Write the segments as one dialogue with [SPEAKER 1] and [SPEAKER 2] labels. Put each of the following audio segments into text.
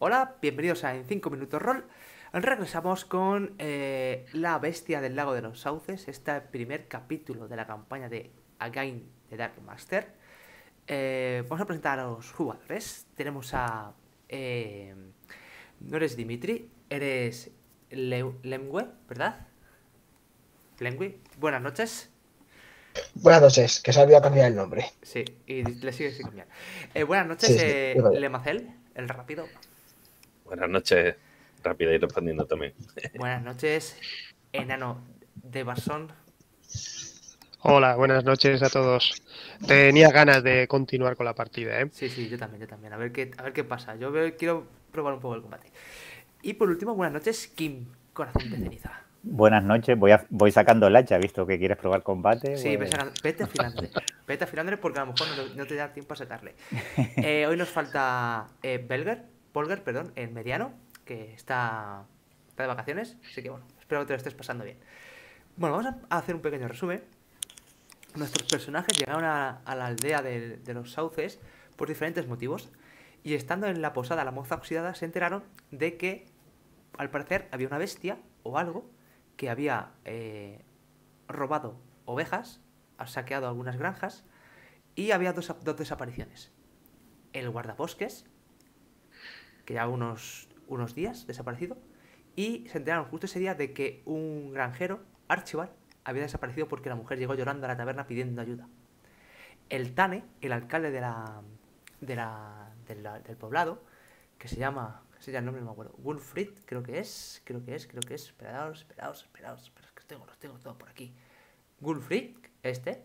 [SPEAKER 1] Hola, bienvenidos a En 5 Minutos Roll. Regresamos con eh, La Bestia del Lago de los Sauces, este primer capítulo de la campaña de Again de Dark Master. Eh, vamos a presentar a los jugadores. Tenemos a. Eh, no eres Dimitri, eres Le Lemgue, ¿verdad? Lemgue, buenas noches.
[SPEAKER 2] Buenas noches, que se ha olvidado cambiar el nombre.
[SPEAKER 1] Sí, y le sigue sin cambiar. Eh, buenas noches,
[SPEAKER 2] Sí, sí,
[SPEAKER 1] eh. Lemacel, el rápido.
[SPEAKER 3] Buenas noches, rápida y respondiendo también.
[SPEAKER 1] Buenas noches, enano de Basón.
[SPEAKER 4] Hola, buenas noches a todos. Tenía ganas de continuar con la partida, ¿eh?
[SPEAKER 1] Sí, sí, yo también, yo también. A ver qué, a ver qué pasa. Yo veo- quiero probar un poco el combate. Y por último, buenas noches, Kim, corazón de ceniza.
[SPEAKER 5] Buenas noches, voy, a- voy sacando el hacha, visto que quieres probar combate.
[SPEAKER 1] Sí,
[SPEAKER 5] pues-
[SPEAKER 1] vete afilando. Vete porque a lo mejor no, no te da tiempo a sacarle. Eh, hoy nos falta eh, Belger, Polger, perdón, el mediano, que está, está de vacaciones. Así que bueno, espero que te lo estés pasando bien. Bueno, vamos a hacer un pequeño resumen. Nuestros personajes llegaron a, la aldea de, de los sauces por diferentes motivos. Y estando en la posada La Moza Oxidada, se enteraron de que, al parecer, había una bestia o algo que había eh, robado ovejas, ha saqueado algunas granjas y había dos, dos desapariciones. El guardabosques, que ya unos, unos días desaparecido, y se enteraron justo ese día de que un granjero, Archibald, había desaparecido porque la mujer llegó llorando a la taberna pidiendo ayuda. El Tane, el alcalde de la, de la, de la- del poblado, que se llama, ese ya el nombre no me acuerdo, Wolfried, creo que es, creo que es, creo que es, esperaos, esperaos, esperaos, esperaos, que tengo, los tengo todos por aquí. Wolfried, este,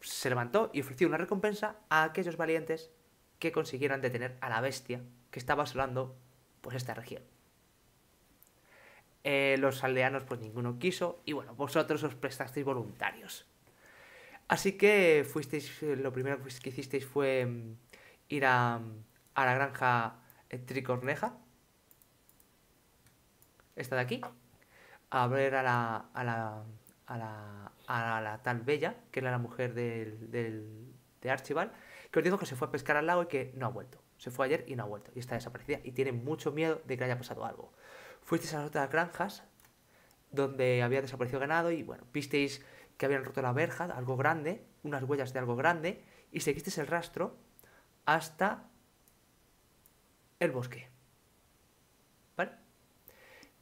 [SPEAKER 1] se levantó y ofreció una recompensa a aquellos valientes que consiguieran detener a la bestia que estaba asolando pues esta región. Eh, los aldeanos pues ninguno quiso y bueno, vosotros os prestasteis voluntarios. Así que fuisteis, eh, lo primero que hicisteis fue mm, ir a, a la granja eh, Tricorneja, esta de aquí, a ver a la, a la, a la, a la tal Bella, que era la mujer del, del- de Archibald, que os dijo que se fue a pescar al lago y que no ha vuelto. Se fue ayer y no ha vuelto. Y está desaparecida. Y tiene mucho miedo de que haya pasado algo. Fuisteis a las otras granjas, donde había desaparecido ganado, y bueno, visteis que habían roto la verja, algo grande, unas huellas de algo grande, y seguisteis el rastro hasta el bosque. ¿Vale?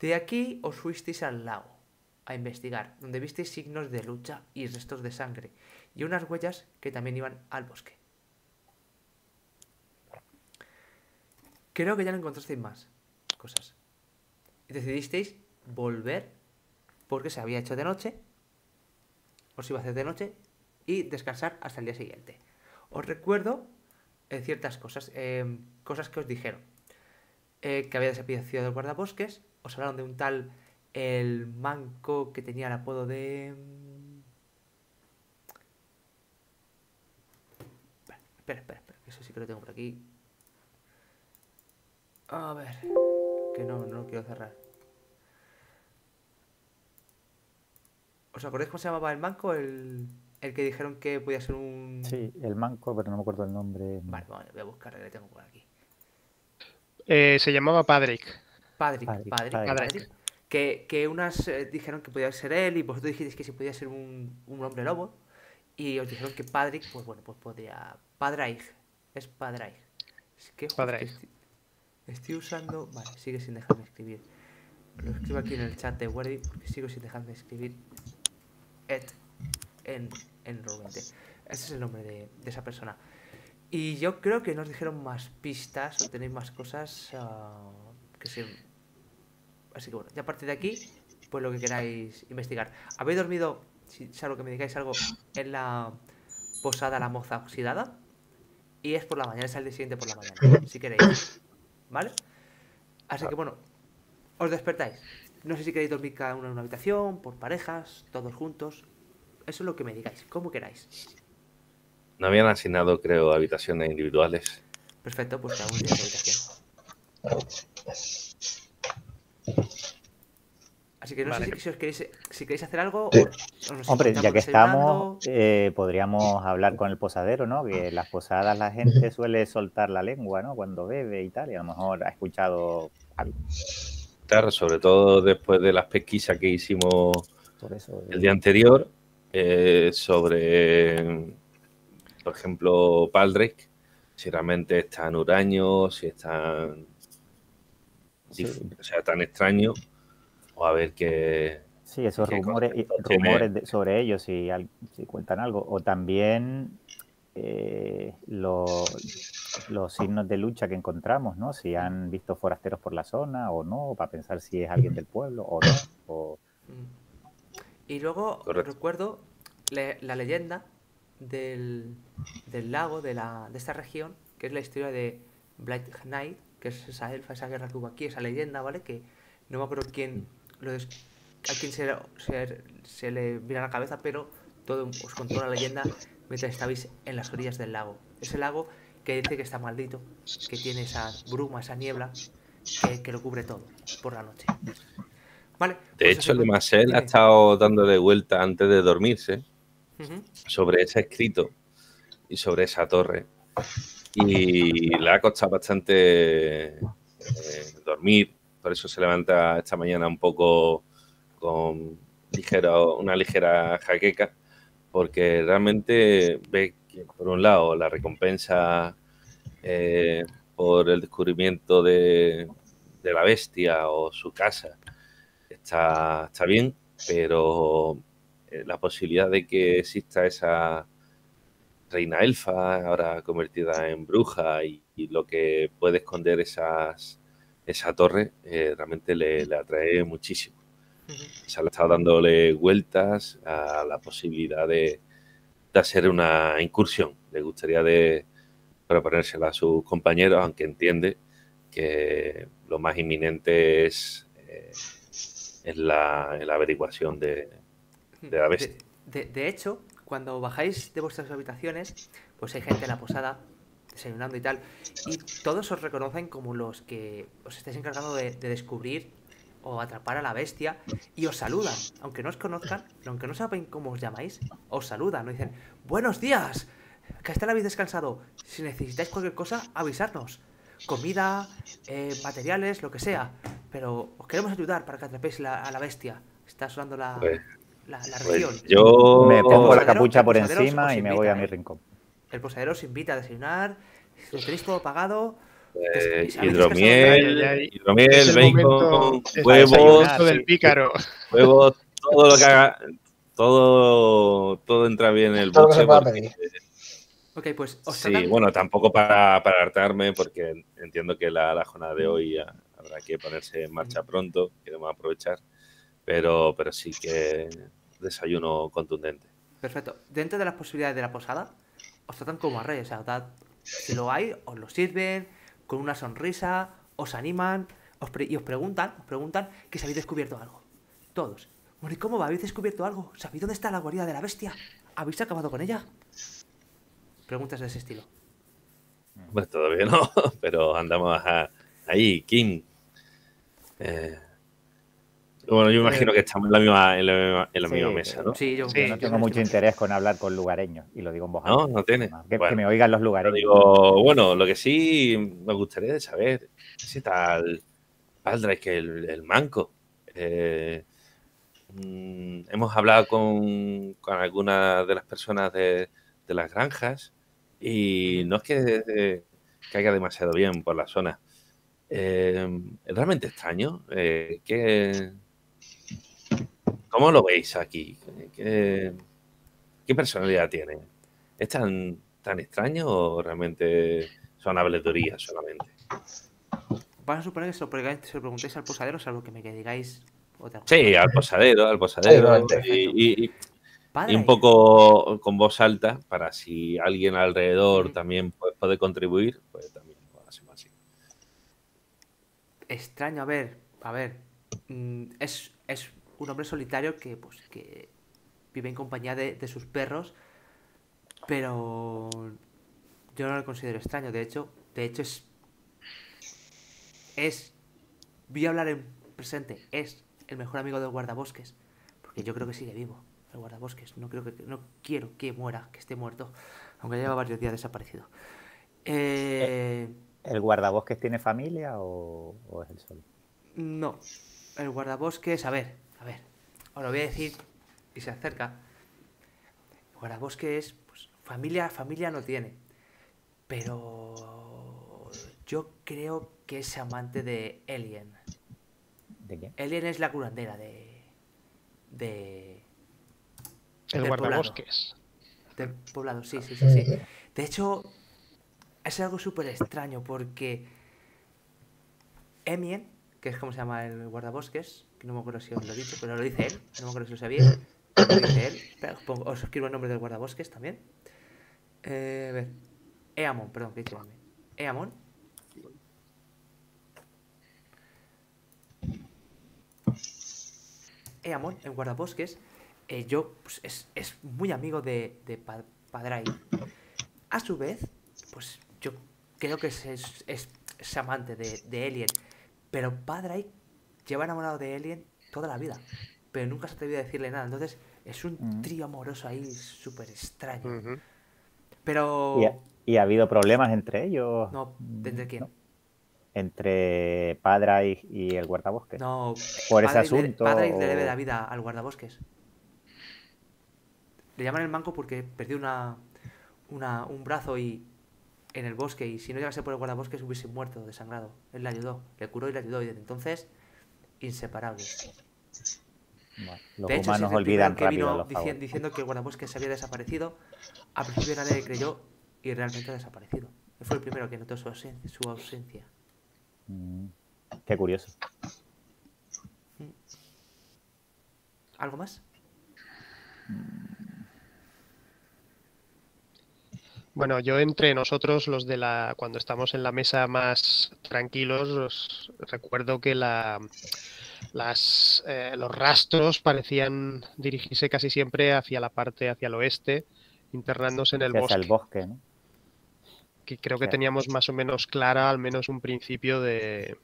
[SPEAKER 1] De aquí os fuisteis al lago a investigar, donde visteis signos de lucha y restos de sangre, y unas huellas que también iban al bosque. Creo que ya no encontrasteis más cosas. Decidisteis volver porque se había hecho de noche, os iba a hacer de noche, y descansar hasta el día siguiente. Os recuerdo eh, ciertas cosas, eh, cosas que os dijeron. Eh, que había desaparecido del guardabosques, os hablaron de un tal el manco que tenía el apodo de... mm, Espera, espera, espera, eso sí que lo tengo por aquí. A ver, que no, no lo quiero cerrar. ¿Os acordáis cómo se llamaba el manco? El, el que dijeron que podía ser un...
[SPEAKER 5] Sí, el manco, pero no me acuerdo el nombre.
[SPEAKER 1] Vale, vale, voy a buscarle, le tengo por aquí.
[SPEAKER 4] Eh, se llamaba Padrick.
[SPEAKER 1] Padrick,
[SPEAKER 5] Padrick,
[SPEAKER 1] Padrick,
[SPEAKER 5] Padrick.
[SPEAKER 1] Padrick. Que, que unas eh, dijeron que podía ser él y vosotros dijisteis que si podía ser un, un hombre lobo. Y os dijeron que Padrick, pues bueno, pues podría... Padraig. Es Padraig. Es que
[SPEAKER 4] Padraig.
[SPEAKER 1] Estoy usando... Vale, sigue sin dejarme escribir. Lo escribo aquí en el chat de Wordy porque sigo sin dejarme escribir Ed en, en Roll20. Ese es el nombre de, esa persona. Y yo creo que nos dijeron más pistas o tenéis más cosas ah, que se... Así que bueno, ya a partir de aquí, pues lo que queráis investigar. ¿Habéis dormido, si salvo que me digáis algo, en la posada La Moza Oxidada? Y es por la mañana, es al día siguiente por la mañana, si queréis. ¿Vale? Así que bueno, os despertáis. No sé si queréis dormir cada uno en una habitación, por parejas, todos juntos. Eso es lo que me digáis, como queráis.
[SPEAKER 3] No habían asignado, creo, habitaciones individuales.
[SPEAKER 1] Perfecto, pues cada uno tiene su habitación. Así que no
[SPEAKER 4] Vale.
[SPEAKER 1] sé si, si os queréis, si queréis hacer algo
[SPEAKER 2] Sí.
[SPEAKER 1] o nos
[SPEAKER 5] Hombre, ya que estamos, eh, podríamos hablar con el posadero, ¿no? Que en las posadas la gente suele soltar la lengua, ¿no? Cuando bebe y tal, y a lo mejor ha escuchado algo.
[SPEAKER 3] Claro, sobre todo después de las pesquisas que hicimos
[SPEAKER 5] Por eso.
[SPEAKER 3] el día anterior eh, sobre, por ejemplo, Paldrake, si realmente es tan huraño, si es tan,
[SPEAKER 5] Sí.
[SPEAKER 3] o sea, tan extraño, o a ver qué...
[SPEAKER 5] Sí, esos
[SPEAKER 3] ¿Qué
[SPEAKER 5] rumores, rumores de- sobre ellos, si, si cuentan algo. O también eh, lo- los signos de lucha que encontramos, ¿no? Si han visto forasteros por la zona o no, para pensar si es alguien del pueblo o no. o-.
[SPEAKER 1] Y luego
[SPEAKER 3] Correcto.
[SPEAKER 1] recuerdo le- la leyenda del, del lago de, la, de esta región, que es la historia de Blight Knight, que es esa elfa, esa guerra que hubo aquí, esa leyenda, ¿vale? Que no me acuerdo quién lo des- a quién se, se, se le vino a la cabeza, pero todo os contó la leyenda mientras estabais en las orillas del lago. Ese lago que dice que está maldito, que tiene esa bruma, esa niebla, que, que lo cubre todo por la noche. Vale.
[SPEAKER 3] De
[SPEAKER 1] pues
[SPEAKER 3] hecho,
[SPEAKER 1] eso,
[SPEAKER 3] el Marcel ha estado dándole vuelta antes de dormirse sobre ese escrito y sobre esa torre. Y le ha costado bastante eh, dormir, por eso se levanta esta mañana un poco con ligero, una ligera jaqueca, porque realmente ve que, por un lado, la recompensa eh, por el descubrimiento de, la bestia o su casa está, está bien, pero eh, la posibilidad de que exista esa reina elfa ahora convertida en bruja y lo que puede esconder esas, esa torre eh, realmente le, le atrae muchísimo. Se le ha estado dándole vueltas a la posibilidad de, de hacer una incursión. Le gustaría de proponérsela a sus compañeros, aunque entiende que lo más inminente es, eh, es la, la averiguación de, de la bestia.
[SPEAKER 1] De, de- de hecho, cuando bajáis de vuestras habitaciones, pues hay gente en la posada desayunando y tal, y todos os reconocen como los que os estáis encargando de, de descubrir o atrapar a la bestia y os saludan, aunque no os conozcan, aunque no saben cómo os llamáis, os saludan, nos dicen, buenos días, que hasta habéis descansado, si necesitáis cualquier cosa, avisarnos, comida, eh, materiales, lo que sea, pero os queremos ayudar para que atrapéis la- a la bestia, está sonando la,
[SPEAKER 3] Pues-
[SPEAKER 1] la, la
[SPEAKER 3] Pues
[SPEAKER 1] región.
[SPEAKER 3] yo
[SPEAKER 5] me pongo la capucha por
[SPEAKER 1] os-
[SPEAKER 5] encima
[SPEAKER 1] os
[SPEAKER 5] y me voy a
[SPEAKER 1] ¿eh?
[SPEAKER 5] mi rincón.
[SPEAKER 1] El posadero os invita a desayunar, lo tenéis todo pagado.
[SPEAKER 3] Eh, hidromiel, hidromiel, bacon, huevos,
[SPEAKER 4] del pícaro.
[SPEAKER 3] huevos, todo lo que haga, todo, todo entra bien en el porque-
[SPEAKER 2] pedir.
[SPEAKER 1] Ok, pues os
[SPEAKER 3] Sí,
[SPEAKER 1] tratan-
[SPEAKER 3] bueno, tampoco para, para hartarme, porque entiendo que la, la jornada de hoy ya habrá que ponerse en marcha pronto, queremos aprovechar, pero, pero sí que desayuno contundente.
[SPEAKER 1] Perfecto. Dentro de las posibilidades de la posada, os tratan como a reyes. O sea, si lo hay, os lo sirven con una sonrisa, os animan os y os preguntan, os preguntan que si habéis descubierto algo. Todos. Bueno, ¿y cómo va? ¿Habéis descubierto algo? ¿Sabéis dónde está la guarida de la bestia? ¿Habéis acabado con ella? Preguntas de ese estilo.
[SPEAKER 3] Pues todavía no, pero andamos a- ahí, Kim. Eh, bueno, yo imagino que estamos en la misma, en la misma, en la
[SPEAKER 5] Sí,
[SPEAKER 3] misma mesa, ¿no?
[SPEAKER 1] Sí, yo,
[SPEAKER 4] Sí,
[SPEAKER 5] Yo no tengo mucho interés con hablar con lugareños, y lo digo en voz
[SPEAKER 3] No,
[SPEAKER 5] alta.
[SPEAKER 3] no tiene.
[SPEAKER 5] Que, que me oigan los lugareños.
[SPEAKER 3] digo, bueno, lo que sí me gustaría de saber, si tal Paldrake, que el, el manco. Eh, mm, hemos hablado con, con algunas de las personas de, de las granjas y no es que eh, caiga demasiado bien por la zona. Eh, es realmente extraño. Eh, ¿qué- ¿Cómo lo veis aquí? ¿Qué, qué personalidad tiene? ¿Es tan, tan extraño o realmente son habladurías solamente?
[SPEAKER 1] Vas a suponer que se lo, preguntáis, se lo preguntéis al posadero, salvo que me digáis otra cosa.
[SPEAKER 3] Sí, al posadero, al posadero. y, un poco con voz alta para si alguien alrededor también puede, puede contribuir, pues también lo hacemos así.
[SPEAKER 1] extraño, a ver, a ver. mm, es, es un hombre solitario que, pues, que vive en compañía de, de sus perros, pero yo no lo considero extraño. De hecho, de hecho es, es, voy a hablar en presente, es el mejor amigo del guardabosques, porque yo creo que sigue vivo. el guardabosques. No, creo que, no quiero que muera, que esté muerto, aunque lleva varios días desaparecido. Eh,
[SPEAKER 5] ¿El guardabosques tiene familia o, o es el solo?
[SPEAKER 1] No, el guardabosques, a ver, a ver, ahora voy a decir, y se acerca, el guardabosques, pues familia, familia no tiene, pero yo creo que es amante de Alien.
[SPEAKER 5] ¿De qué?
[SPEAKER 1] Alien es la curandera de... de...
[SPEAKER 4] El
[SPEAKER 1] del
[SPEAKER 4] guardabosques.
[SPEAKER 1] Del poblado, sí, sí, sí, sí. De hecho, es algo súper extraño porque Emien, que es como se llama el guardabosques, que no me acuerdo si os lo he dicho, pero lo dice él, no me acuerdo si lo sabíais. Lo dice él. Espera, os, escribo el nombre del guardabosques también. Eh, a ver. Eamon, perdón, que he dicho. Eamon. Eamon, el guardabosques, eh, yo pues, es, es muy amigo de, de Pa- Padray. A su vez, pues yo creo que es, es, es- amante de, de Alien. Pero Padray lleva enamorado de Alien toda la vida. Pero nunca se ha atrevido a decirle nada. Entonces es un
[SPEAKER 5] Mm.
[SPEAKER 1] trío amoroso ahí súper extraño. Pero...
[SPEAKER 5] ¿Y ha, y ha habido problemas entre ellos?
[SPEAKER 1] No, ¿entre quién?
[SPEAKER 5] ¿No? Entre Padra y, y el guardabosques.
[SPEAKER 1] No,
[SPEAKER 5] Por ese
[SPEAKER 1] Padray le-
[SPEAKER 5] asunto.
[SPEAKER 1] Padray le debe la vida al guardabosques. Le llaman el manco porque perdió una, una, un brazo y en el bosque y si no llegase por el guardabosques hubiese muerto desangrado. Él le ayudó, le curó y le ayudó y desde entonces inseparables.
[SPEAKER 5] Bueno, los
[SPEAKER 1] de hecho,
[SPEAKER 5] humanos olvidan
[SPEAKER 1] que
[SPEAKER 5] rápido
[SPEAKER 1] vino
[SPEAKER 5] los
[SPEAKER 1] dici- diciendo que el guardabosques se había desaparecido. Al principio nadie le creyó y realmente ha desaparecido. Él fue el primero que notó su ausen- su ausencia.
[SPEAKER 5] Mm, Qué curioso.
[SPEAKER 1] ¿Algo más?
[SPEAKER 4] Bueno, yo entre nosotros, los de la, cuando estamos en la mesa más tranquilos, os recuerdo que la, las, eh, los rastros parecían dirigirse casi siempre hacia la parte, hacia el oeste, internándose en el
[SPEAKER 5] Hacia
[SPEAKER 4] bosque,
[SPEAKER 5] el bosque, ¿no?
[SPEAKER 4] que creo que teníamos más o menos clara al menos un principio de,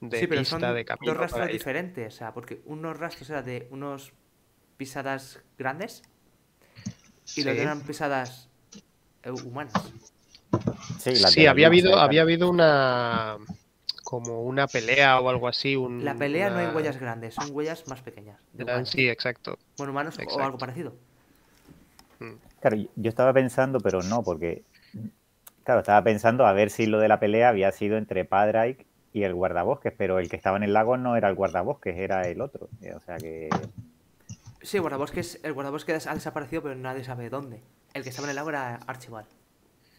[SPEAKER 4] de
[SPEAKER 1] sí, pero
[SPEAKER 4] pista,
[SPEAKER 1] son
[SPEAKER 4] de camino
[SPEAKER 1] dos rastros diferentes. O sea, porque unos rastros eran de unos pisadas grandes y los eran pisadas humanas.
[SPEAKER 5] Sí,
[SPEAKER 4] había habido, había habido una como una pelea o algo así. un-
[SPEAKER 1] La pelea no hay huellas grandes, son huellas más pequeñas. humanos.
[SPEAKER 4] Sí, exacto.
[SPEAKER 1] Bueno, humanos o algo parecido.
[SPEAKER 5] Claro, yo- estaba pensando, pero no, porque. Claro, estaba pensando a ver si lo de la pelea había sido entre Padraig y el guardabosques, pero el que estaba en el lago no era el guardabosques, era el otro. Eh, O sea que.
[SPEAKER 1] Sí, el guardabosques, el guardabosques ha desaparecido, pero nadie sabe dónde. El que estaba en el lago era Archibald.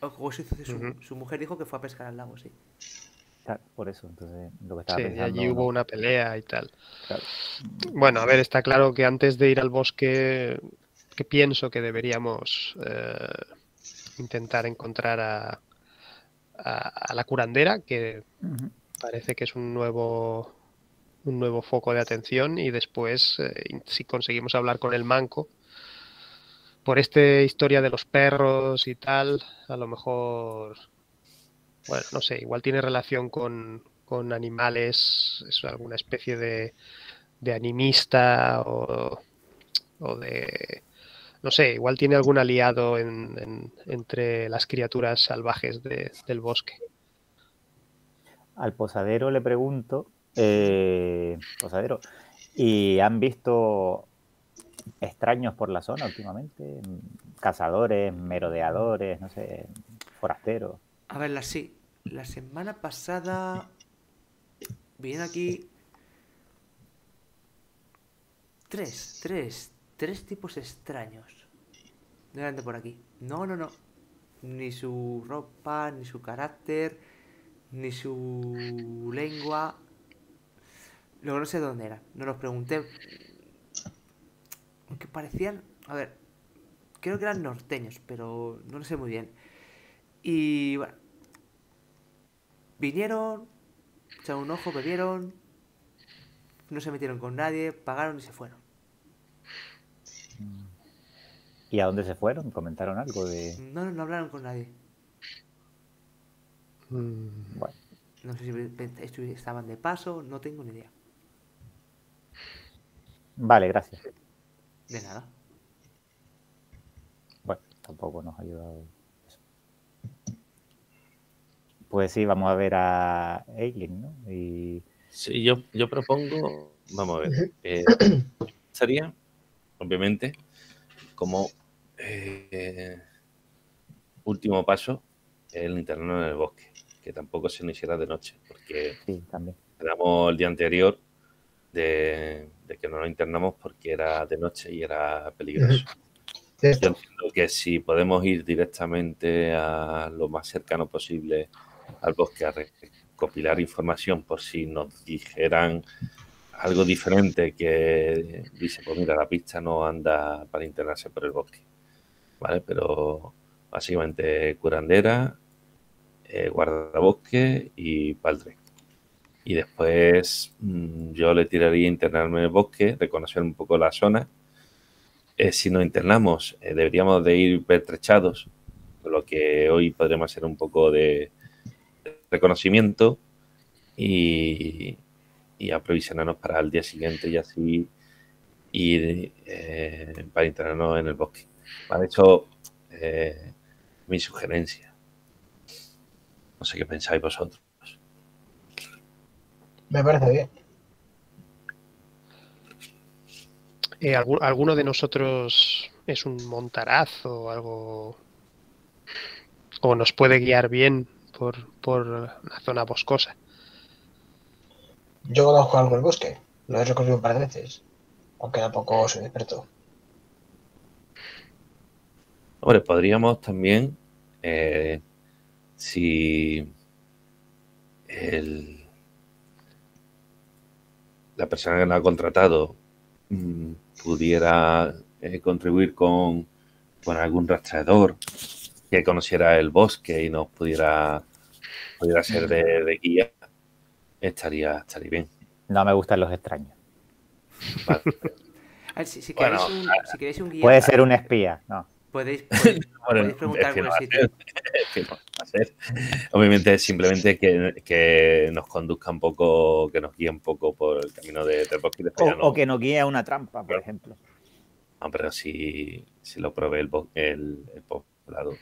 [SPEAKER 1] O- o su, su-
[SPEAKER 4] Ujú.
[SPEAKER 1] su mujer dijo que fue a pescar al lago, sí.
[SPEAKER 5] Claro, por eso, entonces lo que estaba
[SPEAKER 4] Sí,
[SPEAKER 5] pensando.
[SPEAKER 4] allí
[SPEAKER 5] ¿no?
[SPEAKER 4] hubo una pelea y tal.
[SPEAKER 5] Claro.
[SPEAKER 4] Bueno, a ver, está claro que antes de ir al bosque, que pienso que deberíamos eh, intentar encontrar a, a- a la curandera, que parece que es un nuevo un nuevo foco de atención y después eh, si conseguimos hablar con el manco por esta historia de los perros y tal, a lo mejor bueno, no sé, igual tiene relación con, con animales, es alguna especie de, de animista o, o de no sé, igual tiene algún aliado en- en- entre las criaturas salvajes de- del bosque.
[SPEAKER 5] Al posadero le pregunto, eh, posadero, ¿y han visto extraños por la zona últimamente? Cazadores, merodeadores, no sé, forasteros.
[SPEAKER 1] A ver, la, sí. La semana pasada vinieron aquí tres, tres, tres tipos extraños. No por aquí. No, no, no. Ni su ropa, ni su carácter, ni su lengua. Luego no sé dónde eran. No los pregunté. Aunque parecían. A ver. Creo que eran norteños, pero no lo sé muy bien. Y bueno. Vinieron, echaron un ojo, bebieron, no se metieron con nadie, pagaron y se fueron.
[SPEAKER 5] ¿Y a dónde se fueron? ¿Comentaron algo de...?
[SPEAKER 1] No, no, no hablaron con nadie.
[SPEAKER 4] Mm,
[SPEAKER 5] Bueno,
[SPEAKER 1] No sé si estaban de paso, no tengo ni idea.
[SPEAKER 5] vale, gracias.
[SPEAKER 1] De nada.
[SPEAKER 5] tampoco nos ha ayudado. eso. Pues sí, vamos a ver a Eileen, ¿no? Y
[SPEAKER 3] Sí, yo, yo propongo, vamos a ver, eh, sería, obviamente, como eh, último paso, el internarnos en el bosque, que tampoco se iniciará de noche, porque
[SPEAKER 5] sí, también.
[SPEAKER 3] quedamos el día anterior de, de que no nos internamos porque era de noche y era peligroso. Yo entiendo que si podemos ir directamente a lo más cercano posible al bosque a recopilar información por si nos dijeran algo diferente que dice, pues mira, la pista no anda para internarse por el bosque. ¿Vale? Pero básicamente curandera, eh, guardabosque y paldre. Y después mm, yo le tiraría a internarme en el bosque, reconocer un poco la zona eh, si nos internamos, eh, deberíamos de ir pertrechados, por lo que hoy podremos hacer un poco de reconocimiento y, y aprovisionarnos para el día siguiente y así ir eh, para internarnos en el bosque. Vale, eso mi sugerencia. No sé qué pensáis vosotros.
[SPEAKER 2] Me parece bien.
[SPEAKER 4] Eh, ¿algu- ¿Alguno de nosotros es un montarazo o algo? ¿O nos puede guiar bien por, por la zona boscosa?
[SPEAKER 2] Yo conozco algo el bosque. Lo he recorrido un par de veces. Aunque tampoco soy experto.
[SPEAKER 3] Hombre, podríamos también, eh, si el- la persona que nos ha contratado mm, pudiera eh, contribuir con, con algún rastreador que conociera el bosque y nos pudiera, pudiera ser de, de guía, estaría, estaría bien.
[SPEAKER 5] No me gustan los extraños.
[SPEAKER 3] Vale.
[SPEAKER 1] A ver, si, si
[SPEAKER 3] Bueno,
[SPEAKER 1] queréis un, si queréis un guía,
[SPEAKER 5] Puede ser un espía, no.
[SPEAKER 1] Podéis, podéis,
[SPEAKER 3] Bueno,
[SPEAKER 1] podéis preguntar por
[SPEAKER 3] no
[SPEAKER 1] el
[SPEAKER 3] va a
[SPEAKER 1] sitio.
[SPEAKER 3] que no. Obviamente simplemente que, que nos conduzca un poco, que nos guíe un poco por el camino de, después
[SPEAKER 5] O,
[SPEAKER 3] no.
[SPEAKER 5] o que nos guíe a una trampa, por ejemplo.
[SPEAKER 3] No, pero si, si lo provee el, el, el poblado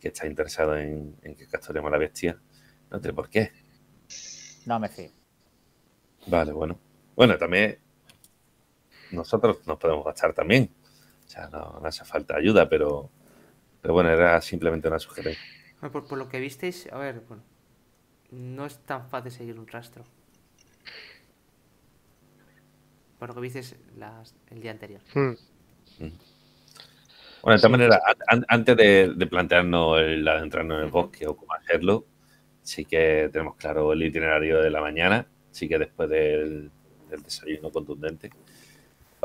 [SPEAKER 3] que está interesado en, en que capturemos a la bestia, no tiene por qué.
[SPEAKER 5] No me fío.
[SPEAKER 3] Vale, bueno. Bueno, también nosotros nos podemos gastar también. O sea, no, no hace falta ayuda, pero, pero bueno, era simplemente una sugerencia.
[SPEAKER 1] Bueno, Por, por lo que visteis, a ver, bueno, no es tan fácil seguir un rastro. Por lo que visteis las- el día anterior.
[SPEAKER 4] Hmm.
[SPEAKER 3] Bueno, de todas maneras, an- antes de, de plantearnos el adentrarnos en el bosque o cómo hacerlo, sí que tenemos claro el itinerario de la mañana, sí que después del, del desayuno contundente,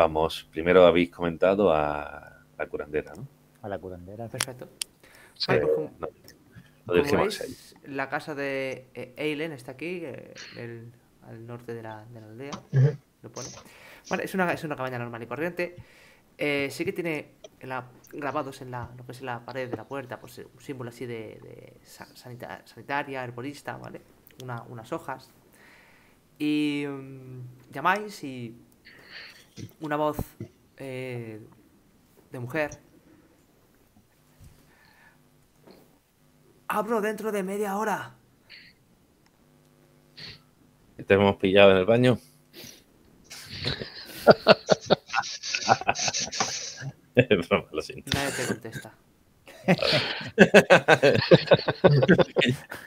[SPEAKER 3] vamos, primero habéis comentado a la curandera, ¿no?
[SPEAKER 5] A la curandera.
[SPEAKER 1] Perfecto.
[SPEAKER 4] Sí.
[SPEAKER 1] Vale, pues como,
[SPEAKER 3] No, lo a
[SPEAKER 1] la casa de eh, Eileen está aquí, eh, el- al norte de la, de la aldea. Lo pone. Vale, es una, es una cabaña normal y corriente. Eh, sí que tiene la- grabados en la, lo que es la pared de la puerta, pues un símbolo así de, de sa- sanita- sanitaria, herborista, ¿vale? Una- unas hojas. Y mm, llamáis y una voz eh, de mujer. Abro dentro de media hora.
[SPEAKER 3] ¿Te hemos pillado en el baño? Es broma, lo siento.
[SPEAKER 1] Nadie te contesta.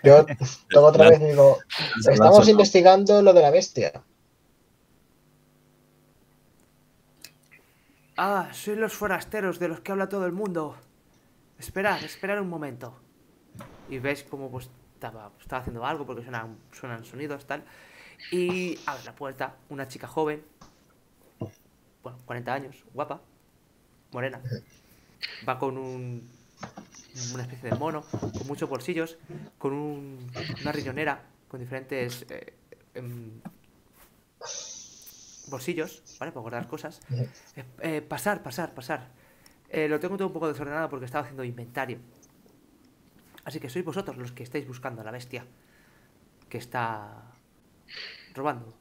[SPEAKER 2] Yo tomo otra vez y digo, estamos investigando lo de la bestia.
[SPEAKER 1] Ah, sois los forasteros de los que habla todo el mundo. Esperad, esperad un momento. Y ves como pues estaba, estaba haciendo algo porque suenan, suenan sonidos, tal. Y abre la puerta una chica joven. Bueno, 40 años, guapa, morena. Va con un, una especie de mono, con muchos bolsillos, con un- una riñonera, con diferentes eh, em, bolsillos, ¿vale? Para guardar cosas. Eh, eh, pasar, pasar, pasar. Eh, lo tengo todo un poco desordenado porque estaba haciendo inventario. Así que sois vosotros los que estáis buscando a la bestia que está robando.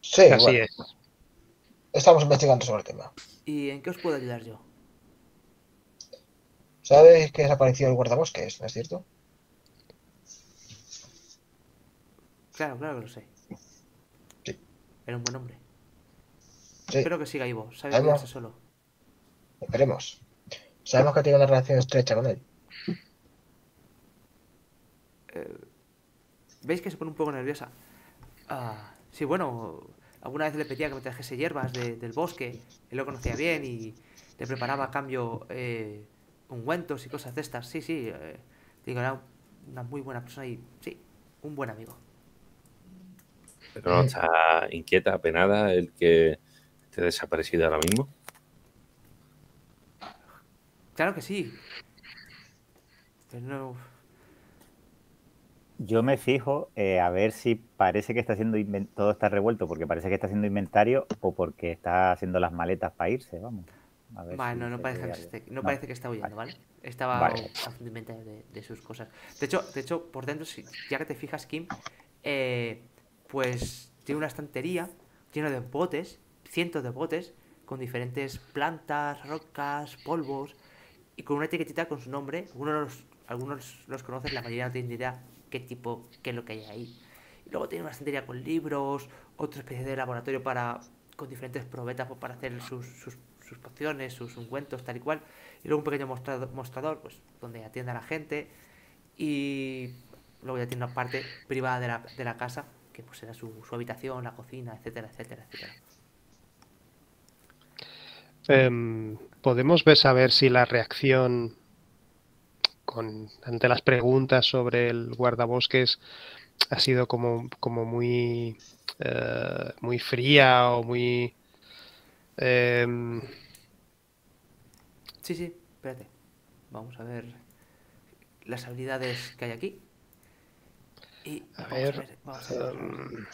[SPEAKER 2] Sí,
[SPEAKER 4] Así
[SPEAKER 2] bueno,
[SPEAKER 4] es.
[SPEAKER 2] estamos investigando sobre el tema.
[SPEAKER 1] ¿Y en qué os puedo ayudar yo?
[SPEAKER 2] ¿Sabes que desapareció el guardabosques? ¿No es cierto?
[SPEAKER 1] Claro, claro que lo sé. Era un buen hombre.
[SPEAKER 2] Sí,
[SPEAKER 1] Espero que siga vivo. Sabe cuidarse solo.
[SPEAKER 2] esperemos. Sabemos que tiene una relación estrecha con él.
[SPEAKER 1] Eh, ¿Veis que se pone un poco nerviosa? Ah, sí, bueno, alguna vez le pedía que me trajese hierbas de- del bosque. Él lo conocía bien y le preparaba a cambio eh, ungüentos y cosas de estas. Sí, sí. eh, digo, era una muy buena persona y sí, un buen amigo.
[SPEAKER 3] Pero no está inquieta, apenada el que esté desaparecido ahora mismo.
[SPEAKER 1] Claro que sí. Pero no.
[SPEAKER 5] Yo me fijo eh, a ver si parece que está haciendo todo está revuelto porque parece que está haciendo inventario o porque está haciendo las maletas para irse, vamos. A ver
[SPEAKER 1] Vale,
[SPEAKER 5] si
[SPEAKER 1] no, no parece, que no parece que está huyendo, ¿vale?
[SPEAKER 5] vale.
[SPEAKER 1] Estaba
[SPEAKER 5] Vale.
[SPEAKER 1] haciendo inventario de, de sus cosas. De hecho, de hecho, por dentro, si, ya que te fijas, Kim, eh, pues tiene una estantería llena de botes, cientos de botes, con diferentes plantas, rocas, polvos, y con una etiquetita con su nombre. Algunos algunos los conoces, la mayoría no tienen idea qué tipo, qué es lo que hay ahí. Y luego tiene una estantería con libros, otra especie de laboratorio para con diferentes probetas pues, para hacer sus, sus, sus pociones, sus ungüentos, tal y cual. Y luego un pequeño mostrador, mostrador pues, donde atiende a la gente. Y luego ya tiene una parte privada de la, de la casa, que pues era su, su habitación, la cocina, etcétera, etcétera, etcétera.
[SPEAKER 4] Em, Podemos ver saber si la reacción con, ante las preguntas sobre el guardabosques ha sido como, como muy, eh, muy fría o muy... em,
[SPEAKER 1] Sí, sí, espérate. Vamos a ver las habilidades que hay aquí. Y
[SPEAKER 4] A
[SPEAKER 1] vamos
[SPEAKER 4] ver,
[SPEAKER 1] vamos a ver.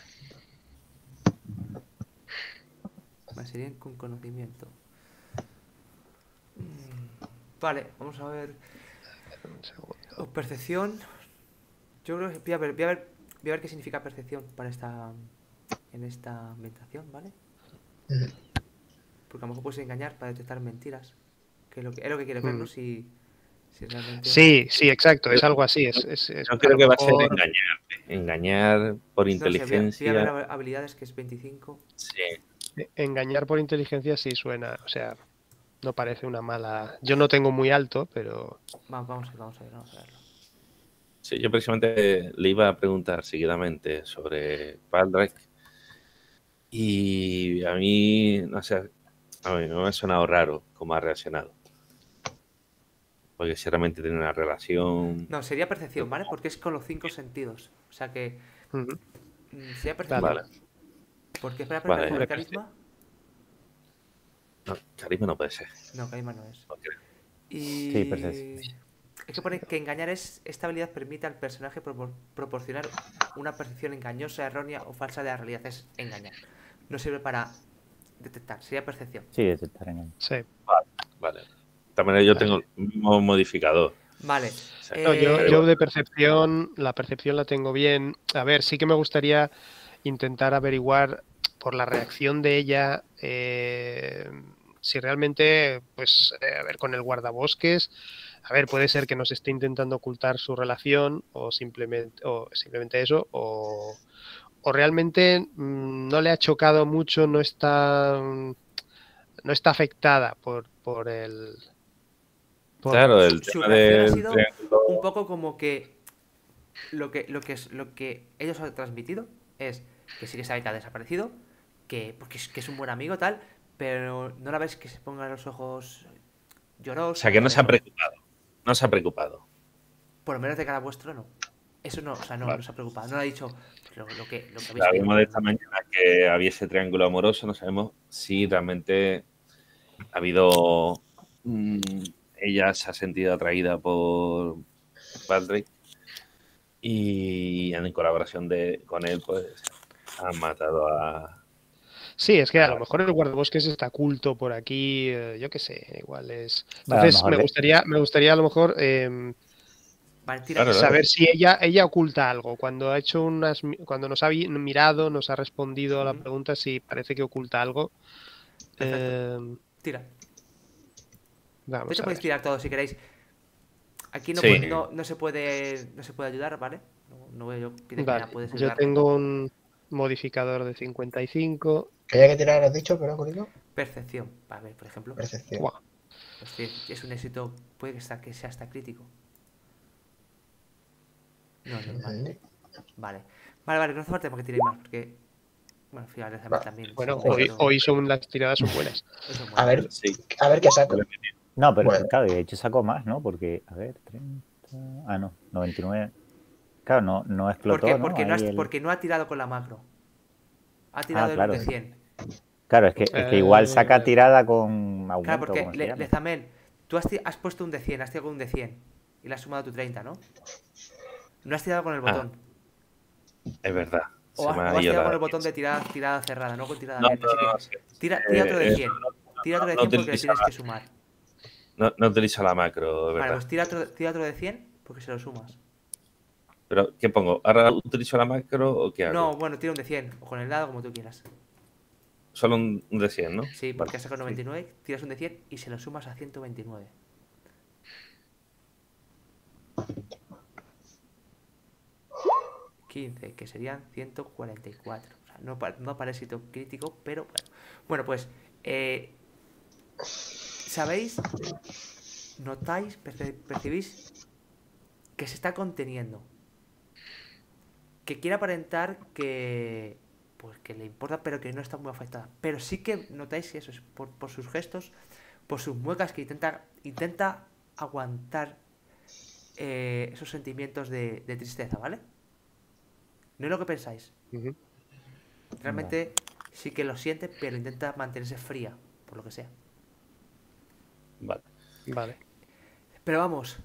[SPEAKER 1] Vale, serían con conocimiento. Mm, Vale, vamos a ver.
[SPEAKER 4] un segundo.
[SPEAKER 1] Oh, percepción. Yo creo que voy a ver, voy a ver, voy a ver qué significa percepción para esta en esta ambientación, ¿vale? Porque a lo mejor puedes engañar para detectar mentiras. Que es lo que, es lo que quiero ver, ¿no?
[SPEAKER 4] Mm.
[SPEAKER 1] Si, si.
[SPEAKER 4] Sí, sí, exacto, es algo así. Es, es- es-
[SPEAKER 3] Yo
[SPEAKER 4] a
[SPEAKER 3] creo que va a ser engañar. Engañar por
[SPEAKER 1] No sé, voy a- voy a ver
[SPEAKER 3] inteligencia.
[SPEAKER 1] habilidades que es 25.
[SPEAKER 3] Sí.
[SPEAKER 4] Engañar por inteligencia sí suena, o sea, no parece una mala. Yo no tengo muy alto, pero
[SPEAKER 1] Va- Vamos a ver, vamos a ver, vamos a verlo.
[SPEAKER 3] Sí, yo precisamente le iba a preguntar seguidamente sobre Paldrake y a mí, no sé, a mí no me ha sonado raro cómo ha reaccionado. Porque si realmente tiene una relación...
[SPEAKER 1] No, sería percepción, ¿vale? Porque es con los cinco sentidos. O sea que. mm, Sería percepción.
[SPEAKER 3] Vale.
[SPEAKER 1] ¿Por qué espera,
[SPEAKER 3] Vale.
[SPEAKER 1] espera, carisma?
[SPEAKER 3] No, carisma no puede ser.
[SPEAKER 1] No, carisma no es. Y...
[SPEAKER 5] Sí, percepción.
[SPEAKER 1] Es que pone que engañar es. Esta habilidad permite al personaje propor- proporcionar una percepción engañosa, errónea o falsa de la realidad. Es engañar. No sirve para detectar, sería percepción.
[SPEAKER 5] Sí, detectar engaño.
[SPEAKER 4] sí.
[SPEAKER 3] Vale. De esta manera yo tengo el mismo modificador.
[SPEAKER 1] Vale.
[SPEAKER 3] sea,
[SPEAKER 4] No, yo,
[SPEAKER 1] eh,
[SPEAKER 4] yo de percepción, la percepción la tengo bien. A ver, sí que me gustaría intentar averiguar por la reacción de ella eh, si realmente, pues, eh, a ver, con el guardabosques, a ver, puede ser que nos esté intentando ocultar su relación o simplemente, o simplemente eso, o, o realmente mm, no le ha chocado mucho, no está, no está afectada por, por el...
[SPEAKER 3] Claro, el
[SPEAKER 1] su
[SPEAKER 3] tema
[SPEAKER 1] reacción ha sido un poco como que lo que lo que es lo que ellos han transmitido es que sí que sabe que ha desaparecido que porque es, que es un buen amigo tal pero no la ves que se ponga los ojos llorosos
[SPEAKER 3] O sea, que no se ha preocupado. No se ha preocupado.
[SPEAKER 1] por lo menos de cara a vuestro no eso no o sea no,
[SPEAKER 3] Vale.
[SPEAKER 1] no se ha preocupado no le ha dicho lo, lo que lo que habéis
[SPEAKER 3] Sabemos de esta mañana que había ese triángulo amoroso, no sabemos si realmente ha habido. mm, ella se ha sentido atraída por Patrick y en colaboración de, con él, pues han matado a.
[SPEAKER 4] Sí, es que a lo mejor el guardabosques está oculto por aquí, eh, yo qué sé, igual es. Entonces, me gustaría, me gustaría a lo mejor em,
[SPEAKER 1] tira.
[SPEAKER 3] Claro,
[SPEAKER 4] saber si ella, ella oculta algo. Cuando ha hecho unas, cuando nos ha mirado, nos ha respondido a la pregunta si parece que oculta algo. Em,
[SPEAKER 1] tira de
[SPEAKER 4] vamos
[SPEAKER 1] hecho
[SPEAKER 4] a
[SPEAKER 1] podéis tirar todo si queréis Aquí no,
[SPEAKER 3] Sí.
[SPEAKER 1] pu- no, no se puede no se puede ayudar, ¿vale? No, no veo yo pide que
[SPEAKER 4] Vale,
[SPEAKER 1] ya puedes
[SPEAKER 4] yo
[SPEAKER 1] ayudar.
[SPEAKER 4] tengo un modificador de 55.
[SPEAKER 2] ¿Qué hay que tirar, has dicho, pero Curico?
[SPEAKER 1] Percepción, a ver, por ejemplo.
[SPEAKER 2] Percepción.
[SPEAKER 1] Pues es un éxito, puede que sea, que sea hasta crítico. No, normal.
[SPEAKER 2] Ujú.
[SPEAKER 1] Vale. Vale, vale, no hace falta que tiréis más, porque. Bueno,
[SPEAKER 2] Va.
[SPEAKER 1] también.
[SPEAKER 4] Bueno,
[SPEAKER 1] son
[SPEAKER 4] hoy, hoy son las tiradas son buenas.
[SPEAKER 1] eso es
[SPEAKER 2] A ver,
[SPEAKER 3] Sí.
[SPEAKER 2] a ver qué saco.
[SPEAKER 5] No, pero
[SPEAKER 2] Bueno.
[SPEAKER 5] claro, de hecho sacó más, ¿no? Porque, a ver, 30. Ah, no, 99. Claro, no, no explotó.
[SPEAKER 1] Porque,
[SPEAKER 5] ¿no?
[SPEAKER 1] porque, no
[SPEAKER 5] Ahí
[SPEAKER 1] has-
[SPEAKER 5] el-
[SPEAKER 1] porque no ha tirado con la macro. Ha tirado
[SPEAKER 5] claro.
[SPEAKER 1] el de 100.
[SPEAKER 5] Claro, es que, es que igual saca
[SPEAKER 4] Eh,
[SPEAKER 5] tirada con aumento.
[SPEAKER 1] Claro, porque Le-. Lezamel, tú has, ti- has puesto un de 100, has tirado un de 100 y le has sumado tu 30, ¿no? No has tirado con el
[SPEAKER 3] Ah,
[SPEAKER 1] botón.
[SPEAKER 3] Es verdad.
[SPEAKER 1] o has, o has tirado
[SPEAKER 3] la
[SPEAKER 1] con el botón de tirada, tirada cerrada, no con tirada
[SPEAKER 3] No,
[SPEAKER 1] abierta.
[SPEAKER 3] no,
[SPEAKER 1] así que
[SPEAKER 3] no, sí.
[SPEAKER 1] tira, tira otro de
[SPEAKER 3] Eh,
[SPEAKER 1] 100. Tira otro de
[SPEAKER 3] no
[SPEAKER 1] 100 porque le tienes que sumar.
[SPEAKER 3] No, no utilizo la macro, de
[SPEAKER 1] Vale,
[SPEAKER 3] verdad.
[SPEAKER 1] pues tira otro, tira otro de 100 porque se lo sumas.
[SPEAKER 3] Pero, ¿qué pongo? ¿Ahora utilizo la macro o qué hago?
[SPEAKER 1] No, bueno, tira un de 100 o con el dado como tú quieras.
[SPEAKER 3] Solo un, de 100, ¿no?
[SPEAKER 1] Sí,
[SPEAKER 3] Vale.
[SPEAKER 1] porque has sacado 99, tiras un de 100 y se lo sumas a 129. ...15, que serían 144. O sea, no, no para éxito crítico, pero bueno. Bueno, pues... eh, ¿Sabéis? ¿Notáis? ¿Percibís? Que se está conteniendo. Que quiere aparentar que... Pues que le importa, pero que no está muy afectada. Pero sí que notáis que eso es por, por sus gestos, por sus muecas, que intenta, intenta aguantar eh, esos sentimientos de, de tristeza, ¿vale? No es lo que pensáis. Realmente sí que lo siente, pero intenta mantenerse fría, por lo que sea.
[SPEAKER 3] Vale.
[SPEAKER 4] Vale.
[SPEAKER 1] Pero vamos.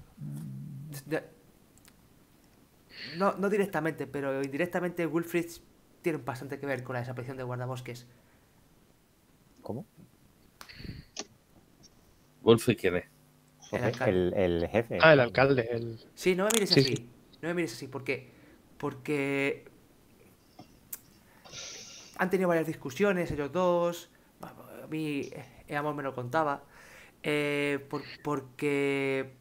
[SPEAKER 1] No, no directamente, pero indirectamente Wilfrid tiene bastante que ver con la desaparición de guardabosques.
[SPEAKER 5] ¿Cómo?
[SPEAKER 3] Wolfie, ¿quién es?
[SPEAKER 1] El.
[SPEAKER 5] El, el jefe.
[SPEAKER 4] Ah, el alcalde. El...
[SPEAKER 1] Sí, no me mires
[SPEAKER 4] Sí,
[SPEAKER 1] así.
[SPEAKER 4] sí.
[SPEAKER 1] No me mires así. ¿Por qué? Porque han tenido varias discusiones ellos dos. A mí, eh, Amor me lo contaba. Eh, por- porque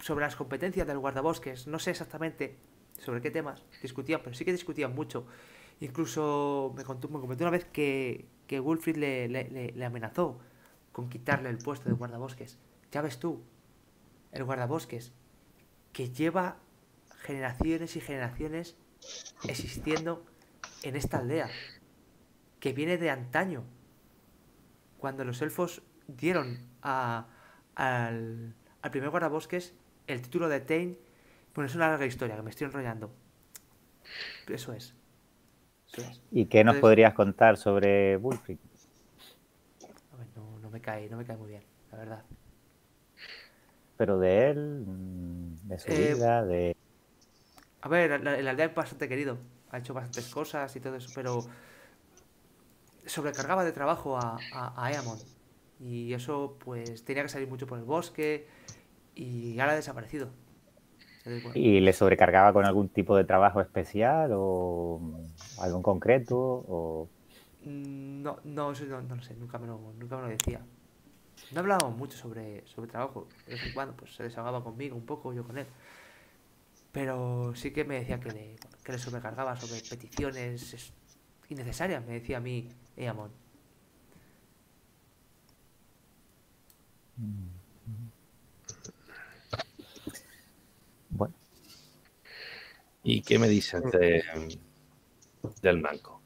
[SPEAKER 1] sobre las competencias del guardabosques, no sé exactamente sobre qué temas discutían, pero sí que discutían mucho. Incluso me contó, me comentó una vez que, que le- le- le amenazó con quitarle el puesto de guardabosques. Ya ves tú, el guardabosques, que lleva generaciones y generaciones existiendo en esta aldea, que viene de antaño, cuando los elfos dieron a- al, al primer guardabosques el título de Tain. Bueno, es una larga historia, que me estoy enrollando. Eso es. Eso es.
[SPEAKER 5] ¿Y qué nos
[SPEAKER 1] Entonces-
[SPEAKER 5] podrías contar sobre
[SPEAKER 1] ver, no, no me cae, no me cae muy bien, la verdad.
[SPEAKER 5] Pero de él, mm, de su
[SPEAKER 1] Eh,
[SPEAKER 5] vida, de...
[SPEAKER 1] A ver, el aldea es bastante querido. Ha hecho bastantes cosas y todo eso, pero sobrecargaba de trabajo a, a, a Eamon. Y eso, pues, tenía que salir mucho por el bosque y ahora ha desaparecido. Entonces, bueno,
[SPEAKER 5] ¿Y le sobrecargaba con algún tipo de trabajo especial o algo en concreto? O...
[SPEAKER 1] mm, No, no, eso no, no lo sé, nunca me lo, nunca me lo decía. No hablábamos mucho sobre, sobre trabajo. De vez en cuando, pues se desahogaba conmigo un poco, yo con él. Pero sí que me decía que le, que le sobrecargaba sobre peticiones es- innecesarias, me decía a mí Eamon.
[SPEAKER 5] Bueno,
[SPEAKER 3] ¿Y qué me dices de, del manco?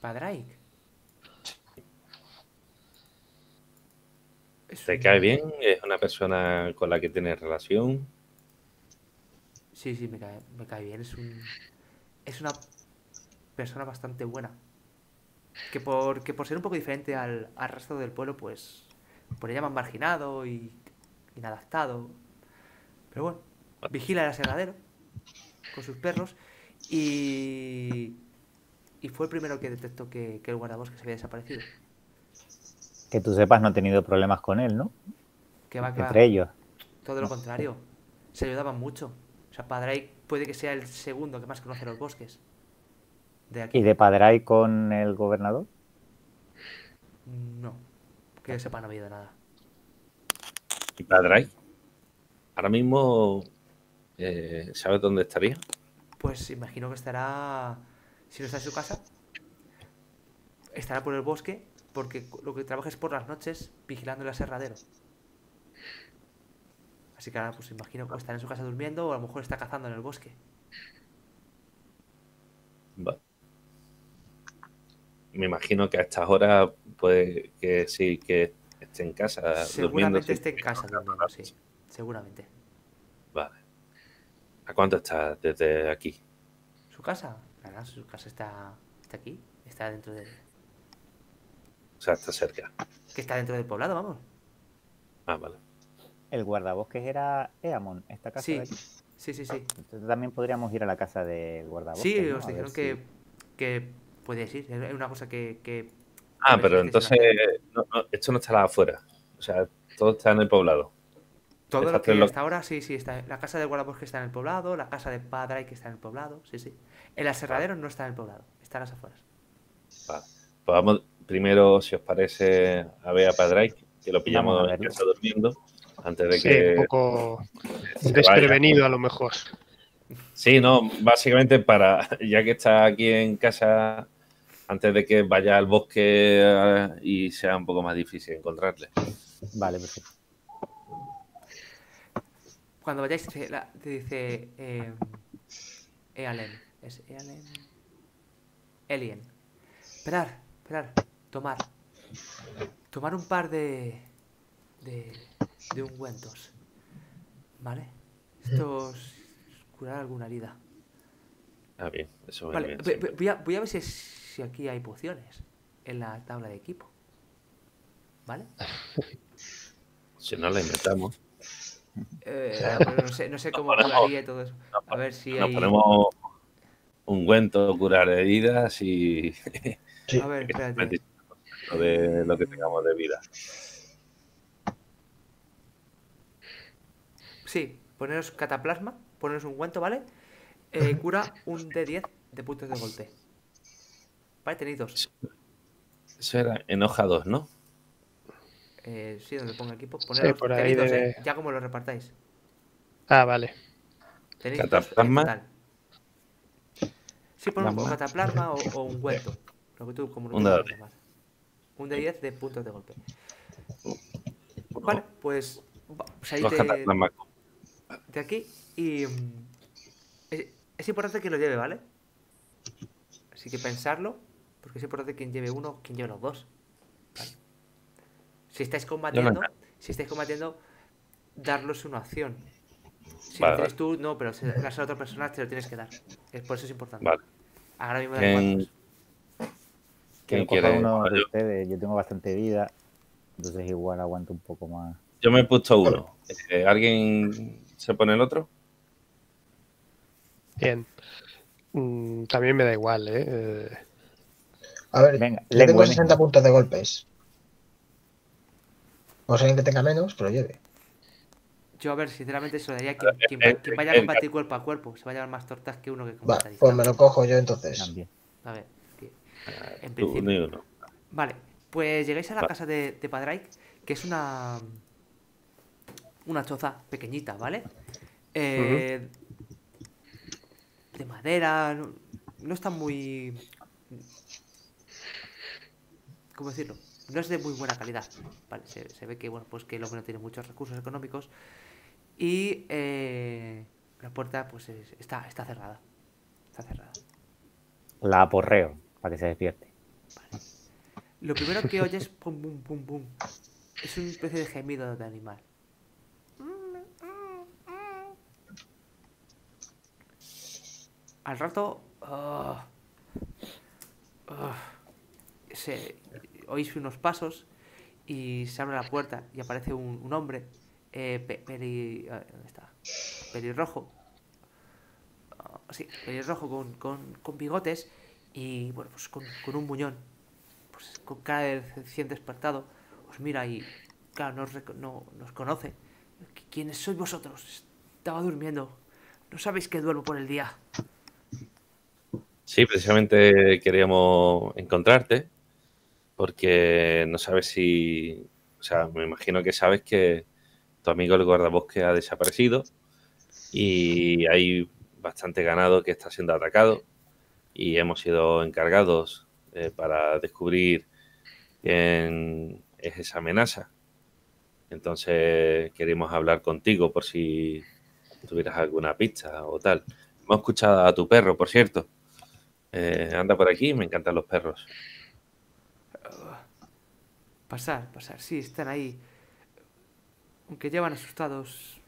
[SPEAKER 1] Padraig. Es
[SPEAKER 3] ¿Te cae bien? ¿Es una persona con la que tienes relación?
[SPEAKER 1] Sí, sí, me cae, me cae bien. Es un. Es una persona bastante buena. Que por, que por ser un poco diferente al, al resto del pueblo, pues. Por le llaman marginado y inadaptado. Pero bueno, vigila el aserradero con sus perros. Y. Y fue el primero que detectó que, que el guardabosques había desaparecido.
[SPEAKER 5] que tú sepas no ha tenido problemas con él, ¿no?
[SPEAKER 1] Que va, que va.
[SPEAKER 5] Entre ellos.
[SPEAKER 1] Todo lo contrario. Se ayudaban mucho. O sea, Padraig puede que sea el segundo que más conoce los bosques. De aquí.
[SPEAKER 5] ¿Y de Padray con el gobernador?
[SPEAKER 1] No. Que yo sepa, no ha habido nada.
[SPEAKER 3] ¿Y Padray? Ahora mismo, eh, ¿sabes dónde estaría?
[SPEAKER 1] Pues imagino que estará, si no está en su casa, estará por el bosque, porque lo que trabaja es por las noches vigilando el aserradero. Así que ahora pues imagino que estará en su casa durmiendo o a lo mejor está cazando en el bosque.
[SPEAKER 3] Va. Me imagino que a estas horas puede que sí, que esté en casa durmiendo.
[SPEAKER 1] Seguramente
[SPEAKER 3] sí.
[SPEAKER 1] esté en casa durmiendo, sí. Seguramente.
[SPEAKER 3] Vale. ¿A cuánto está desde aquí?
[SPEAKER 1] ¿Su casa? Nada, su casa está, está aquí. Está dentro de...
[SPEAKER 3] O sea, está cerca.
[SPEAKER 1] Que está dentro del poblado, vamos.
[SPEAKER 3] Ah, vale.
[SPEAKER 5] El guardabosques era Eamon, esta casa
[SPEAKER 1] Sí,
[SPEAKER 5] de aquí.
[SPEAKER 1] sí, sí, sí.
[SPEAKER 5] Entonces también podríamos ir a la casa del guardabosques.
[SPEAKER 1] Sí,
[SPEAKER 5] ¿no?
[SPEAKER 1] os dijeron
[SPEAKER 5] si-
[SPEAKER 1] que, que podíais ir. Es una cosa que... que
[SPEAKER 3] Ah, pero entonces no, no, esto no estará afuera. O sea, todo está en el poblado.
[SPEAKER 1] Todo lo que hasta ahora, sí, sí, está. La casa de guardabosque está en el poblado, la casa de Padray que está en el poblado, sí, sí. El aserradero no está en el poblado, está en las afueras.
[SPEAKER 3] Vale. Pues vamos primero, si os parece, a ver a Padray, que lo pillamos en casa durmiendo, antes de
[SPEAKER 4] Sí,
[SPEAKER 3] que
[SPEAKER 4] un poco
[SPEAKER 3] vaya.
[SPEAKER 4] desprevenido a lo mejor.
[SPEAKER 3] Sí, no, básicamente para, ya que está aquí en casa, antes de que vaya al bosque eh, y sea un poco más difícil encontrarle.
[SPEAKER 5] Vale, perfecto.
[SPEAKER 1] Cuando vayáis, te, la- te dice. Eh, Ealen. ¿Es Ealen? Elien. Esperar, esperar. Tomar. Tomar un par de. de. de ungüentos. ¿Vale? Estos. curar alguna herida.
[SPEAKER 3] Ah, bien, eso
[SPEAKER 1] Vale,
[SPEAKER 3] bien,
[SPEAKER 1] voy a, voy a ver si, si aquí hay pociones en la tabla de equipo. ¿Vale?
[SPEAKER 3] Si no la inventamos.
[SPEAKER 1] Eh, no sé, no sé cómo curaría todo eso. A ver si
[SPEAKER 3] Nos
[SPEAKER 1] hay.
[SPEAKER 3] ponemos ungüento, curar heridas y
[SPEAKER 2] Sí.
[SPEAKER 1] A ver, espérate.
[SPEAKER 3] de lo que tengamos de vida.
[SPEAKER 1] Sí, poneros cataplasma, poneros un guento, ¿vale? Eh, cura un D10 de puntos de golpe. Vale, tenéis dos.
[SPEAKER 3] Eso era en hoja 2, ¿no?
[SPEAKER 1] Eh, sí, donde ponga equipo. Poneros,
[SPEAKER 4] por
[SPEAKER 1] tenéis dos, ¿eh? Ya como lo repartáis.
[SPEAKER 4] Ah, vale.
[SPEAKER 1] Tenéis dos
[SPEAKER 3] Cataplasma.
[SPEAKER 1] total. Sí, pon un cataplasma o, o un guento. Lo que tú, como lo
[SPEAKER 3] Un dado.
[SPEAKER 1] Un D10 de puntos de golpe. Vale, pues. salid
[SPEAKER 3] Dos
[SPEAKER 1] de, de aquí y. mm, Es, es importante que lo lleve, ¿vale? Así que pensarlo, porque es importante quien lleve uno, quien lleve los dos. ¿vale? Si estáis combatiendo, si estáis combatiendo, darlos una acción. Si
[SPEAKER 3] Vale,
[SPEAKER 1] lo tienes tú, no, pero si das a otra persona, te lo tienes que dar. Es- Por eso es importante.
[SPEAKER 3] Vale.
[SPEAKER 1] Ahora mismo da
[SPEAKER 3] ¿Quién-
[SPEAKER 1] cuantos.
[SPEAKER 5] Que
[SPEAKER 3] ¿Quién
[SPEAKER 5] coja
[SPEAKER 3] quiere?
[SPEAKER 5] uno de
[SPEAKER 3] Yo-
[SPEAKER 5] ustedes. Yo tengo bastante vida. Entonces igual aguanto un poco más.
[SPEAKER 3] Yo me he puesto uno. Eh, ¿Alguien se pone el otro?
[SPEAKER 4] Bien. Mm, también me da igual, ¿eh? Eh,
[SPEAKER 2] A ver,
[SPEAKER 5] Venga,
[SPEAKER 2] yo tengo
[SPEAKER 5] lengua
[SPEAKER 2] 60 puntos de golpes. O sea, alguien que tenga menos, que lo lleve.
[SPEAKER 1] Yo, a ver, sinceramente, se lo daría a quien, quien
[SPEAKER 3] Eh,
[SPEAKER 1] quien vaya a
[SPEAKER 3] eh,
[SPEAKER 1] combatir cuerpo a cuerpo. Se va a llevar más tortas que uno que combata
[SPEAKER 2] pues me lo cojo yo entonces.
[SPEAKER 5] También.
[SPEAKER 1] A ver, que- en
[SPEAKER 3] Tú,
[SPEAKER 1] principio.
[SPEAKER 3] uno.
[SPEAKER 1] Vale, pues llegáis a la casa de, de Padraig, que es una. Una choza pequeñita, ¿vale? Eh, De madera, no, no está muy. ¿Cómo decirlo? No es de muy buena calidad. Vale, se, se ve que, bueno, pues que el hombre no tiene muchos recursos económicos. Y eh, la puerta, pues es- está, está cerrada. Está cerrada.
[SPEAKER 5] La aporreo para que se despierte.
[SPEAKER 1] Lo primero que oyes, pum, pum, pum, pum, es una especie de gemido de animal. Al rato, ah, ah, se, oís unos pasos y se abre la puerta y aparece un, un hombre, eh, ah, ¿dónde está? Pelirrojo, sí, pelirrojo con, con, con bigotes y bueno, pues con, con un muñón pues con cara de recién despertado, os mira y, claro, no os, reco- no, nos conoce. "¿Qui- ¿Quiénes sois vosotros? Estaba durmiendo. No sabéis que duermo por el día.
[SPEAKER 3] Sí, precisamente queríamos encontrarte porque no sabes si, o sea, me imagino que sabes que tu amigo el guardabosque ha desaparecido y hay bastante ganado que está siendo atacado y hemos sido encargados eh, para descubrir quién es esa amenaza. Entonces queremos hablar contigo por si tuvieras alguna pista o tal. Hemos escuchado a tu perro, por cierto. Eh, anda por aquí, me encantan los perros.
[SPEAKER 1] Pasar, pasar, sí, están ahí. Aunque llevan asustados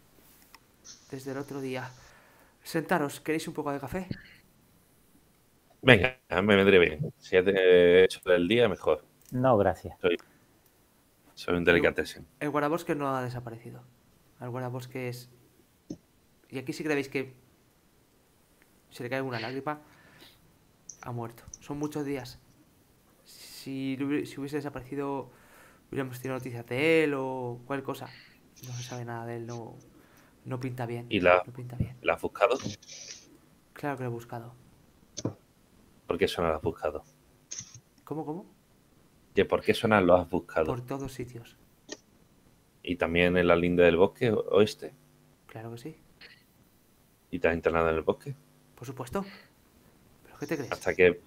[SPEAKER 1] desde el otro día. Sentaros, ¿queréis un poco de café?
[SPEAKER 3] Venga, me vendré bien. Si has hecho el día, mejor.
[SPEAKER 5] No, gracias.
[SPEAKER 3] Soy, soy un delicatessen.
[SPEAKER 1] El guardabosque no ha desaparecido. El guardabosque es... Y aquí sí que veis que se le cae una lágrima. Ha muerto. Son muchos días. Si, si hubiese desaparecido, hubiéramos tenido noticias de él o cualquier cosa. No se sabe nada de él, no, no pinta bien.
[SPEAKER 3] ¿Y la-
[SPEAKER 1] No pinta bien.
[SPEAKER 3] ¿La has buscado?
[SPEAKER 1] Claro que lo he buscado.
[SPEAKER 3] ¿Por qué zona lo has buscado?
[SPEAKER 1] ¿Cómo, cómo?
[SPEAKER 3] ¿Y por qué zona lo has buscado?
[SPEAKER 1] Por todos sitios.
[SPEAKER 3] ¿Y también en la linda del bosque oeste?
[SPEAKER 1] Claro que sí.
[SPEAKER 3] ¿Y te has internado en el bosque?
[SPEAKER 1] Por supuesto. ¿Pero qué te crees?
[SPEAKER 3] ¿Hasta que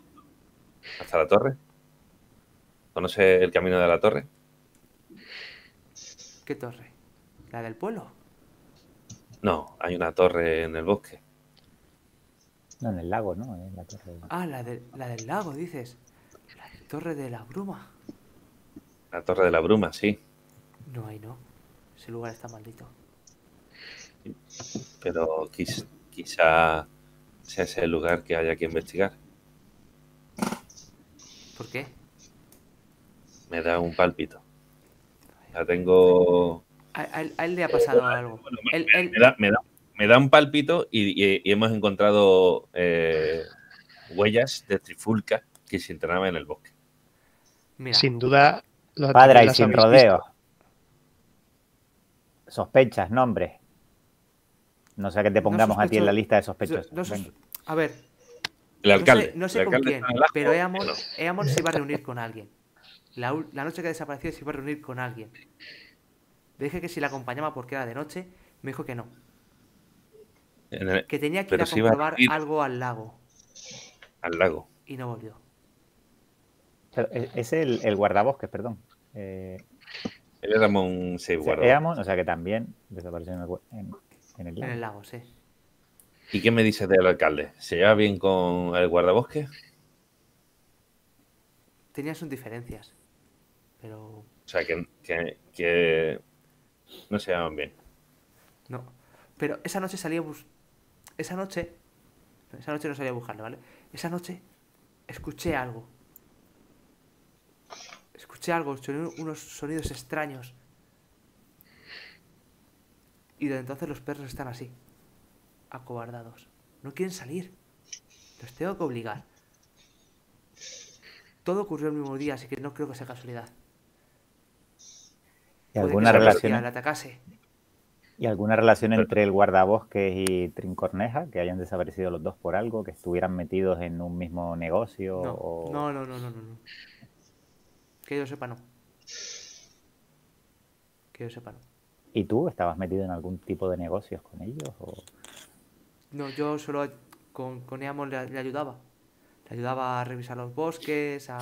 [SPEAKER 3] ¿Hasta la torre? ¿Conoces el camino de la torre?
[SPEAKER 1] ¿Qué torre? ¿La del pueblo?
[SPEAKER 3] No, hay una torre en el bosque.
[SPEAKER 5] No, en el lago, ¿no? En la torre.
[SPEAKER 1] Ah, la, de- la del lago, dices. La torre de la bruma.
[SPEAKER 3] La torre de la bruma, sí.
[SPEAKER 1] No, ahí no. Ese lugar está maldito.
[SPEAKER 3] Pero quiz- quizá sea ese el lugar que haya que investigar.
[SPEAKER 1] ¿Por qué?
[SPEAKER 3] Me da un pálpito. Tengo...
[SPEAKER 1] A, a él, a él le ha pasado algo.
[SPEAKER 3] Bueno, me, da, me da- me da un pálpito y, y- y hemos encontrado eh, huellas de trifulca que se internaba en el bosque.
[SPEAKER 1] Mira,
[SPEAKER 4] Sin duda, lo-
[SPEAKER 5] Padre, y sin rodeos.
[SPEAKER 4] visto.
[SPEAKER 5] Sospechas, nombres. No sea que te pongamos a ti en la lista de sospechosos.
[SPEAKER 1] no a ver,
[SPEAKER 3] El alcalde.
[SPEAKER 1] no sé, no sé
[SPEAKER 3] el
[SPEAKER 1] con
[SPEAKER 3] alcalde
[SPEAKER 1] quién, pero Eamon, Eamon se iba a reunir con alguien. La, noche que desapareció se iba a reunir con alguien. Le dije que si la acompañaba porque era de noche, me dijo que no.
[SPEAKER 3] el-
[SPEAKER 1] Que tenía que
[SPEAKER 3] Pero
[SPEAKER 1] ir a
[SPEAKER 3] se
[SPEAKER 1] comprobar algo al lago.
[SPEAKER 3] al lago.
[SPEAKER 1] Y no volvió.
[SPEAKER 5] Pero e- es el, el guardabosques, perdón. Eh,
[SPEAKER 3] Él era un safe
[SPEAKER 5] o sea,
[SPEAKER 3] guarda.
[SPEAKER 5] Eamon, o sea que también desapareció en el, gu- en- en el
[SPEAKER 1] En
[SPEAKER 5] lago.
[SPEAKER 1] el lago, sí.
[SPEAKER 3] ¿Y qué me dices del alcalde? ¿Se lleva bien con el guardabosque?
[SPEAKER 1] Tenía sus diferencias. Pero
[SPEAKER 3] O sea, que, que- que no se llevan bien.
[SPEAKER 1] no. Pero esa noche salí a bus... Esa noche... Esa noche no salí a buscarle, ¿vale? Esa noche escuché algo. Escuché algo, unos sonidos extraños. Y desde entonces los perros están así. Acobardados. No quieren salir. Los tengo que obligar. Todo ocurrió el mismo día, así que no creo que sea casualidad.
[SPEAKER 5] ¿Y alguna
[SPEAKER 1] que
[SPEAKER 5] relación,
[SPEAKER 1] atacase.
[SPEAKER 5] ¿Y alguna relación entre el guardabosques y Trincorneja? Que hayan desaparecido los dos por algo, que estuvieran metidos en un mismo negocio.
[SPEAKER 1] No,
[SPEAKER 5] o...
[SPEAKER 1] no, no, no, no, no, no. Que yo sepa, no. Que yo sepa, no.
[SPEAKER 5] ¿Y tú estabas metido en algún tipo de negocios con ellos? O...
[SPEAKER 1] No, yo solo con, con Eamon le, le ayudaba. Le ayudaba a revisar los bosques, a,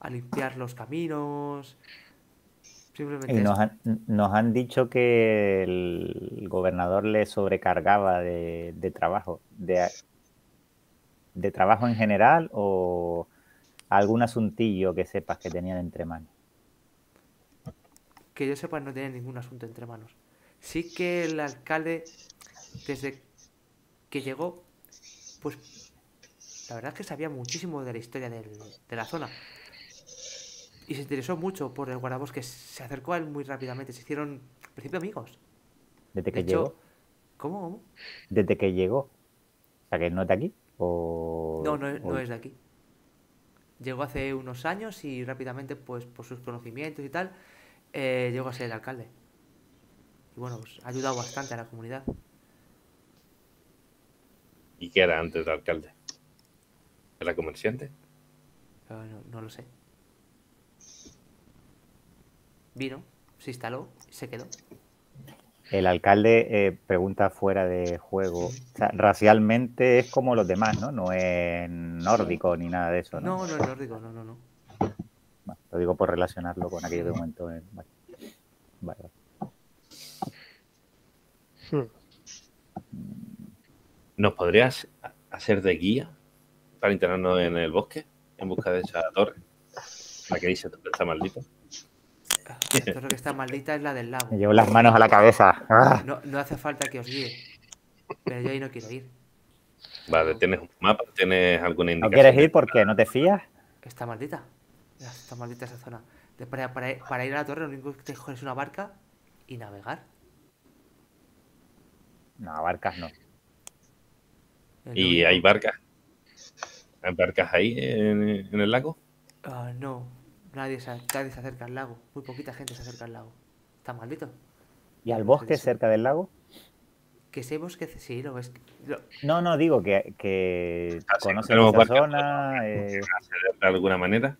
[SPEAKER 1] a limpiar los caminos. Simplemente
[SPEAKER 5] Y nos han, nos han dicho que el gobernador le sobrecargaba de, de trabajo. De, ¿De trabajo en general o algún asuntillo que sepas que tenían entre manos?
[SPEAKER 1] Que yo sepa, no tenía ningún asunto entre manos. Sí que el alcalde, desde que llegó, pues la verdad es que sabía muchísimo de la historia del- de la zona. Y se interesó mucho por el guardabosques. Se acercó a él muy rápidamente. Se hicieron, al principio, amigos.
[SPEAKER 5] Desde
[SPEAKER 1] De
[SPEAKER 5] que
[SPEAKER 1] hecho,
[SPEAKER 5] llegó.
[SPEAKER 1] ¿cómo? cómo?
[SPEAKER 5] Desde que llegó. O sea, que no está aquí. O,
[SPEAKER 1] No, no, es- no
[SPEAKER 5] o-
[SPEAKER 1] es de aquí. Llegó hace unos años y rápidamente, pues por sus conocimientos y tal, eh, llegó a ser el alcalde. Y bueno, pues, ha ayudado bastante a la comunidad.
[SPEAKER 3] ¿Y qué era antes de alcalde? ¿Era comerciante?
[SPEAKER 1] Pero no, no lo sé. Vino, se instaló, y se quedó.
[SPEAKER 5] El alcalde eh, pregunta fuera de juego. O sea, racialmente es como los demás, ¿no? No es nórdico ni nada de eso, ¿no?
[SPEAKER 1] No, no es nórdico, no, no, no.
[SPEAKER 5] Bueno, lo digo por relacionarlo con aquello de momento. en- Vale. Vale, vale.
[SPEAKER 4] Hmm.
[SPEAKER 3] ¿Nos podrías hacer de guía para internarnos en el bosque en busca de esa torre? La que dice que está maldita.
[SPEAKER 1] La torre que está maldita es la del lago.
[SPEAKER 5] Me llevo las manos a la cabeza. ¡Ah!
[SPEAKER 1] No, no hace falta que os guíe. Pero yo ahí no quiero ir.
[SPEAKER 3] Vale, ¿tienes un mapa? ¿Tienes alguna
[SPEAKER 5] ¿No
[SPEAKER 3] indicación?
[SPEAKER 5] quieres ir porque no te fías?
[SPEAKER 1] Está maldita. Está maldita esa zona. Para, para- para ir a la torre lo único que te coges es una barca y navegar.
[SPEAKER 5] No, barcas no.
[SPEAKER 1] Lo
[SPEAKER 3] ¿Y hay barcas? ¿Hay barcas ahí en, en el lago?
[SPEAKER 1] Ah, no, nadie se, nadie se acerca al lago. Muy poquita gente se acerca al lago. Está maldito.
[SPEAKER 5] ¿Y al bosque cerca del lago?
[SPEAKER 1] Que ese bosque, sí, lo ves. lo-
[SPEAKER 5] No, no, digo que, que conoces
[SPEAKER 3] barcas.
[SPEAKER 5] zona. eh,
[SPEAKER 3] ¿Acceder de alguna manera?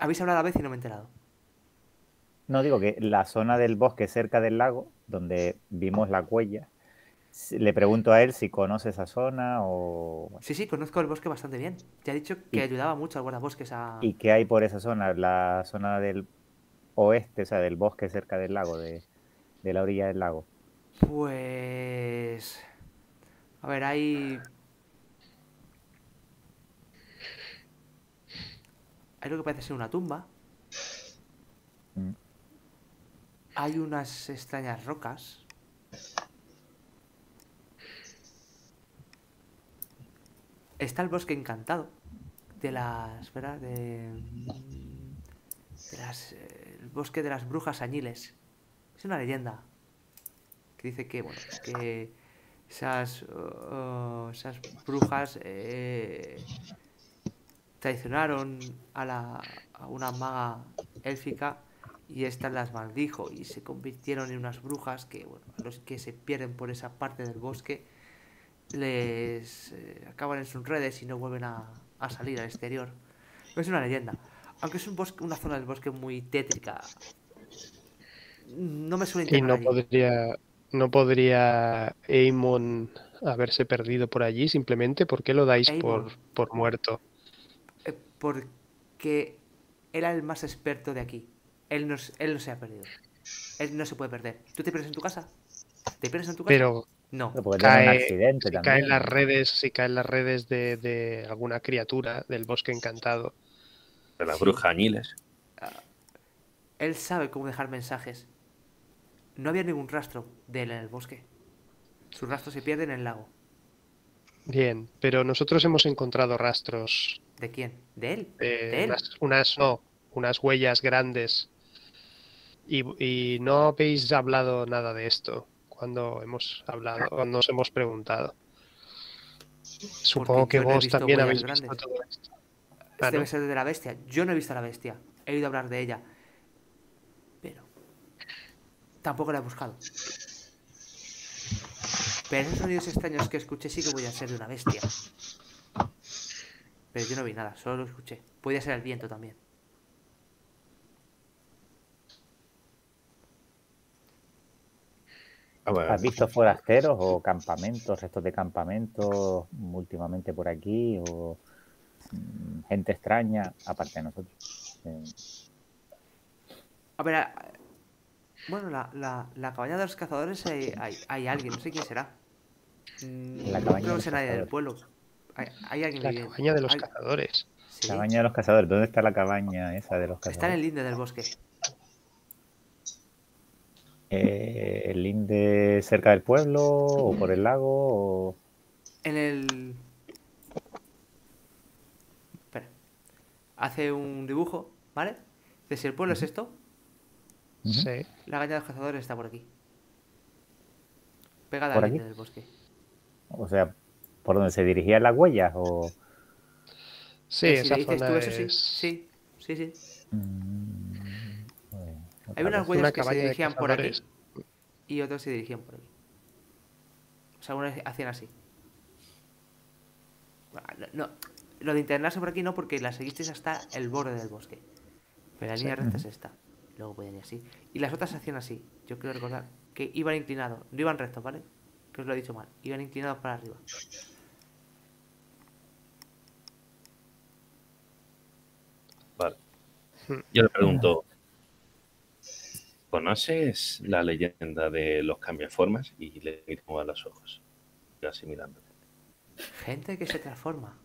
[SPEAKER 1] Habéis hablado a la vez y no me he enterado.
[SPEAKER 5] No, digo que la zona del bosque cerca del lago, donde vimos la huella, le pregunto a él si conoce esa zona o...
[SPEAKER 1] Sí, sí, conozco el bosque bastante bien. Ya he dicho que
[SPEAKER 5] Y-
[SPEAKER 1] ayudaba mucho al guardabosques a.
[SPEAKER 5] ¿Y qué hay por esa zona? La zona del oeste, o sea, del bosque cerca del lago, de, de la orilla del lago.
[SPEAKER 1] Pues. A ver, hay. Hay lo que parece ser una tumba.
[SPEAKER 5] Mm.
[SPEAKER 1] Hay unas extrañas rocas. Está el bosque encantado. De las. ¿Verdad? De. Las. eh, El bosque de las brujas añiles. Es una leyenda. Que dice que, bueno, que esas. uh, esas brujas. eh, traicionaron a, la, a una maga élfica y esta las maldijo y se convirtieron en unas brujas que, bueno, los que se pierden por esa parte del bosque les eh, acaban en sus redes y no vuelven a, a salir al exterior. Es una leyenda. Aunque es un bosque, una zona del bosque muy tétrica. No me suele
[SPEAKER 4] Y no
[SPEAKER 1] allí.
[SPEAKER 4] podría, no podría Aemon haberse perdido por allí simplemente. ¿Por qué lo dais por, por muerto?
[SPEAKER 1] Eh, Porque él era el más experto de aquí. Él no, él no se ha perdido. Él no se puede perder. ¿Tú te pierdes en tu casa? ¿Te pierdes en tu casa?
[SPEAKER 4] Pero
[SPEAKER 1] No.
[SPEAKER 5] Porque tiene un
[SPEAKER 4] Cae-
[SPEAKER 5] accidente
[SPEAKER 4] si
[SPEAKER 5] también.
[SPEAKER 4] caen las redes, si caen las redes de, de alguna criatura del bosque encantado.
[SPEAKER 3] De las
[SPEAKER 1] Sí.
[SPEAKER 3] brujas añiles.
[SPEAKER 1] Él sabe cómo dejar mensajes. No había ningún rastro de él en el bosque. Su rastro se pierde en el lago.
[SPEAKER 4] Bien, pero nosotros hemos encontrado rastros
[SPEAKER 1] ¿De quién? ¿De él?
[SPEAKER 4] de
[SPEAKER 1] ¿De él?
[SPEAKER 4] unas, unas- no, unas huellas grandes. Y, y no habéis hablado nada de esto cuando hemos hablado, cuando os hemos preguntado. Supongo que
[SPEAKER 1] no
[SPEAKER 4] vos también habéis visto todo esto.
[SPEAKER 1] Este
[SPEAKER 4] Ah,
[SPEAKER 1] debe
[SPEAKER 4] ¿no?
[SPEAKER 1] ser de la bestia. Yo no he visto a la bestia. He oído hablar de ella. Pero tampoco la he buscado. Pero esos sonidos extraños que escuché sí que podían ser de una bestia. Pero yo no vi nada, solo lo escuché. Podía ser el viento también.
[SPEAKER 3] Ah, bueno,
[SPEAKER 5] ¿Has visto forasteros o campamentos, restos de campamentos últimamente por aquí? ¿O mm, gente extraña, aparte de nosotros? Eh,
[SPEAKER 1] A ver, bueno, la, la, la cabaña de los cazadores hay, hay, hay alguien, no sé quién será. Mm,
[SPEAKER 5] La
[SPEAKER 1] no
[SPEAKER 5] cabaña
[SPEAKER 1] creo que sea nadie del
[SPEAKER 5] cazadores.
[SPEAKER 1] pueblo. Hay, hay alguien
[SPEAKER 4] La
[SPEAKER 1] viviendo.
[SPEAKER 4] cabaña de los
[SPEAKER 1] Hay-
[SPEAKER 4] cazadores.
[SPEAKER 1] sí.
[SPEAKER 5] Cabaña de los cazadores. ¿Dónde está la cabaña esa de los
[SPEAKER 1] Está en
[SPEAKER 5] cazadores?
[SPEAKER 1] el linde del bosque.
[SPEAKER 5] Eh, ¿El linde cerca del pueblo o por el lago? O...
[SPEAKER 1] En el. Espera. Hace un dibujo, ¿vale? De si el pueblo es esto.
[SPEAKER 4] Sí.
[SPEAKER 1] la cabaña de los cazadores está por aquí. Pegada
[SPEAKER 5] ¿Por
[SPEAKER 1] al
[SPEAKER 5] aquí?
[SPEAKER 1] linde del bosque.
[SPEAKER 5] O sea, ¿por donde se dirigían las huellas? O...
[SPEAKER 4] Sí,
[SPEAKER 1] Eh, si
[SPEAKER 4] esa zona
[SPEAKER 1] tú eso, sí. Sí, sí, sí.
[SPEAKER 5] Mm,
[SPEAKER 1] Hay unas huellas
[SPEAKER 4] una
[SPEAKER 1] que se dirigían por aquí y otras se dirigían por aquí. O sea, unas hacían así. Bueno, No, no, lo de internarse por aquí no, porque la seguisteis hasta el borde del bosque. Pero la línea recta es esta. Luego podían ir así. Y las otras hacían así. Yo creo recordar que iban inclinados, no iban rectos, ¿vale? Que os lo he dicho mal, iban inclinados para arriba.
[SPEAKER 3] Vale.
[SPEAKER 4] Hmm.
[SPEAKER 3] Yo le pregunto, ¿conoces la leyenda de los cambiaformas? Y le miro a los ojos, yo así mirando.
[SPEAKER 1] Gente que se transforma.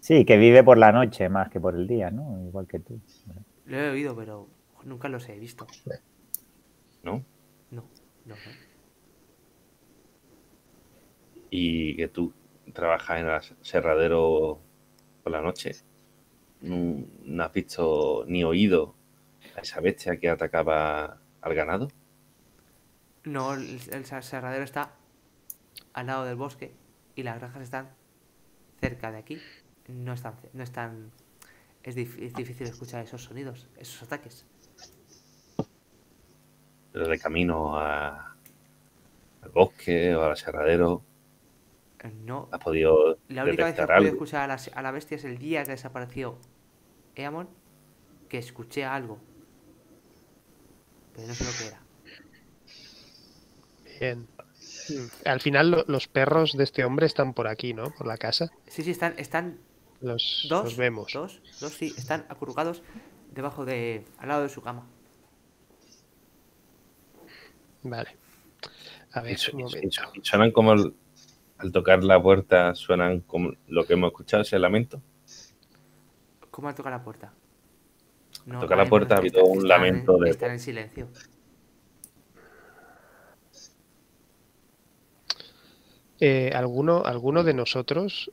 [SPEAKER 5] Sí, que vive por la noche más que por el día, ¿no? Igual que tú.
[SPEAKER 1] Lo he oído, pero nunca los he visto.
[SPEAKER 3] ¿no?
[SPEAKER 1] No, no, no.
[SPEAKER 3] Y que tú trabajas en el aserradero por la noche. No, no has visto ni oído a esa bestia que atacaba al ganado.
[SPEAKER 1] No, el, el aserradero está al lado del bosque y las granjas están cerca de aquí. No están, no están. Es, dif- es difícil escuchar esos sonidos, esos ataques.
[SPEAKER 3] Pero de camino a- al bosque o al aserradero,
[SPEAKER 1] Eh, No,
[SPEAKER 3] has podido
[SPEAKER 1] la única vez que he podido escuchar a la, a la bestia es el día que desapareció Eamon, que escuché algo. Pero no sé lo que era.
[SPEAKER 4] Bien. Mm. Al final lo- los perros de este hombre están por aquí, ¿no? Por la casa.
[SPEAKER 1] Sí, sí, están, están
[SPEAKER 4] Los,
[SPEAKER 1] dos,
[SPEAKER 4] los vemos.
[SPEAKER 1] dos, dos, sí, están acurrucados debajo de, al lado de su cama.
[SPEAKER 4] Vale. A ver, un
[SPEAKER 3] y y suenan como el- al tocar la puerta, suenan como lo que hemos escuchado, ese lamento.
[SPEAKER 1] ¿Cómo toca la puerta? No,
[SPEAKER 3] tocar la puerta ha habido un
[SPEAKER 1] están-
[SPEAKER 3] lamento de-
[SPEAKER 1] Están en silencio.
[SPEAKER 4] Eh, ¿alguno, ¿Alguno de nosotros,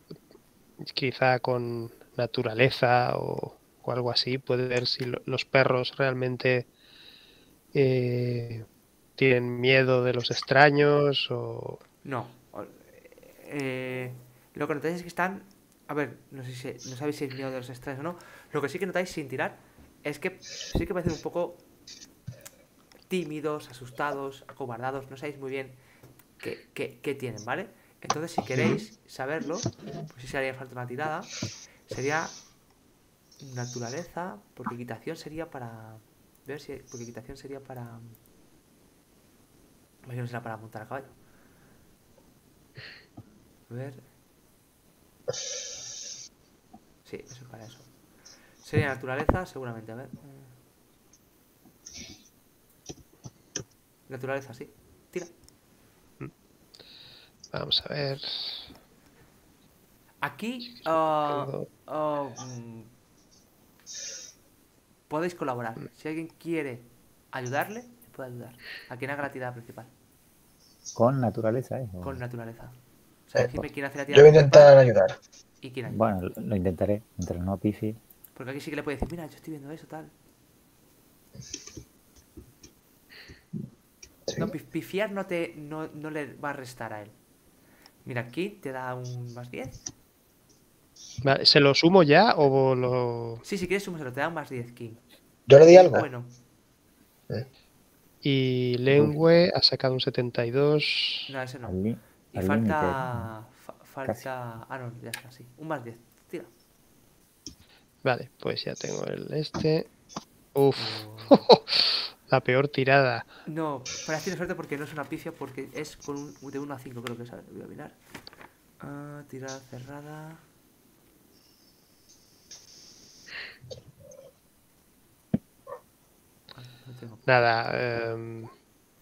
[SPEAKER 4] quizá con naturaleza o, o algo así, puede ver si lo- los perros realmente eh, tienen miedo de los extraños o...
[SPEAKER 1] No. eh, lo que notáis es que están. A ver, no sé si no sabéis si es miedo de los extraños o no. Lo que sí que notáis sin tirar es que sí que parecen un poco tímidos, asustados, acobardados. No sabéis muy bien qué, qué- qué tienen, ¿vale? Entonces, si queréis saberlo, pues sí se haría falta una tirada. Sería naturaleza, porque equitación sería para. Ver si. Porque equitación sería para. Imagino será para montar a caballo. A ver. Sí, eso es para eso. Sería naturaleza, seguramente, a ver. Naturaleza, sí. Tira.
[SPEAKER 4] Vamos a ver.
[SPEAKER 1] Aquí
[SPEAKER 4] puedo-
[SPEAKER 1] ah, mm, podéis colaborar. Si alguien quiere ayudarle, le puede ayudar. A quien haga la tirada principal.
[SPEAKER 5] Con naturaleza, ¿eh?
[SPEAKER 1] Con naturaleza. O sea,
[SPEAKER 2] Eh,
[SPEAKER 1] decidme quién hace la
[SPEAKER 2] Yo
[SPEAKER 1] tirada
[SPEAKER 2] voy a intentar ayudar.
[SPEAKER 1] y quién ayuda.
[SPEAKER 5] Bueno, lo, intentaré. Mientras no pifi.
[SPEAKER 1] Porque aquí sí que le puede decir, mira, yo estoy viendo eso, tal.
[SPEAKER 2] Sí.
[SPEAKER 1] No, pif- pifiar no te no, no le va a restar a él. Mira, aquí te da un más 10.
[SPEAKER 4] Vale, ¿Se lo sumo ya o lo...?
[SPEAKER 1] Sí, si quieres súmaselo, te da un más 10, King.
[SPEAKER 2] Yo le di algo.
[SPEAKER 1] Bueno,
[SPEAKER 4] Y Lengüe ha sacado un 72.
[SPEAKER 1] no, ese no. Y
[SPEAKER 5] al
[SPEAKER 1] falta. fa- falta. Ah, no, ya está, sí. Un más 10.
[SPEAKER 4] Vale, pues ya tengo el este. Uf,
[SPEAKER 1] Oh.
[SPEAKER 4] la peor tirada.
[SPEAKER 1] No, pero has tenido suerte porque no es una pifia, porque es con un, de 1 a 5, creo que es. Voy a mirar. Ah, tirada cerrada. Ah, no tengo.
[SPEAKER 4] Nada, em,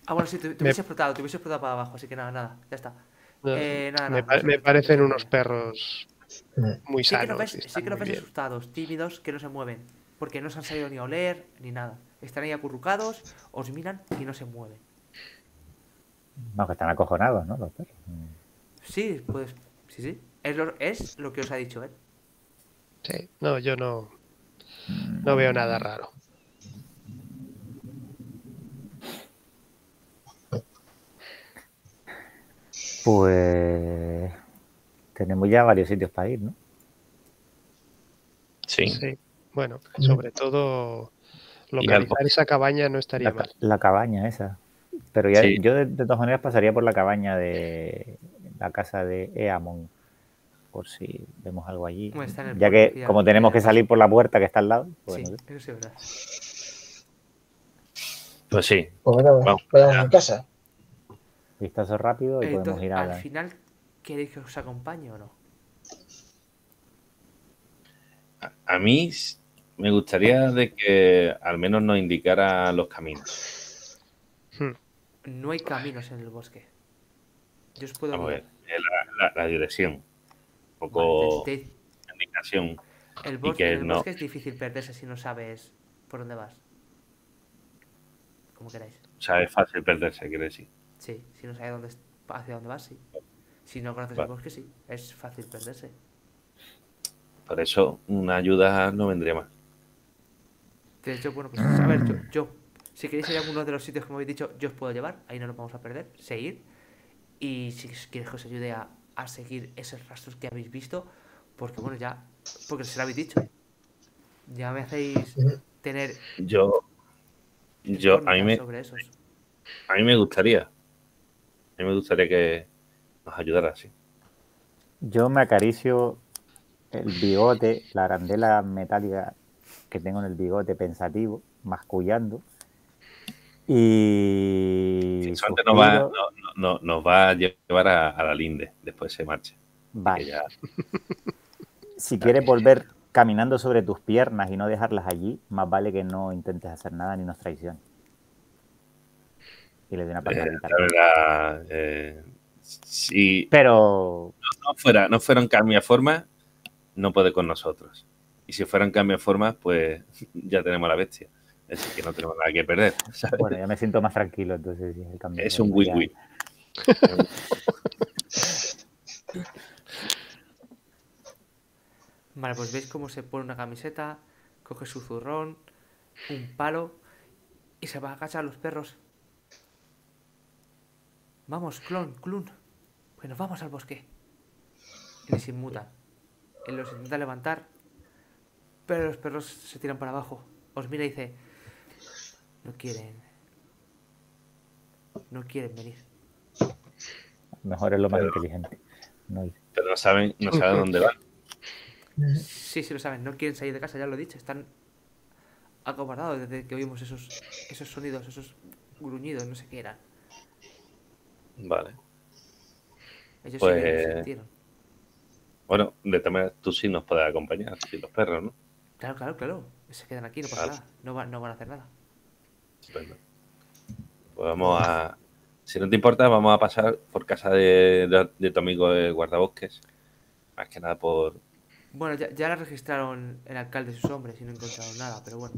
[SPEAKER 1] Ah, bueno, sí, te, te
[SPEAKER 4] Me-
[SPEAKER 1] hubiese explotado, te hubiese explotado para abajo, así que nada, nada, ya está.
[SPEAKER 4] no,
[SPEAKER 1] Eh, nada,
[SPEAKER 4] me,
[SPEAKER 1] nada,
[SPEAKER 4] pa-
[SPEAKER 1] no
[SPEAKER 4] me parecen unos perros. Muy
[SPEAKER 1] Sí que
[SPEAKER 4] sanos.
[SPEAKER 1] ves, sí que los ves
[SPEAKER 4] bien.
[SPEAKER 1] asustados, tímidos, que no se mueven. Porque no se han salido ni a oler ni nada. Están ahí acurrucados, os miran y no se mueven.
[SPEAKER 5] No, que están acojonados, ¿no? Los perros. Mm.
[SPEAKER 1] Sí, pues. Sí, sí. Es lo, es lo que os ha dicho él.
[SPEAKER 4] Sí, no, yo no, no veo nada raro.
[SPEAKER 5] Pues tenemos ya varios sitios para ir, ¿no?
[SPEAKER 3] Sí.
[SPEAKER 4] Sí, bueno, sobre todo localizar esa cabaña no estaría
[SPEAKER 5] La,
[SPEAKER 4] mal.
[SPEAKER 5] la cabaña esa. Pero ya,
[SPEAKER 3] Sí.
[SPEAKER 5] yo de, de todas maneras pasaría por la cabaña de la casa de Eamon, por si vemos algo allí.
[SPEAKER 1] Bueno, está en el
[SPEAKER 5] Ya que
[SPEAKER 1] ya-
[SPEAKER 5] como tenemos que salir por la puerta que está al lado, pues
[SPEAKER 1] sí,
[SPEAKER 5] no sé.
[SPEAKER 1] eso sí es verdad.
[SPEAKER 3] Pues sí.
[SPEAKER 2] Pues
[SPEAKER 3] Vamos.
[SPEAKER 2] a casa.
[SPEAKER 5] Vistazo rápido y podemos ir a
[SPEAKER 1] al final, ¿queréis que os acompañe o no?
[SPEAKER 3] A, a mí me gustaría de que al menos nos indicara los caminos.
[SPEAKER 4] Hmm.
[SPEAKER 1] No hay caminos en el bosque. Yo os puedo
[SPEAKER 3] Vamos a ver, eh, la, la- la dirección. Un poco
[SPEAKER 1] Vale, te- te-
[SPEAKER 3] indicación.
[SPEAKER 1] el bosque,
[SPEAKER 3] que
[SPEAKER 1] en el
[SPEAKER 3] no-
[SPEAKER 1] bosque es difícil perderse si no sabes por dónde vas. Como queráis.
[SPEAKER 3] O sea, es fácil perderse, quiere decir.
[SPEAKER 1] Sí, si no sabes dónde, hacia dónde vas, sí. Si no conoces
[SPEAKER 3] Vale.
[SPEAKER 1] el bosque, sí. Es fácil perderse.
[SPEAKER 3] Por eso una ayuda no vendría mal.
[SPEAKER 1] De hecho, bueno, pues a ver, yo, yo, si queréis ir a alguno de los sitios que me habéis dicho, yo os puedo llevar, ahí no nos vamos a perder, seguir. Y si queréis que os ayude a, a seguir esos rastros que habéis visto, porque bueno, ya, porque se lo habéis dicho. Ya me hacéis tener
[SPEAKER 3] Yo, yo a mí me,
[SPEAKER 1] sobre esos.
[SPEAKER 3] a mí me gustaría. A mí me gustaría que nos ayudara así.
[SPEAKER 5] Yo me acaricio el bigote, la arandela metálica que tengo en el bigote pensativo, mascullando. Y.
[SPEAKER 3] Si suerte nos va, no- no- no- nos va a llevar a, a la linde, después se marcha.
[SPEAKER 5] Vale.
[SPEAKER 3] ya-
[SPEAKER 5] Si quieres volver caminando sobre tus piernas y no dejarlas allí, más vale que no intentes hacer nada ni nos traiciones. Y le doy una
[SPEAKER 3] eh, verdad, eh, si
[SPEAKER 5] Pero
[SPEAKER 3] no fuera, no fuera un cambio de forma, no puede con nosotros. Y si fuera un cambio de forma, pues ya tenemos la bestia. Así que no tenemos nada que perder. ¿sabes?
[SPEAKER 5] bueno, ya me siento más tranquilo entonces. el cambio
[SPEAKER 3] es
[SPEAKER 5] de
[SPEAKER 3] un win-win.
[SPEAKER 1] Vale, pues veis cómo se pone una camiseta, coge su zurrón, un palo y se va a agachar a los perros. Vamos, clon, clun. Bueno, vamos al bosque. Y les inmuta. Él los intenta levantar, pero los perros se tiran para abajo. Os mira y dice, no quieren. No quieren venir.
[SPEAKER 5] Mejor es lo más
[SPEAKER 3] Pero-
[SPEAKER 5] inteligente. No.
[SPEAKER 3] Pero no saben, no saben dónde van.
[SPEAKER 1] Sí, sí lo saben, no quieren salir de casa, ya lo he dicho, están acobardados desde que oímos esos, esos sonidos, esos gruñidos, no sé qué eran.
[SPEAKER 3] Vale.
[SPEAKER 1] Ellos
[SPEAKER 3] Pues-
[SPEAKER 1] sí que lo sintieron.
[SPEAKER 3] Bueno, de todas maneras, tú sí nos puedes acompañar, sí, los perros, ¿no?
[SPEAKER 1] Claro, claro, claro. Se quedan aquí, no pasa
[SPEAKER 3] Vale.
[SPEAKER 1] nada. No, va- no van a hacer nada.
[SPEAKER 3] Estupendo. Pues vamos a. Si no te importa, vamos a pasar por casa de, de- de tu amigo el guardabosques. Más que nada por.
[SPEAKER 1] Bueno, ya, ya la registraron el alcalde y sus hombres y no encontraron nada, pero bueno.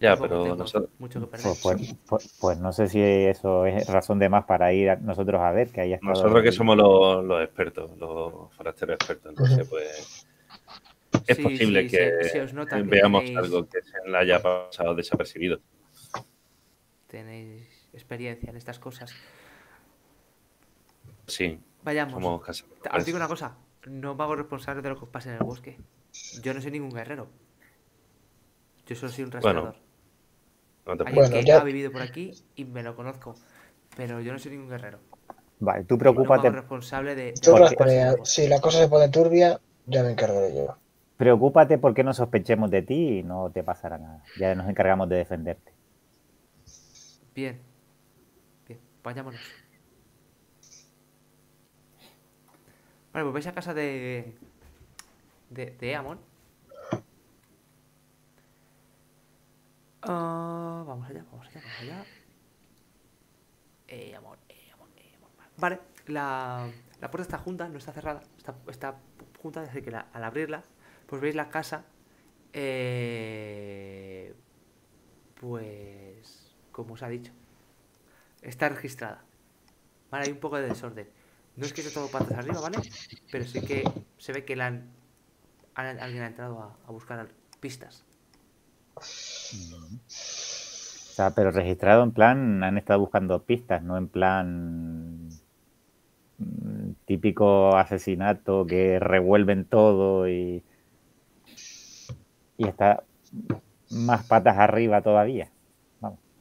[SPEAKER 3] Ya,
[SPEAKER 1] tampoco
[SPEAKER 3] pero
[SPEAKER 1] tengo
[SPEAKER 3] nosotros-
[SPEAKER 1] Mucho que perder.
[SPEAKER 5] Pues, pues- pues- pues no sé si eso es razón de más para ir a- nosotros a ver que haya estado
[SPEAKER 3] Nosotros que
[SPEAKER 5] ahí.
[SPEAKER 3] somos los, los expertos, los forasteros expertos, entonces, pues. Es
[SPEAKER 1] Sí,
[SPEAKER 3] posible
[SPEAKER 1] sí,
[SPEAKER 3] que
[SPEAKER 1] se- se os nota que
[SPEAKER 3] veamos
[SPEAKER 1] tenéis-
[SPEAKER 3] algo que se le haya pasado desapercibido.
[SPEAKER 1] Tenéis experiencia en estas cosas.
[SPEAKER 3] Sí,
[SPEAKER 1] Vayamos.
[SPEAKER 3] somos casi.
[SPEAKER 1] Os digo una cosa. No me hago responsable de lo que os pase en el bosque. Yo no soy ningún guerrero. Yo solo soy un
[SPEAKER 3] Bueno,
[SPEAKER 1] rastreador.
[SPEAKER 3] No te
[SPEAKER 1] Alguien
[SPEAKER 2] Bueno,
[SPEAKER 1] que
[SPEAKER 2] ya-
[SPEAKER 1] ha vivido por aquí y me lo conozco. Pero yo no soy ningún guerrero.
[SPEAKER 5] Vale, tú
[SPEAKER 1] No
[SPEAKER 5] preocúpate,
[SPEAKER 1] hago responsable de,
[SPEAKER 2] si la cosa se pone turbia, ya me encargaré yo.
[SPEAKER 5] preocúpate porque no sospechemos de ti y no te pasará nada. Ya nos encargamos de defenderte.
[SPEAKER 1] Bien. Bien, vayámonos. Vale, pues vais a casa de. de, de Eamon. Ah, vamos allá, vamos allá, vamos allá. Eamon, Eamon, Eamon. Vale, la, la puerta está junta, no está cerrada, está, está junta, que la- al abrirla, pues veis la casa. Eh, pues. como os ha dicho está registrada. Vale, hay un poco de desorden. No es que esté todo patas arriba, ¿vale? Pero sí que se ve que la han, han- alguien ha entrado a, a buscar pistas.
[SPEAKER 5] O sea, pero registrado en plan, han estado buscando pistas, no en plan mm, típico asesinato que revuelven todo y, y está más patas arriba todavía.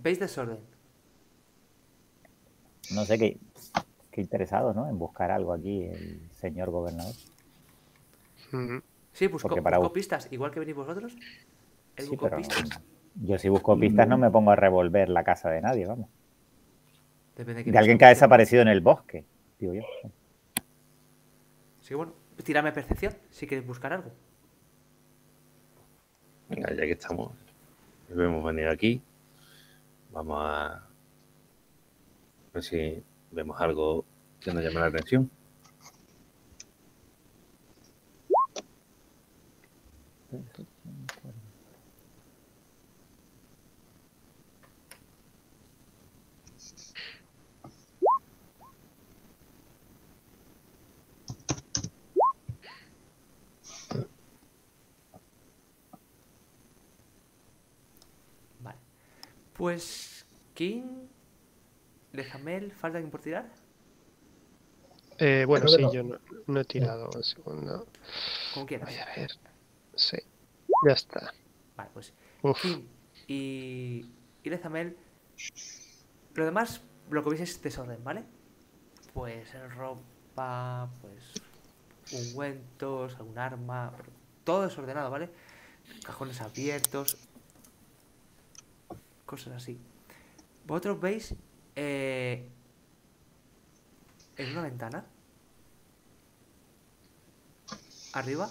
[SPEAKER 1] ¿Veis desorden?
[SPEAKER 5] No sé qué, qué interesado, ¿no? En buscar algo aquí el señor gobernador.
[SPEAKER 1] Sí, buscó,
[SPEAKER 5] para
[SPEAKER 1] buscó pistas, igual que venís vosotros. Él
[SPEAKER 5] Sí,
[SPEAKER 1] buscó
[SPEAKER 5] pero
[SPEAKER 1] pistas.
[SPEAKER 5] Yo si busco pistas no me pongo a revolver la casa de nadie, vamos.
[SPEAKER 1] Depende
[SPEAKER 5] de alguien que ha desaparecido en el bosque, digo yo.
[SPEAKER 1] Sí, bueno, tírame percepción si quieres buscar algo.
[SPEAKER 3] Venga, ya que estamos, hemos venido aquí, vamos a ver si vemos algo que nos llame la atención.
[SPEAKER 1] Pues, King, Lejamel, ¿falta alguien por tirar?
[SPEAKER 4] Eh, bueno, sí,
[SPEAKER 2] no.
[SPEAKER 4] yo no, no he tirado. Un segundo.
[SPEAKER 1] Como quieras.
[SPEAKER 4] Voy a ver. Sí, ya está.
[SPEAKER 1] Vale, pues
[SPEAKER 4] Uf,
[SPEAKER 1] King y, y Lezamel. Lo demás, lo que veis es desorden, ¿vale? Pues ropa, pues ungüentos, algún arma, todo desordenado, ¿vale? Cajones abiertos, cosas así. Vosotros veis eh, en una ventana, arriba,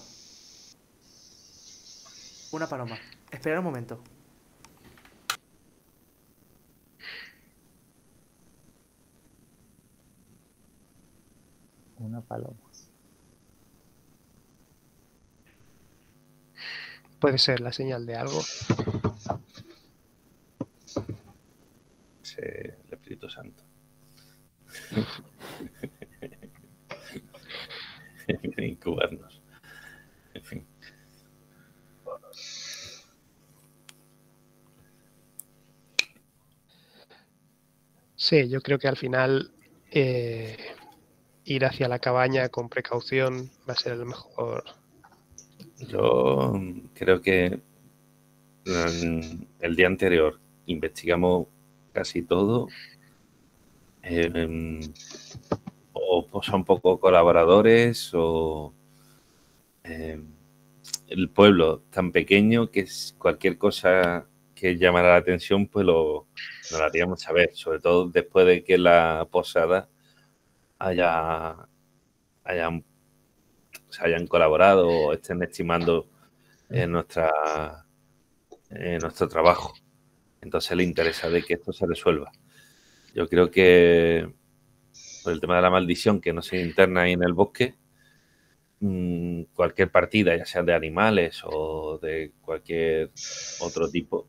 [SPEAKER 1] una paloma. Esperad un momento.
[SPEAKER 5] Una paloma.
[SPEAKER 4] puede ser la señal de algo.
[SPEAKER 3] Sí, el Espíritu Santo. Viene incubarnos. En fin.
[SPEAKER 4] Sí, yo creo que al final eh, ir hacia la cabaña con precaución va a ser el mejor.
[SPEAKER 3] Yo creo que mm, el día anterior investigamos casi todo. Em, o son poco colaboradores o em, el pueblo tan pequeño que es cualquier cosa que llamara la atención pues lo haríamos saber, sobre todo después de que la posada haya, hayan se hayan colaborado o estén estimando en nuestra en nuestro trabajo. Entonces le interesa de que esto se resuelva. Yo creo que por el tema de la maldición que no se interna ahí en el bosque, mm, cualquier partida, ya sea de animales o de cualquier otro tipo,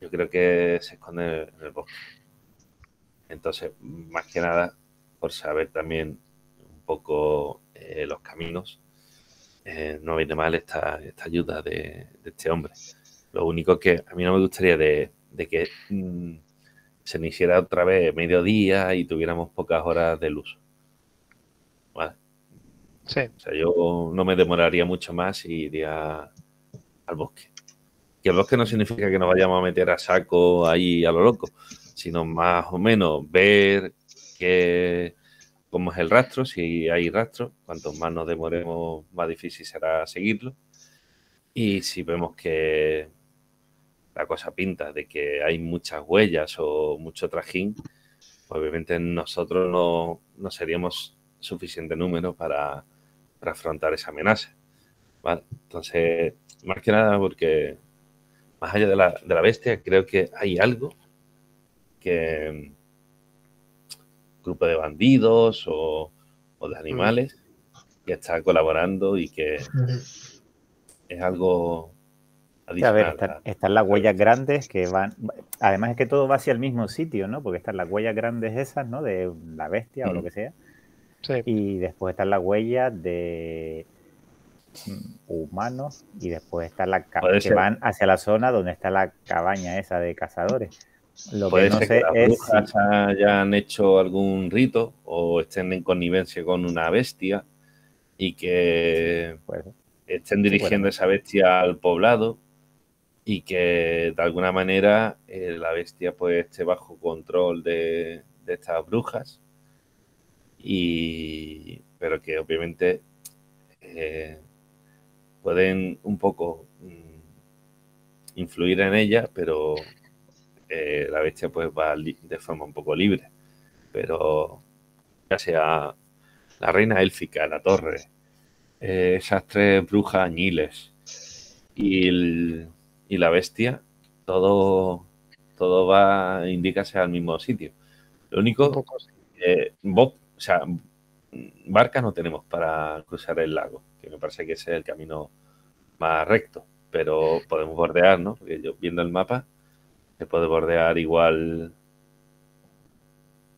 [SPEAKER 3] yo creo que se esconde en el bosque. Entonces, más que nada, por saber también un poco eh, los caminos, eh, no viene mal esta, esta ayuda de, de este hombre. Lo único que a mí no me gustaría de, de que mm, se nos hiciera otra vez mediodía y tuviéramos pocas horas de luz. Vale.
[SPEAKER 4] Sí,
[SPEAKER 3] O sea, yo no me demoraría mucho más y iría al bosque. Y el bosque no significa que nos vayamos a meter a saco ahí a lo loco, sino más o menos ver qué, cómo es el rastro, si hay rastro. Cuanto más nos demoremos, más difícil será seguirlo. Y si vemos que la cosa pinta de que hay muchas huellas o mucho trajín, obviamente nosotros no, no seríamos suficiente número para, para afrontar esa amenaza. ¿vale? Entonces, más que nada porque más allá de la, de la bestia, creo que hay algo que un grupo de bandidos o, o de animales que está colaborando y que es algo
[SPEAKER 5] Sí, a ver, están, están las huellas grandes que van. Además es que todo va hacia el mismo sitio, ¿no? Porque están las huellas grandes esas, ¿no? De la bestia o lo
[SPEAKER 3] Mm.
[SPEAKER 5] que sea.
[SPEAKER 4] sí.
[SPEAKER 5] Y después están las huellas de mm, humanos. Y después están las
[SPEAKER 3] Puede
[SPEAKER 5] que
[SPEAKER 3] ser.
[SPEAKER 5] van hacia la zona donde está la cabaña esa de cazadores. Lo
[SPEAKER 3] Puede
[SPEAKER 5] que no
[SPEAKER 3] ser
[SPEAKER 5] sé
[SPEAKER 3] que las
[SPEAKER 5] es
[SPEAKER 3] brujas
[SPEAKER 5] si-
[SPEAKER 3] hayan hecho algún rito o estén en connivencia con una bestia y que estén dirigiendo esa bestia al poblado y que de alguna manera eh, la bestia pues esté bajo control de, estas brujas. Y pero que obviamente eh, pueden un poco mm, influir en ella pero eh, la bestia pues va de forma un poco libre. Pero ya sea la reina élfica, la torre, esas tres brujas añiles y, el- y la bestia, todo, todo va, indícase al mismo sitio. Lo único eh, bo- o sea, barca no tenemos para cruzar el lago, que me parece que ese es el camino más recto, pero podemos bordear, ¿no? Porque yo viendo el mapa, se puede bordear igual.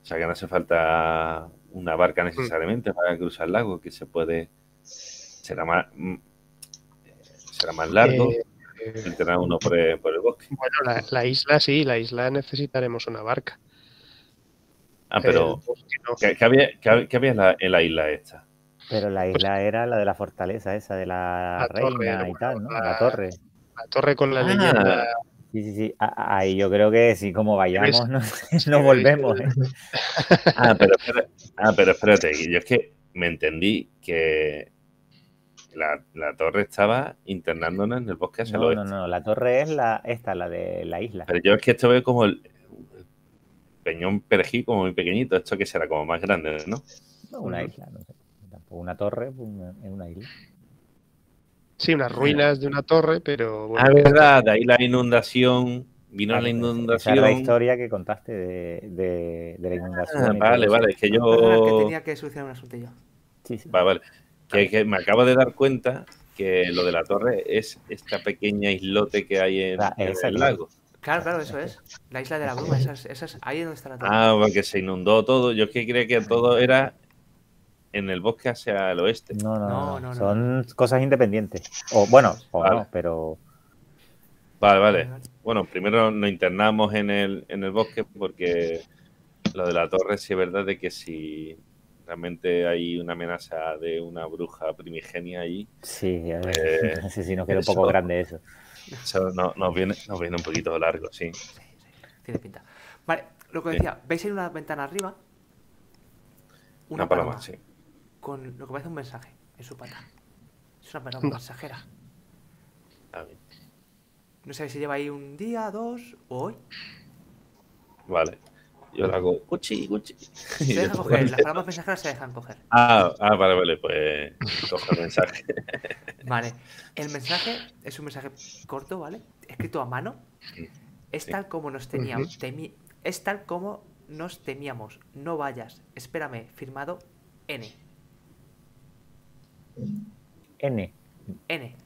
[SPEAKER 3] O sea, que no hace falta una barca necesariamente para cruzar el lago, que se puede. Será más. mm, Será más largo
[SPEAKER 4] Eh,
[SPEAKER 3] entrenar uno por el, por el bosque.
[SPEAKER 4] bueno, la, la isla sí, la isla necesitaremos una barca.
[SPEAKER 3] Ah, pero.
[SPEAKER 4] No.
[SPEAKER 3] ¿Qué, qué había, qué hab- qué había en, la, en la isla esta?
[SPEAKER 5] Pero la
[SPEAKER 4] Pues-
[SPEAKER 5] isla era la de la fortaleza esa, de la,
[SPEAKER 4] La torre,
[SPEAKER 5] reina y
[SPEAKER 4] bueno,
[SPEAKER 5] tal, ¿no?
[SPEAKER 4] la-
[SPEAKER 5] La torre.
[SPEAKER 4] La torre con la
[SPEAKER 3] Ah.
[SPEAKER 4] leyenda.
[SPEAKER 5] Sí, sí, sí. Ahí yo creo que sí, como vayamos, no, volvemos. ¿eh?
[SPEAKER 3] Ah, pero, espera- ah, pero espérate, yo es que me entendí que la, la torre estaba internándonos en el bosque hacia el
[SPEAKER 5] No,
[SPEAKER 3] oeste.
[SPEAKER 5] no, no. La torre es la esta, la de la isla.
[SPEAKER 3] Pero yo es que esto veo como el peñón perejil como muy pequeñito, esto que será como más grande, ¿no?
[SPEAKER 5] Una isla, no sé. Tampoco una torre, una- es una isla.
[SPEAKER 4] Sí, unas ruinas de una torre, pero bueno,
[SPEAKER 3] Ah,
[SPEAKER 4] que
[SPEAKER 3] verdad, de ahí la inundación, vino la
[SPEAKER 5] Claro, Esa
[SPEAKER 3] inundación.
[SPEAKER 5] era la historia que contaste de, de- de la inundación.
[SPEAKER 3] Ah,
[SPEAKER 5] y todo
[SPEAKER 3] vale, vale, es que
[SPEAKER 1] Ah, que
[SPEAKER 3] yo...
[SPEAKER 1] tenía que solucionar un asunto yo.
[SPEAKER 5] Sí, sí.
[SPEAKER 3] Vale, vale. Que, que me acabo de dar cuenta que lo de la torre es esta pequeña islote que hay en,
[SPEAKER 5] Ah,
[SPEAKER 3] el lago.
[SPEAKER 1] Claro, claro, eso es. La isla de la bruma, esa es, esa es- ahí es donde está la torre.
[SPEAKER 3] Ah, porque se inundó todo. Yo es que creía que todo era en el bosque hacia el oeste.
[SPEAKER 5] No, no,
[SPEAKER 1] No,
[SPEAKER 5] no,
[SPEAKER 1] no, no.
[SPEAKER 5] Son cosas independientes. O bueno, o
[SPEAKER 3] Vale.
[SPEAKER 5] no, pero
[SPEAKER 3] Vale, vale. Bueno, primero nos internamos en el, en el bosque porque lo de la torre sí es verdad de que si realmente hay una amenaza de una bruja primigenia allí,
[SPEAKER 5] sí, a ver,
[SPEAKER 3] Eh,
[SPEAKER 5] no sé si nos queda un poco grande eso.
[SPEAKER 3] eso no- nos, viene, nos viene un poquito largo, sí.
[SPEAKER 1] Sí, sí, tiene pinta. Vale, lo que
[SPEAKER 3] Sí.
[SPEAKER 1] decía, veis en una ventana arriba una,
[SPEAKER 3] Una paloma,
[SPEAKER 1] paloma
[SPEAKER 3] sí.
[SPEAKER 1] con lo que parece un mensaje en su pata. Es una paloma mensajera.
[SPEAKER 3] Está bien.
[SPEAKER 1] No sé si lleva ahí un día, dos o hoy.
[SPEAKER 3] Vale. Yo le hago cuchi, cuchi.
[SPEAKER 1] Se deja coger, las palomas mensajeras se dejan coger.
[SPEAKER 3] Ah, ah, vale, vale, pues coge el mensaje.
[SPEAKER 1] Vale, el mensaje es un mensaje corto, ¿vale? Escrito a mano. Es
[SPEAKER 3] Sí.
[SPEAKER 1] tal como nos teníamos. Temi- es tal como nos temíamos. No vayas. Espérame. Firmado N.
[SPEAKER 5] N.
[SPEAKER 1] N.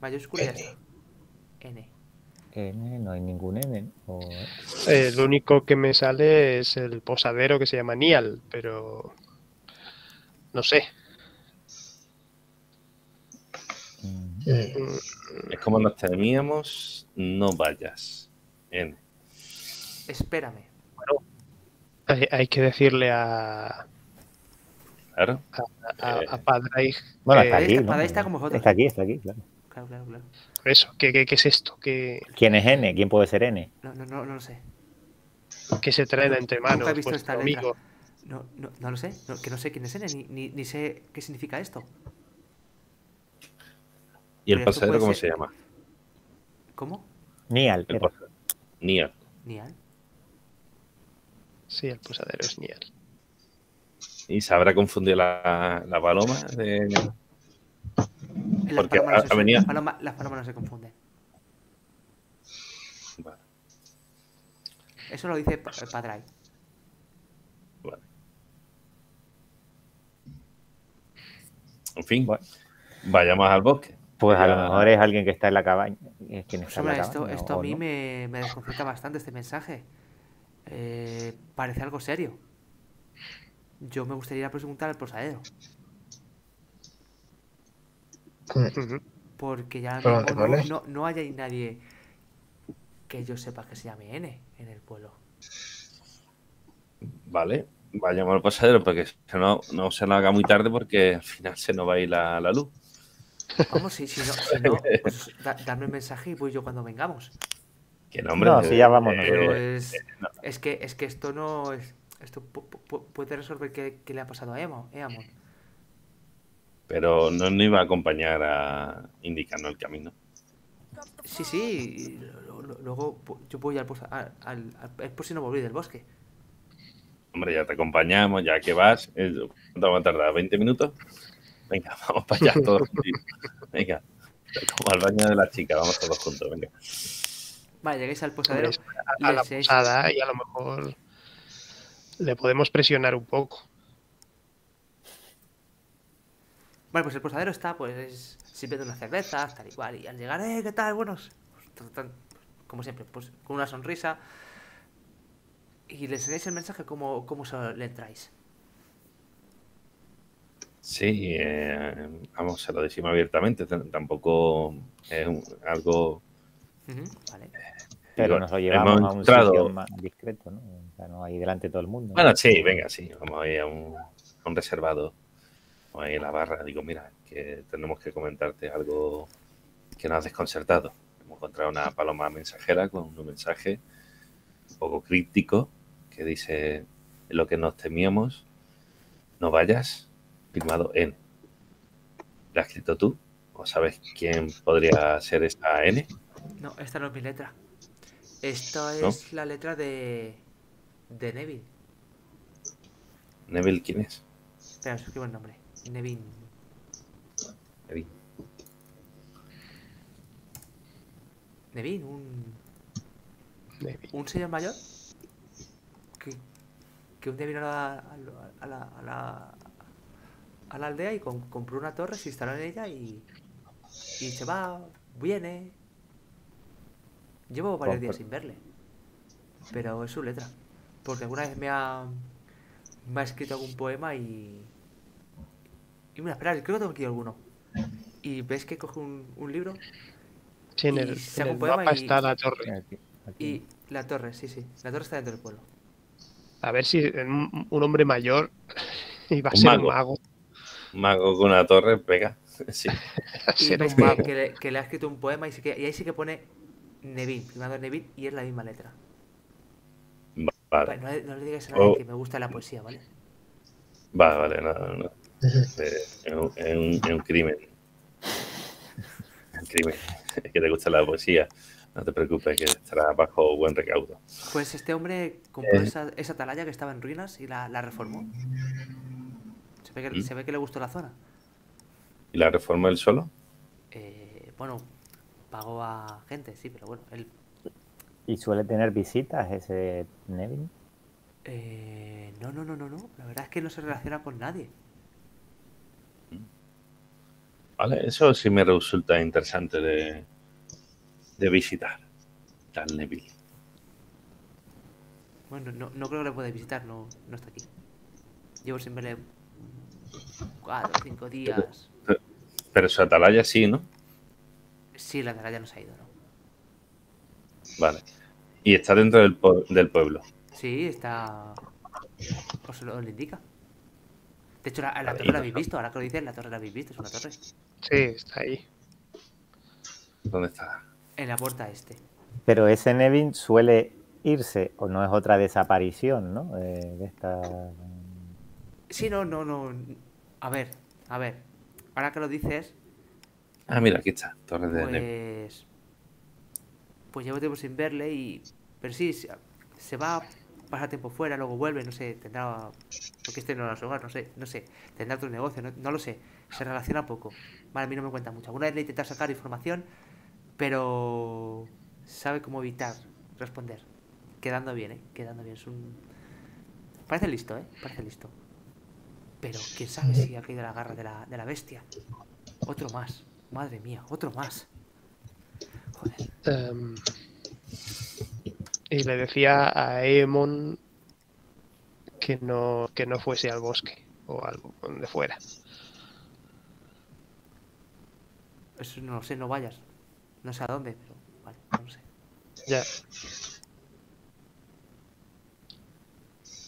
[SPEAKER 1] Mayúscula
[SPEAKER 2] N.
[SPEAKER 1] N.
[SPEAKER 5] N, no hay ningún N. O...
[SPEAKER 4] eh, lo único que me sale es el posadero que se llama Nial, pero no sé.
[SPEAKER 5] Mm,
[SPEAKER 2] Mm,
[SPEAKER 3] Es como nos temíamos, no vayas. N.
[SPEAKER 1] Espérame.
[SPEAKER 4] Hay, hay que decirle a,
[SPEAKER 3] Claro.
[SPEAKER 4] a,
[SPEAKER 3] Eh.
[SPEAKER 4] a Padraig
[SPEAKER 5] Bueno, está aquí.
[SPEAKER 1] está-
[SPEAKER 5] ¿no?
[SPEAKER 1] Padre está con vosotros.
[SPEAKER 5] Está aquí, está aquí, claro.
[SPEAKER 1] Claro, claro, claro.
[SPEAKER 4] eso, ¿qué, qué, qué es esto? ¿Qué,
[SPEAKER 5] ¿Quién es N? ¿Quién puede ser N?
[SPEAKER 1] No, no, no, no lo sé.
[SPEAKER 4] qué se traen entre
[SPEAKER 1] Nunca he
[SPEAKER 4] manos?
[SPEAKER 1] visto esta letra.
[SPEAKER 4] amigo?
[SPEAKER 1] No, no, no lo sé. No, que no sé quién es N, ni, ni, ni sé qué significa esto.
[SPEAKER 3] ¿Y el
[SPEAKER 1] puede
[SPEAKER 3] cómo
[SPEAKER 1] ser-
[SPEAKER 3] se llama?
[SPEAKER 1] ¿Cómo?
[SPEAKER 5] Nial.
[SPEAKER 3] El
[SPEAKER 5] era.
[SPEAKER 3] pasadero. Nia.
[SPEAKER 1] Nial.
[SPEAKER 4] Sí, el posadero es Nial.
[SPEAKER 3] ¿Y se habrá confundido la, la paloma? De...
[SPEAKER 1] Las
[SPEAKER 3] Porque
[SPEAKER 1] palomas, no se-
[SPEAKER 3] ha venido-
[SPEAKER 1] las palomas- las palomas no se confunden.
[SPEAKER 3] Vale,
[SPEAKER 1] Eso lo dice Padray.
[SPEAKER 3] vale. En fin,
[SPEAKER 5] Bueno.
[SPEAKER 3] vayamos al bosque.
[SPEAKER 5] Pues a lo mejor es alguien que está en la cabaña. Es quien
[SPEAKER 1] Pues,
[SPEAKER 5] en la
[SPEAKER 1] esto,
[SPEAKER 5] cabaña,
[SPEAKER 1] esto a mí
[SPEAKER 5] no.
[SPEAKER 1] me, me desconcierta bastante este mensaje. Eh, parece algo serio. Yo me gustaría preguntar al posadero.
[SPEAKER 2] Mm.
[SPEAKER 1] Porque ya
[SPEAKER 2] ¿Pero
[SPEAKER 1] mismo
[SPEAKER 2] dónde
[SPEAKER 1] no, no, no hay nadie que yo sepa que se llame N en el pueblo.
[SPEAKER 3] Vale, vayamos al pasadero porque si no, no se nos haga muy tarde porque al final se nos va a ir la, la luz.
[SPEAKER 1] Vamos, si, si no, si no pues da- dame el mensaje y voy yo cuando vengamos.
[SPEAKER 3] Que no, hombre.
[SPEAKER 5] No, si ya vamos
[SPEAKER 3] eh,
[SPEAKER 1] es,
[SPEAKER 3] no.
[SPEAKER 1] es que es que esto no es. Esto pu- pu- puede resolver qué, qué le ha pasado a Emo, Eamon.
[SPEAKER 3] Pero no nos iba a acompañar a indicarnos el camino.
[SPEAKER 1] Sí, sí. Luego yo voy al, posa- al, al, al- es por si no volví del bosque.
[SPEAKER 3] Hombre, ya te acompañamos, ya que vas. ¿Cuánto vamos a tardar? ¿20 minutos? Venga, vamos para allá todos juntos. Venga, como al baño de la chica, vamos todos juntos, venga.
[SPEAKER 1] Vale, llegáis al posadero.
[SPEAKER 4] Hombre, a, a la posada y a lo mejor le podemos presionar un poco.
[SPEAKER 1] Vale, pues el posadero está, pues, sirviendo unas cervezas, tal y cual. Y al llegar, eh, ¿qué tal? Buenos. Pues, como siempre, pues, con una sonrisa. Y les enseñáis el mensaje, ¿cómo, cómo se le entráis?
[SPEAKER 3] Sí, eh, vamos, se lo decimos abiertamente. t- Tampoco es un- algo.
[SPEAKER 1] Vale.
[SPEAKER 5] Pero nos lo llevamos
[SPEAKER 3] hemos
[SPEAKER 5] a un
[SPEAKER 3] entrado-
[SPEAKER 5] sitio más discreto, ¿no? O sea, no ahí delante de todo el mundo.
[SPEAKER 3] Bueno, sí, venga, sí. Vamos a ir a un, a un reservado. Vamos a ir a la barra. Digo, mira, que tenemos que comentarte algo que nos ha desconcertado. Hemos encontrado una paloma mensajera con un mensaje un poco críptico que dice lo que nos temíamos, no vayas, firmado en. ¿La has escrito tú? ¿O sabes quién podría ser esa N?
[SPEAKER 1] No, esta no es mi letra. Esta
[SPEAKER 3] ¿No?
[SPEAKER 1] es la letra de. de Neville.
[SPEAKER 3] Neville, ¿quién es?
[SPEAKER 1] Espera, escribo el nombre. Nevin.
[SPEAKER 3] Neville.
[SPEAKER 1] Nevin, un.
[SPEAKER 4] Maybe.
[SPEAKER 1] un señor mayor que, que un día vino a la, a la, a la, a la aldea y com- compró una torre, se instaló en ella y, y se va, viene. Llevo varios días sin verle, pero es su letra, porque alguna vez me ha, me ha escrito algún poema y... Y mira, esperad, creo que tengo aquí alguno. Y ves que coge un, un libro
[SPEAKER 4] Sí, en
[SPEAKER 1] Y
[SPEAKER 4] el, en mapa
[SPEAKER 1] y-
[SPEAKER 4] está la torre.
[SPEAKER 5] Aquí, aquí.
[SPEAKER 1] y la torre, sí, sí, la torre está dentro del pueblo.
[SPEAKER 4] A ver si un, un hombre mayor iba a
[SPEAKER 3] Un
[SPEAKER 4] ser
[SPEAKER 3] mago.
[SPEAKER 4] un mago.
[SPEAKER 3] Un mago con una torre, pega. Sí.
[SPEAKER 1] Y
[SPEAKER 4] un
[SPEAKER 1] que,
[SPEAKER 4] mago.
[SPEAKER 1] que le, que le ha escrito un poema y, sí que- y ahí sí que pone Nevin, primado Nevin, y es la misma letra.
[SPEAKER 3] Vale,
[SPEAKER 1] no, le- no le digas a nadie
[SPEAKER 3] Oh.
[SPEAKER 1] que me gusta la poesía, ¿vale?
[SPEAKER 3] vale, vale, no, no, no. Eh, Es un, es un- es un crimen. Es un crimen. Es que te gusta la poesía. No te preocupes, que estará bajo buen recaudo.
[SPEAKER 1] Pues este hombre compró
[SPEAKER 3] Eh.
[SPEAKER 1] esa, esa atalaya que estaba en ruinas y la, la reformó. Se ve, que,
[SPEAKER 3] ¿Mm?
[SPEAKER 1] se ve que le gustó la zona.
[SPEAKER 3] ¿Y la reforma él solo?
[SPEAKER 1] Eh, bueno, pagó a gente, sí, pero bueno, él...
[SPEAKER 5] ¿Y suele tener visitas ese Nevin?
[SPEAKER 1] eh, no, no, no, no, no. La verdad es que no se relaciona con nadie.
[SPEAKER 3] Vale, eso sí me resulta interesante de, de visitar. Tal Neville.
[SPEAKER 1] Bueno, no, no creo que le pueda visitar, no, no está aquí. Llevo sin verle cuatro o cinco días.
[SPEAKER 3] Pero su atalaya sí, ¿no?
[SPEAKER 1] Sí, la atalaya no se ha ido, ¿no?
[SPEAKER 3] Vale. Y está dentro del, del pueblo.
[SPEAKER 1] Sí, está. Os lo, os lo indica. De hecho, la, torre la habéis visto. Ahora que lo dices, la torre la habéis visto. Es una torre.
[SPEAKER 4] Sí, está ahí.
[SPEAKER 3] ¿Dónde está?
[SPEAKER 1] En la puerta este.
[SPEAKER 5] Pero ese Nevin suele irse, o no es otra desaparición, ¿no? Eh, de esta...
[SPEAKER 1] Sí, no, no, no. A ver, a ver. Ahora que lo dices,
[SPEAKER 3] Ah, mira, aquí está. Torre de
[SPEAKER 1] pues. Pues llevo tiempo sin verle y. Pero sí, se va a pasar tiempo fuera, luego vuelve, no sé, tendrá. Porque este no es su hogar, no sé, no sé. Tendrá otro negocio, no, lo sé. Se relaciona poco. Vale, a mí no me cuenta mucho. Alguna vez le he intentado sacar información, pero. Sabe cómo evitar responder. Quedando bien, ¿eh? Quedando bien. Es un. Parece listo, ¿eh? Parece listo. Pero quién sabe si ha caído la garra de la, de la bestia. Otro más. Madre mía, otro más. Joder.
[SPEAKER 4] Em, y le decía a Aemon que no, que no fuese al bosque o algo, donde fuera.
[SPEAKER 1] Eso no lo sé, no vayas. No sé a dónde, pero vale, no sé.
[SPEAKER 4] Ya,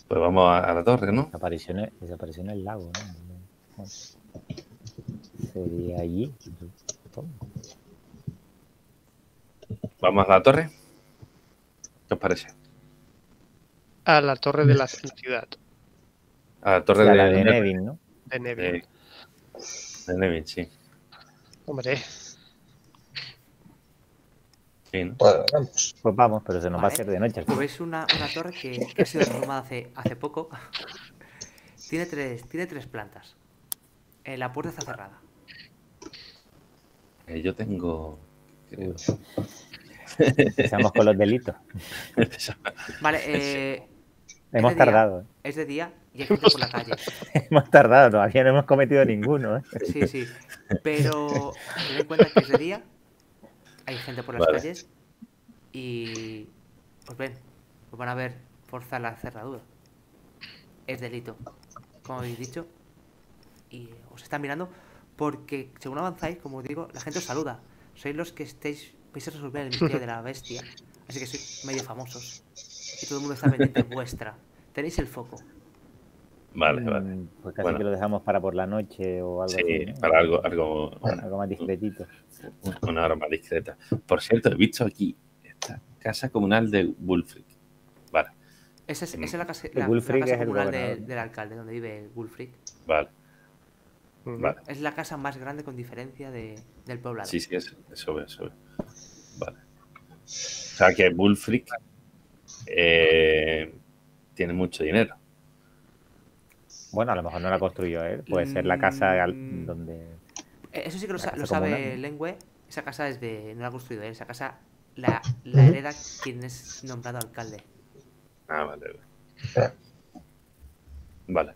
[SPEAKER 3] Pues vamos a, a la torre, ¿no?
[SPEAKER 5] Desapareció en el, desapareció en el lago, ¿no? Bueno, Sería allí. supongo.
[SPEAKER 3] Vamos a la torre. ¿Qué os parece?
[SPEAKER 4] a la torre de la ciudad
[SPEAKER 3] A la torre de,
[SPEAKER 5] la de
[SPEAKER 3] de-
[SPEAKER 5] Nevin, ¿no?
[SPEAKER 4] de Neville.
[SPEAKER 3] de- de Neville, sí.
[SPEAKER 4] Hombre,
[SPEAKER 3] Sí, ¿no?
[SPEAKER 2] Pues vamos.
[SPEAKER 5] Pues vamos, pero se nos va a hacer de noche.
[SPEAKER 1] Pues veis una, una torre que, que ha sido reformada hace, hace poco. tiene, tres, tiene tres plantas. Eh, la puerta está cerrada.
[SPEAKER 3] Eh, yo tengo. creo.
[SPEAKER 5] Empezamos con los delitos.
[SPEAKER 1] Vale, eh,
[SPEAKER 5] Hemos tardado. ¿eh?
[SPEAKER 1] es de día y hay gente por la calle.
[SPEAKER 5] Hemos tardado, todavía no hemos cometido ninguno. ¿eh?
[SPEAKER 1] Sí, sí. Pero ten en cuenta que es de día, hay gente por las
[SPEAKER 3] Vale.
[SPEAKER 1] calles y pues ven, os van a ver forzar la cerradura. Es delito, como habéis dicho. Y os están mirando porque según avanzáis, como os digo, la gente os saluda. Sois los que estéis, vais a resolver el misterio de la bestia. Así que sois medio famosos. Y todo el mundo está pendiente vuestra. Tenéis el foco.
[SPEAKER 3] Vale, vale.
[SPEAKER 5] Mm, Pues casi
[SPEAKER 3] Bueno.
[SPEAKER 5] que lo dejamos para por la noche o algo
[SPEAKER 3] Sí,
[SPEAKER 5] así. ¿no?
[SPEAKER 3] para algo, algo
[SPEAKER 5] Algo más discretito.
[SPEAKER 3] una hora más discreta. Por cierto, he visto aquí esta casa comunal de Wulfric. Vale,
[SPEAKER 1] Esa es, esa es la casa, la- casa comunal de- del alcalde, donde vive Wulfric.
[SPEAKER 3] vale, vale.
[SPEAKER 1] Es la casa más grande con diferencia de, del poblado.
[SPEAKER 3] Sí, sí, eso, eso eso. Vale. O sea que Wulfric eh, tiene mucho dinero.
[SPEAKER 5] Bueno, a lo mejor no la construyó él. Puede ser la casa
[SPEAKER 1] Mm.
[SPEAKER 5] donde.
[SPEAKER 1] Eh, Eso sí que lo, sa- lo sabe. Lengüe. Esa casa es de. No la ha construido él. Esa casa la, la hereda quien es nombrado alcalde.
[SPEAKER 3] Ah, vale. vale.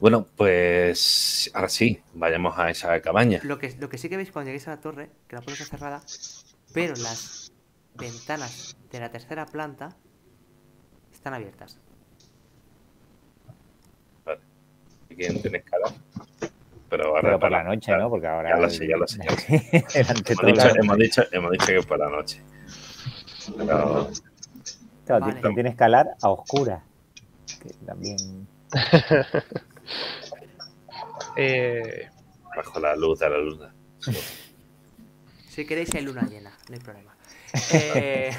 [SPEAKER 3] Vale. Bueno, pues ahora sí, vayamos a esa cabaña.
[SPEAKER 1] Lo que, lo que sí que veis cuando lleguéis a la torre, que la puerta está cerrada, pero las ventanas de la tercera planta están abiertas.
[SPEAKER 3] ¿Quién tiene escala? Pero ahora
[SPEAKER 5] Pero por
[SPEAKER 3] para-
[SPEAKER 5] la noche, ¿no? Porque ahora.
[SPEAKER 3] Ya lo sé, ya lo sé, Hemos dicho, hemos, dicho, hemos dicho que por la noche. Pero,
[SPEAKER 5] claro,
[SPEAKER 1] Vale.
[SPEAKER 5] tienes que hablar a oscuras. Que también.
[SPEAKER 4] Eh,
[SPEAKER 3] bajo la luz de la luna.
[SPEAKER 1] Si queréis hay luna llena, no hay problema. Eh,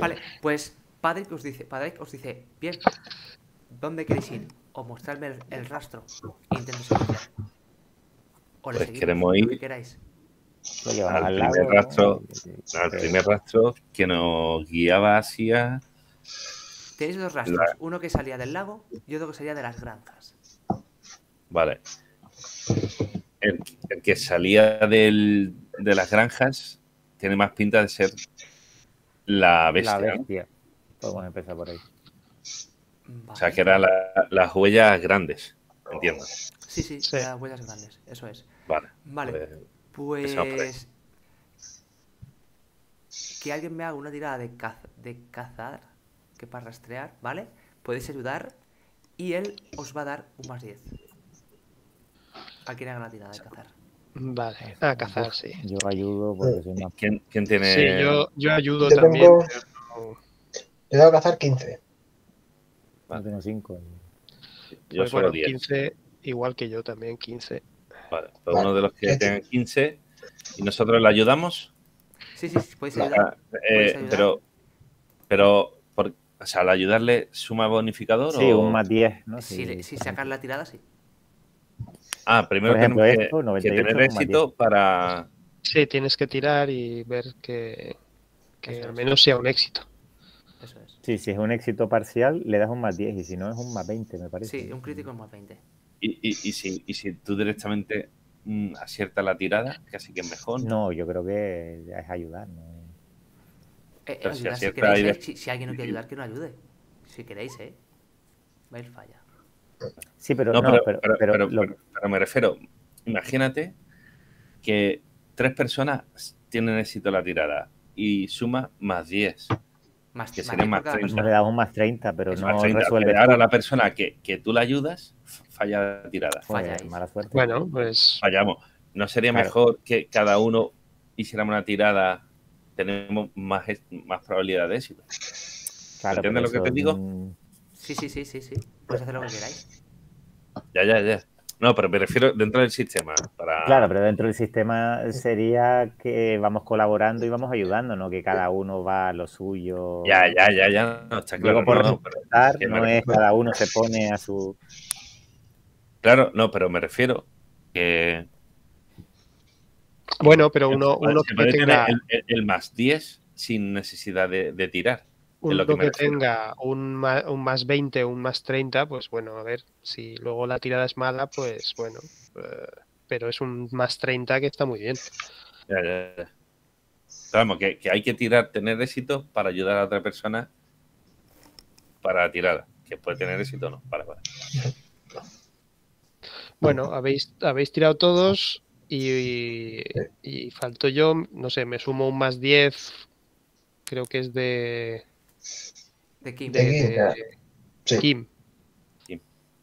[SPEAKER 1] vale, pues Padre os dice, Padre os dice, bien, ¿dónde queréis ir? O mostrarme el, el rastro e intento seguirle. O le
[SPEAKER 3] Pues
[SPEAKER 1] seguimos,
[SPEAKER 3] queremos
[SPEAKER 1] lo
[SPEAKER 3] ir
[SPEAKER 1] que queráis.
[SPEAKER 5] Lo llevamos
[SPEAKER 3] Al
[SPEAKER 5] al
[SPEAKER 3] primer.
[SPEAKER 5] ¿no?
[SPEAKER 3] rastro,
[SPEAKER 5] Y-
[SPEAKER 3] Al primer rastro que nos guiaba hacia.
[SPEAKER 1] Tenéis dos rastros,
[SPEAKER 3] La-
[SPEAKER 1] uno que salía del lago y otro que salía de las granjas.
[SPEAKER 3] Vale. El, el que salía del- de las granjas tiene más pinta de ser la bestia.
[SPEAKER 5] La bestia. Podemos empezar por ahí.
[SPEAKER 3] O sea, que eran la- las huellas grandes. Entiendo.
[SPEAKER 1] Sí, sí,
[SPEAKER 4] Sí.
[SPEAKER 1] las huellas grandes, eso es.
[SPEAKER 3] Vale.
[SPEAKER 1] Vale,
[SPEAKER 3] Pues,
[SPEAKER 1] pues... Que alguien me haga una tirada de, caz- de cazar, que para rastrear, ¿vale? Podéis ayudar y él os va a dar un más 10. A quien haga la tirada de cazar.
[SPEAKER 4] vale, a cazar, sí.
[SPEAKER 5] Yo ayudo porque soy más.
[SPEAKER 3] ¿Quién, quién tiene.?
[SPEAKER 4] Sí, yo, yo ayudo
[SPEAKER 2] Yo
[SPEAKER 4] también.
[SPEAKER 2] tengo-
[SPEAKER 4] pero-
[SPEAKER 2] Yo tengo que cazar 15.
[SPEAKER 5] Yo tengo cinco.
[SPEAKER 3] Yo
[SPEAKER 4] pues
[SPEAKER 3] solo
[SPEAKER 4] bueno,
[SPEAKER 3] 10.
[SPEAKER 4] 15, igual que yo también, 15.
[SPEAKER 3] Vale. Pues
[SPEAKER 2] Vale.
[SPEAKER 3] uno de los que tengan 15 y nosotros le ayudamos.
[SPEAKER 1] Sí, sí, sí, podéis ayudar.
[SPEAKER 3] Ah, eh,
[SPEAKER 1] ayudar?
[SPEAKER 3] pero, pero, o sea, al ayudarle, ¿suma bonificador?
[SPEAKER 5] Sí,
[SPEAKER 3] o...
[SPEAKER 5] un más 10, ¿no?
[SPEAKER 1] Si,
[SPEAKER 5] por
[SPEAKER 1] sacar la tirada, sí.
[SPEAKER 3] Ah, primero
[SPEAKER 5] ejemplo,
[SPEAKER 3] tenemos que-
[SPEAKER 5] esto,
[SPEAKER 3] que,
[SPEAKER 5] 98
[SPEAKER 3] tener éxito para.
[SPEAKER 4] Sí, tienes que tirar y ver que, que al menos sea un éxito.
[SPEAKER 1] Eso es.
[SPEAKER 5] Sí, si es un éxito parcial, le das un más 10 y si no es un más 20, me parece.
[SPEAKER 1] Sí, un crítico es más 20.
[SPEAKER 3] Y, y, y si, y si tú directamente mm, aciertas la tirada, casi que es mejor.
[SPEAKER 5] No, yo creo que es ayudar. ¿no?
[SPEAKER 1] Eh,
[SPEAKER 3] Pero si
[SPEAKER 1] ayudar si,
[SPEAKER 3] acierta
[SPEAKER 1] queréis,
[SPEAKER 3] ahí
[SPEAKER 1] eh.
[SPEAKER 3] de-
[SPEAKER 1] si, si alguien no quiere ayudar, que no ayude. Si queréis, ¿eh? Vais falla.
[SPEAKER 5] Sí, pero
[SPEAKER 3] No,
[SPEAKER 5] no,
[SPEAKER 3] pero,
[SPEAKER 5] pero,
[SPEAKER 3] pero-
[SPEAKER 5] pero
[SPEAKER 3] pero-
[SPEAKER 5] lo-
[SPEAKER 3] pero- pero me refiero, imagínate que tres personas tienen éxito la tirada y suma más 10.
[SPEAKER 1] Más,
[SPEAKER 3] Que
[SPEAKER 1] más
[SPEAKER 3] sería
[SPEAKER 1] 10
[SPEAKER 3] más
[SPEAKER 1] por cada
[SPEAKER 3] 30.
[SPEAKER 5] no le un más 30, pero
[SPEAKER 3] Es
[SPEAKER 5] no
[SPEAKER 3] más 30,
[SPEAKER 5] resuelve.
[SPEAKER 3] pero ahora la persona que, que tú la ayudas falla la tirada.
[SPEAKER 1] falláis.
[SPEAKER 5] mala suerte.
[SPEAKER 4] Bueno, pues
[SPEAKER 3] Fallamos. ¿No sería
[SPEAKER 5] Claro.
[SPEAKER 3] mejor que cada uno hiciéramos una tirada? Tenemos más, más probabilidad de éxito.
[SPEAKER 5] Claro,
[SPEAKER 3] ¿entiendes lo que te digo?
[SPEAKER 5] un-
[SPEAKER 1] Sí, sí, sí, sí, sí. Podéis hacer lo que queráis.
[SPEAKER 3] Ya, ya, ya. No, pero me refiero dentro del sistema. Para...
[SPEAKER 5] Claro, pero dentro del sistema sería que vamos colaborando y vamos ayudando, no que cada uno va a lo suyo.
[SPEAKER 3] Ya, ya, ya, ya. No, está claro.
[SPEAKER 5] Luego por
[SPEAKER 3] no, me
[SPEAKER 5] no es cada uno se pone a su.
[SPEAKER 3] Claro, no, pero me refiero que
[SPEAKER 4] Bueno, pero uno, que tenga,
[SPEAKER 3] el, el- el más 10 sin necesidad de, de tirar.
[SPEAKER 4] uno
[SPEAKER 3] lo que
[SPEAKER 4] tenga un más, un más 20 o un más 30, pues bueno, a ver, si luego la tirada es mala, pues bueno. eh, pero es un más 30 que está muy bien.
[SPEAKER 3] Ya, ya, ya. Vamos, que, que hay que tirar, tener éxito para ayudar a otra persona para tirar. Que puede tener éxito o no. Vale, vale.
[SPEAKER 4] Bueno, habéis, habéis tirado todos y, y falto yo, no sé, me sumo un más 10, creo que es de,
[SPEAKER 1] De Kim.
[SPEAKER 4] de,
[SPEAKER 2] De Kim,
[SPEAKER 4] de
[SPEAKER 2] ya. Sí.
[SPEAKER 4] Kim.
[SPEAKER 3] Kim.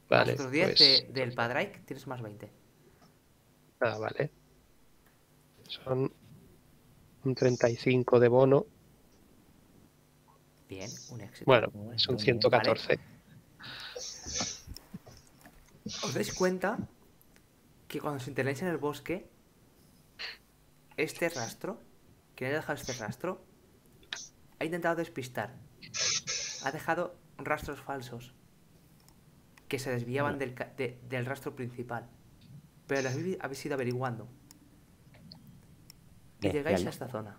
[SPEAKER 4] Vale,
[SPEAKER 1] Otros 10
[SPEAKER 4] pues,
[SPEAKER 1] de- del Padraike tienes más 20.
[SPEAKER 4] ah, vale. Son un 35 de bono,
[SPEAKER 1] Bien, un éxito.
[SPEAKER 4] bueno, son
[SPEAKER 5] muy bien.
[SPEAKER 4] 114.
[SPEAKER 1] ¿Os dais cuenta que cuando se internáis en el bosque, este rastro, quien haya dejado este rastro, ha intentado despistar. Ha dejado rastros falsos que se desviaban del, de- del rastro principal. Pero los habéis, habéis ido averiguando. Y llegáis a esta zona.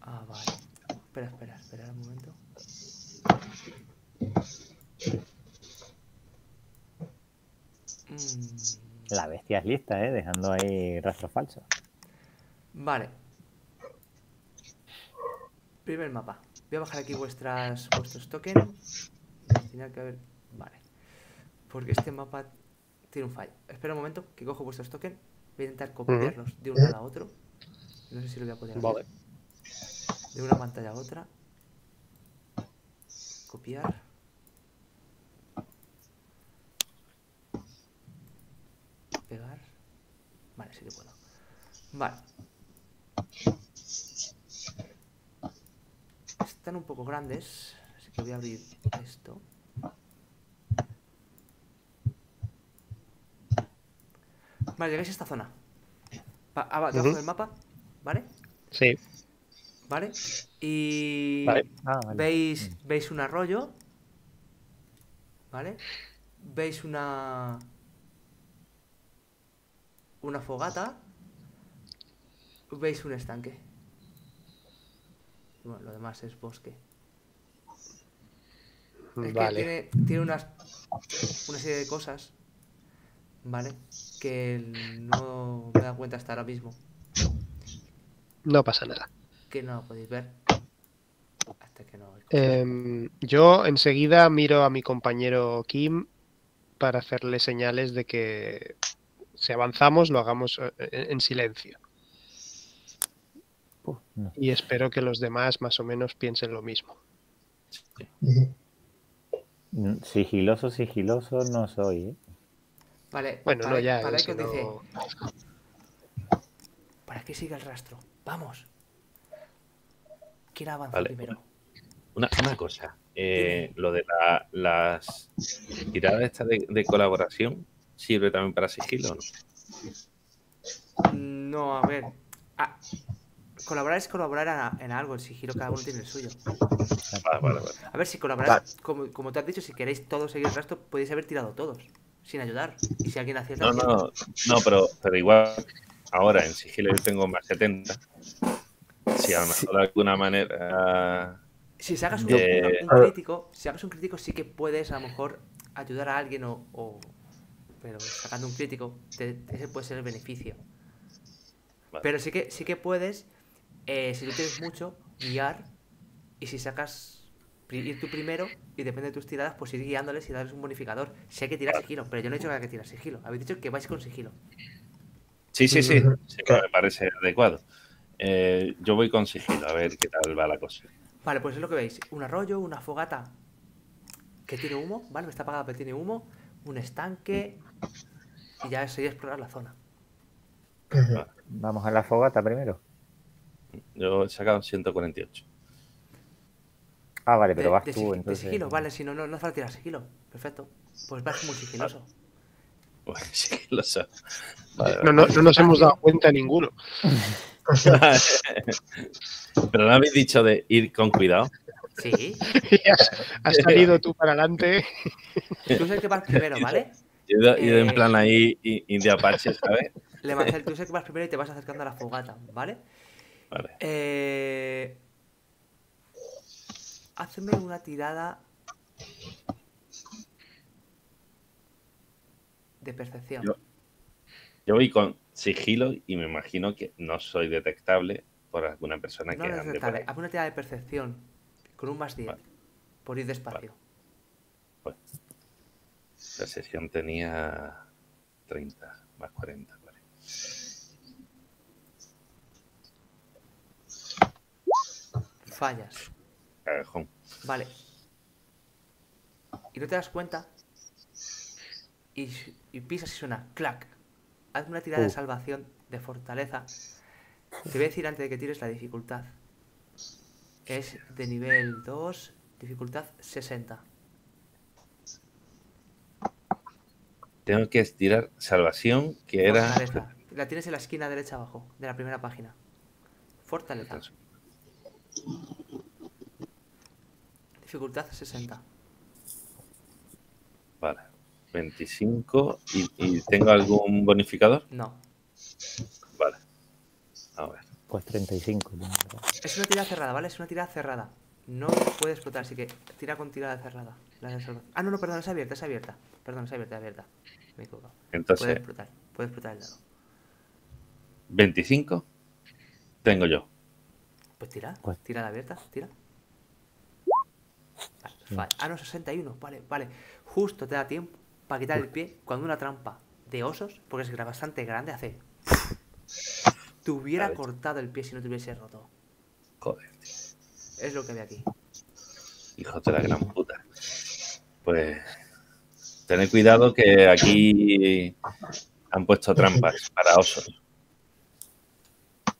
[SPEAKER 1] Ah, vale. Espera, espera, espera un momento. Mm,
[SPEAKER 5] La bestia es lista, ¿eh? Dejando ahí rastros falsos.
[SPEAKER 1] Vale. Primer mapa. Voy a bajar aquí vuestras, vuestros tokens. Tenía que haber... Vale. Porque este mapa tiene un fallo. Espera un momento, que cojo vuestros tokens. Voy a intentar copiarlos de un lado a otro. No sé si lo voy a poder hacer.
[SPEAKER 4] Vale.
[SPEAKER 1] De una pantalla a otra. Copiar. Pegar. Vale, sí que puedo. Vale. Están un poco grandes, así que voy a abrir esto. Vale, llegáis a esta zona. Pa- aba- Debajo
[SPEAKER 4] Ujú.
[SPEAKER 1] del mapa, ¿vale?
[SPEAKER 4] Sí,
[SPEAKER 1] ¿Vale? Y
[SPEAKER 4] Vale.
[SPEAKER 5] Ah, vale.
[SPEAKER 1] veis, veis un arroyo, ¿vale? Veis una una fogata, veis un estanque. Bueno, lo demás es bosque. Es que
[SPEAKER 4] vale.
[SPEAKER 1] tiene, tiene unas una serie de cosas, ¿vale? Que no me dado cuenta hasta ahora mismo,
[SPEAKER 4] No pasa nada.
[SPEAKER 1] que no podéis ver. Hasta que no.
[SPEAKER 4] Em, yo enseguida miro a mi compañero Kim para hacerle señales de que si avanzamos lo hagamos eh, en en silencio. Y espero que los demás más o menos piensen lo mismo.
[SPEAKER 5] Mm, Sigiloso, sigiloso no soy, ¿eh?
[SPEAKER 1] Vale,
[SPEAKER 4] Bueno,
[SPEAKER 1] para,
[SPEAKER 4] no ya, eh,
[SPEAKER 1] que dice,
[SPEAKER 4] no-
[SPEAKER 1] ¿para qué sigue el rastro? Vamos. ¿Quién avanza
[SPEAKER 3] Vale.
[SPEAKER 1] primero?
[SPEAKER 3] Una, una cosa. eh, lo de la- las tiradas estas de, de colaboración sirve también para sigilo, ¿o ¿no?
[SPEAKER 1] No, a ver. Ah, colaborar es colaborar en, en algo, el sigilo cada uno tiene el suyo.
[SPEAKER 3] Vale, vale, vale.
[SPEAKER 1] A ver, si colaboráis, como, como te has dicho, si queréis todos seguir el rastro, podéis haber tirado todos, sin ayudar. Y si alguien acierta,
[SPEAKER 3] No,
[SPEAKER 1] acierta.
[SPEAKER 3] no, no, pero, pero igual ahora en sigilo yo tengo más 70. Si a lo mejor de alguna manera.
[SPEAKER 1] Si sacas un,
[SPEAKER 3] Eh,
[SPEAKER 1] un crítico, si sacas un crítico sí que puedes a lo mejor ayudar a alguien o... o- pero sacando un crítico, te- ese puede ser el beneficio.
[SPEAKER 3] Vale.
[SPEAKER 1] Pero sí que, sí que puedes, eh, si tú tienes mucho, guiar y si sacas ir tú primero y depende de tus tiradas, pues ir guiándoles y darles un bonificador. Si hay que tirar sigilo, pero yo no he dicho que hay que tirar sigilo. Habéis dicho que vais con sigilo.
[SPEAKER 3] Sí, sí, sí. Sí, me parece adecuado. Eh, yo voy con sigilo, a ver qué tal va la cosa.
[SPEAKER 1] Vale, pues es lo que veis. Un arroyo, una fogata que tiene humo, ¿vale? No está apagada, pero tiene humo. Un estanque. Y ya sería explorar la zona.
[SPEAKER 5] Vamos a la fogata primero.
[SPEAKER 3] Yo he sacado 148.
[SPEAKER 5] Ah, vale, pero
[SPEAKER 1] de,
[SPEAKER 5] vas
[SPEAKER 1] de
[SPEAKER 5] tú,
[SPEAKER 1] sig- de
[SPEAKER 5] entonces.
[SPEAKER 1] sigilo, vale, si no, no, no hace falta tirar sigilo. Perfecto. Pues vas muy sigiloso.
[SPEAKER 3] Pues sigiloso. Vale,
[SPEAKER 4] No, no, no nos hemos dado cuenta ninguno.
[SPEAKER 3] Pero no habéis dicho de ir con cuidado.
[SPEAKER 1] Sí.
[SPEAKER 4] Y has, has salido tú para adelante.
[SPEAKER 1] Tú es el que vas primero, ¿vale?
[SPEAKER 3] Yo he ido, he ido en
[SPEAKER 1] Eh.
[SPEAKER 3] plan ahí, India Apache, ¿sabes?
[SPEAKER 1] Le Marcel, tú es el que vas primero y te vas acercando a la fogata, ¿vale?
[SPEAKER 3] Vale.
[SPEAKER 1] Eh... Hazme una tirada de percepción.
[SPEAKER 3] Yo- Yo voy con sigilo y me imagino que no soy detectable por alguna persona
[SPEAKER 1] no
[SPEAKER 3] que
[SPEAKER 1] no es
[SPEAKER 3] ande por
[SPEAKER 1] detectable.
[SPEAKER 3] ahí.
[SPEAKER 1] Hazme una tirada de percepción con un más 10
[SPEAKER 3] Vale.
[SPEAKER 1] por ir despacio.
[SPEAKER 3] La sesión tenía 30 más 40. Vale.
[SPEAKER 1] Fallas.
[SPEAKER 3] Cagajón.
[SPEAKER 1] Vale. Y no te das cuenta. Y, y pisas y suena clac. Hazme una tirada de
[SPEAKER 5] Uh.
[SPEAKER 1] salvación de fortaleza. Te voy a decir antes de que tires la dificultad. Es de nivel 2, dificultad 60.
[SPEAKER 3] Tengo que estirar salvación, que era.
[SPEAKER 1] Fortaleza. La tienes en la esquina derecha abajo, de la primera página. Fortaleza. Dificultad 60.
[SPEAKER 3] Vale. 25. ¿Y, y tengo algún bonificador?
[SPEAKER 1] No.
[SPEAKER 3] Vale. A ver.
[SPEAKER 5] Pues 35. ¿no?
[SPEAKER 1] Es una tirada cerrada, ¿vale? Es una tirada cerrada. No puede explotar, así que tira con tirada cerrada. La de salva- Ah, no, no, perdón, es abierta, es abierta. Perdón, es abierta, abierta. Me he equivocado. Puede
[SPEAKER 3] Entonces,
[SPEAKER 1] explotar, puede explotar el dado.
[SPEAKER 3] 25 tengo yo.
[SPEAKER 1] Pues tira,
[SPEAKER 5] Pues-
[SPEAKER 1] tira la abierta, tira. Vale. Ah, no, 61, vale, vale. Justo te da tiempo para quitar el pie cuando una trampa de osos, porque es bastante grande, hace. Te hubiera cortado el pie si no te hubiese roto.
[SPEAKER 3] Joder.
[SPEAKER 1] Es lo que ve aquí.
[SPEAKER 3] Hijo de la gran puta. Pues. Tened cuidado que aquí han puesto trampas para osos.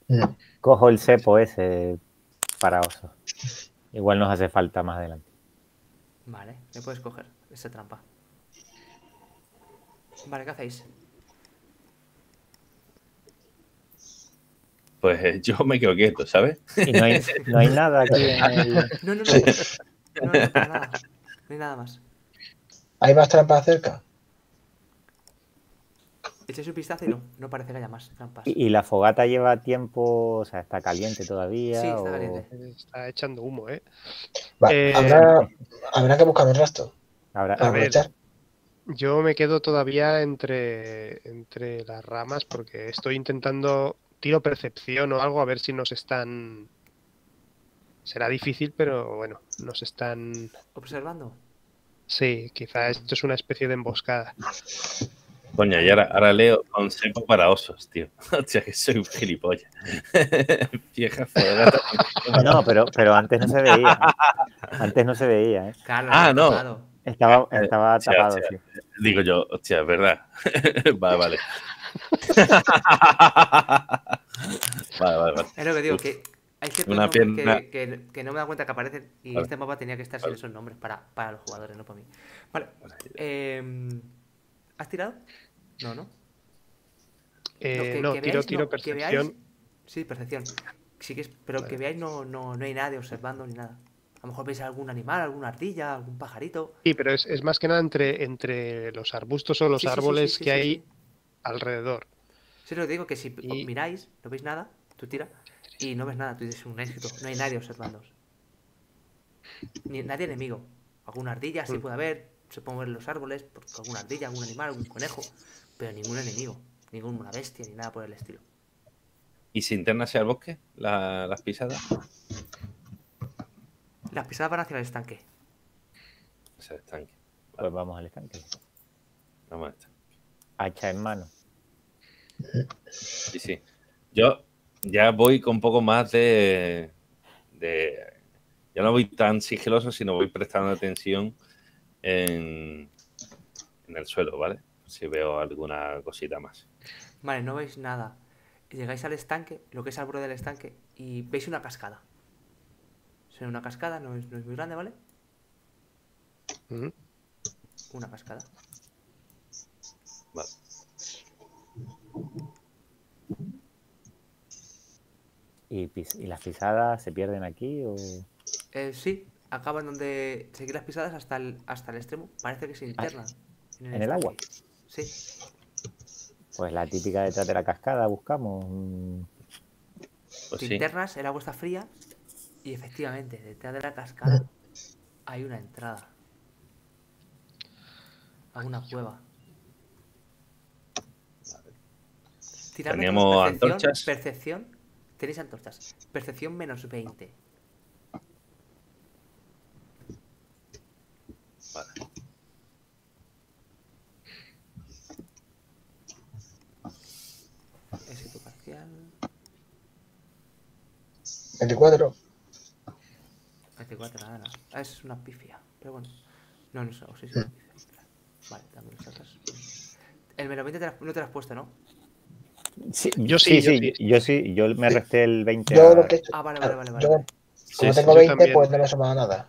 [SPEAKER 2] Mm.
[SPEAKER 5] Cojo el cepo ese para oso. Igual nos hace falta más adelante.
[SPEAKER 1] Vale, me puedes coger esa trampa. Vale, ¿qué hacéis?
[SPEAKER 3] Pues eh, yo me quedo quieto, ¿sabes?
[SPEAKER 5] Y no hay, no hay nada aquí en el...
[SPEAKER 1] No, no, no. No, no, para nada. No hay nada más.
[SPEAKER 2] ¿Hay más trampas cerca?
[SPEAKER 1] Echáis un vistazo y no, no parece que haya más trampas.
[SPEAKER 5] ¿Y, la fogata lleva tiempo, o sea, está caliente todavía?
[SPEAKER 1] Sí, está
[SPEAKER 5] o-
[SPEAKER 1] caliente.
[SPEAKER 4] Está echando humo, ¿eh? Eh,
[SPEAKER 2] habrá, habrá que buscar un rastro.
[SPEAKER 5] Habrá-
[SPEAKER 4] A ver.
[SPEAKER 2] aprovechar.
[SPEAKER 4] Yo me quedo todavía entre, entre las ramas porque estoy intentando tiro percepción o algo a ver si nos están... Será difícil, pero bueno, nos están...
[SPEAKER 1] ¿Observando?
[SPEAKER 4] Sí, quizá esto es una especie de emboscada.
[SPEAKER 3] Coño, y ahora, ahora leo consejo para osos, tío. Hostia, que soy un gilipollas. Vieja fogata.
[SPEAKER 5] No, pero, pero antes no se veía. Antes no se veía, ¿eh?
[SPEAKER 1] Claro,
[SPEAKER 3] Ah, no.
[SPEAKER 1] claro.
[SPEAKER 5] Estaba,
[SPEAKER 3] Eh,
[SPEAKER 5] estaba tapado,
[SPEAKER 3] sí.
[SPEAKER 5] sí.
[SPEAKER 3] Digo yo, hostia, es verdad. vale, vale. vale, vale, vale.
[SPEAKER 1] Es lo que digo, que hay ciertos
[SPEAKER 3] Una
[SPEAKER 1] nombres
[SPEAKER 3] pierna-
[SPEAKER 1] que, que- que no me da cuenta que aparecen y
[SPEAKER 3] Vale.
[SPEAKER 1] este mapa tenía que estar sin
[SPEAKER 3] Vale.
[SPEAKER 1] esos nombres para, para los jugadores, no para mí. Vale. em, ¿Has tirado? No, ¿no?
[SPEAKER 4] Eh,
[SPEAKER 1] que-
[SPEAKER 4] no,
[SPEAKER 1] que
[SPEAKER 4] tiro,
[SPEAKER 1] veáis,
[SPEAKER 4] tiro
[SPEAKER 1] no, que
[SPEAKER 4] percepción.
[SPEAKER 1] veáis- Sí, percepción. Sí que es, pero que veáis no, no, no hay nadie observando ni nada. A lo mejor veis algún animal, alguna ardilla, algún pajarito.
[SPEAKER 4] Sí, pero es, es más que nada entre, entre los arbustos o los
[SPEAKER 1] Sí, sí, sí,
[SPEAKER 4] árboles
[SPEAKER 1] sí, sí,
[SPEAKER 4] que
[SPEAKER 1] sí,
[SPEAKER 4] hay
[SPEAKER 1] sí.
[SPEAKER 4] Alrededor.
[SPEAKER 1] Sí, lo digo que si
[SPEAKER 4] Y-
[SPEAKER 1] miráis, no veis nada, tú tira y no ves nada, tú dices un éxito, no hay nadie observando. Ni nadie enemigo. Alguna ardilla sí
[SPEAKER 4] Mm.
[SPEAKER 1] puede haber, se pueden ver en los árboles, porque alguna ardilla, algún animal, algún conejo, pero ningún enemigo, ninguna bestia ni nada por el estilo.
[SPEAKER 3] ¿Y si interna hacia el bosque? la- las pisadas.
[SPEAKER 1] Las pisadas van hacia el estanque.
[SPEAKER 3] Ese estanque.
[SPEAKER 5] Pues vamos al estanque.
[SPEAKER 3] Vamos a esta.
[SPEAKER 5] Hacha en mano.
[SPEAKER 3] Sí, sí. Yo ya voy con un poco más de, de- Ya no voy tan sigiloso, sino voy prestando atención en, en el suelo, ¿vale? Si veo alguna cosita más.
[SPEAKER 1] Vale, no veis nada. Llegáis al estanque, lo que es al borde del estanque, y veis una cascada. Es una cascada, no es, no es muy grande, ¿vale? Una cascada.
[SPEAKER 3] Vale.
[SPEAKER 5] ¿Y, pis- y las pisadas se pierden aquí? O...
[SPEAKER 1] Eh, sí, acaban donde seguir las pisadas hasta el, hasta el extremo. Parece que se internan.
[SPEAKER 5] ¿En el agua?
[SPEAKER 1] Sí.
[SPEAKER 5] Pues la típica detrás de la cascada buscamos. mm,
[SPEAKER 3] Pues
[SPEAKER 1] Te
[SPEAKER 3] sí.
[SPEAKER 1] internas, el agua está fría y efectivamente, detrás de la cascada hay una entrada. A una cueva. Tiradme
[SPEAKER 3] Teníamos
[SPEAKER 1] percepción,
[SPEAKER 3] antorchas.
[SPEAKER 1] Percepción. Tenéis antorchas. Percepción menos 20.
[SPEAKER 3] Vale.
[SPEAKER 1] Éxito parcial.
[SPEAKER 2] 24.
[SPEAKER 1] 24, nada, nada. Ah, es una pifia. Pero bueno. No, no, no, sí, sí, una pifia. Vale, dame los sacas. El menos 20 te la- no te lo has puesto, ¿no?
[SPEAKER 5] Sí,
[SPEAKER 4] Yo sí, yo
[SPEAKER 5] sí,
[SPEAKER 4] sí.
[SPEAKER 5] yo sí, yo me resté el 20.
[SPEAKER 2] Yo
[SPEAKER 5] a-
[SPEAKER 2] lo que he hecho.
[SPEAKER 1] Ah, vale, vale, vale. vale.
[SPEAKER 2] Yo, como tengo
[SPEAKER 4] yo
[SPEAKER 2] 20,
[SPEAKER 4] también.
[SPEAKER 2] pues no me suma nada.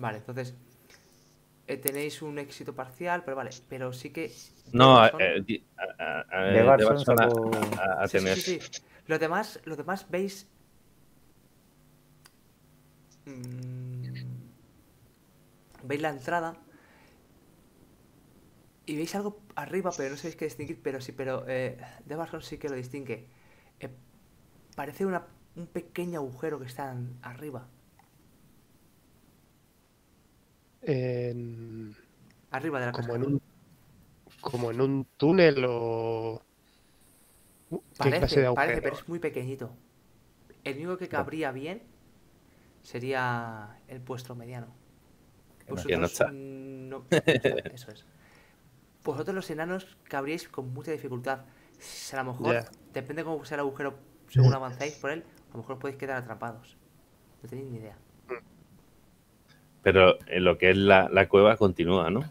[SPEAKER 1] Vale, entonces eh, tenéis un éxito parcial, pero vale, pero sí que...
[SPEAKER 3] No, eh, di- a- a- a-
[SPEAKER 5] De sacó-
[SPEAKER 3] a- tener-
[SPEAKER 1] sí, sí. Los demás, los demás veis... mm, veis la entrada y veis algo arriba, pero no sabéis qué distinguir, pero sí, pero eh, Debarson sí que lo distingue. Eh, parece una- un pequeño agujero que está en- arriba.
[SPEAKER 4] En-
[SPEAKER 1] Arriba de la
[SPEAKER 4] como
[SPEAKER 1] cascada.
[SPEAKER 4] en un como en un túnel o ¿Qué
[SPEAKER 1] Parece,
[SPEAKER 4] clase de
[SPEAKER 1] parece,
[SPEAKER 4] agujero?
[SPEAKER 1] pero es muy pequeñito. El único que cabría bien sería el vuestro mediano.
[SPEAKER 3] Que no está.
[SPEAKER 1] mm, no- no está, eso es. Vosotros los enanos cabríais con mucha dificultad. A lo mejor,
[SPEAKER 4] Ya.
[SPEAKER 1] depende cómo sea el agujero según avanzáis por él, a lo mejor os podéis quedar atrapados. No tenéis ni idea.
[SPEAKER 3] Pero en lo que es la, la cueva continúa, ¿no?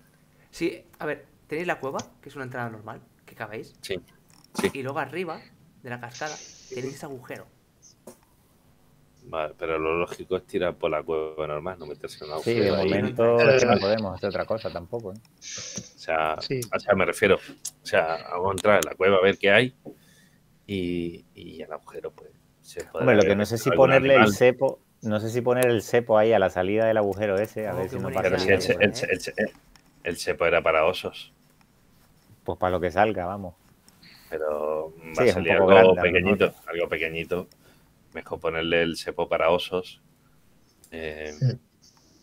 [SPEAKER 1] Sí, a ver, tenéis la cueva, que es una entrada normal, que cabéis.
[SPEAKER 3] Sí. Sí.
[SPEAKER 1] Y luego arriba de la cascada tenéis ese agujero.
[SPEAKER 3] Vale, pero lo lógico es tirar por la cueva normal, no meterse en un
[SPEAKER 5] Sí, de
[SPEAKER 3] ahí.
[SPEAKER 5] momento no podemos hacer otra cosa tampoco. ¿eh?
[SPEAKER 3] O sea,
[SPEAKER 4] Sí.
[SPEAKER 3] o sea, me refiero, o sea, vamos a entrar en la cueva a ver qué hay y, y el agujero, pues, se
[SPEAKER 5] Hombre, lo que no sé si ponerle el cepo, no sé si poner el cepo ahí a la salida del agujero ese, a
[SPEAKER 1] Oh,
[SPEAKER 5] ver si no pasa
[SPEAKER 3] Pero si el,
[SPEAKER 5] nada.
[SPEAKER 3] el, el- el- el cepo era para osos,
[SPEAKER 5] Pues para lo que salga, vamos.
[SPEAKER 3] pero va
[SPEAKER 5] Sí,
[SPEAKER 3] a salir algo
[SPEAKER 5] grande,
[SPEAKER 3] pequeñito, algo pequeñito. Mejor ponerle el cepo para osos. Eh,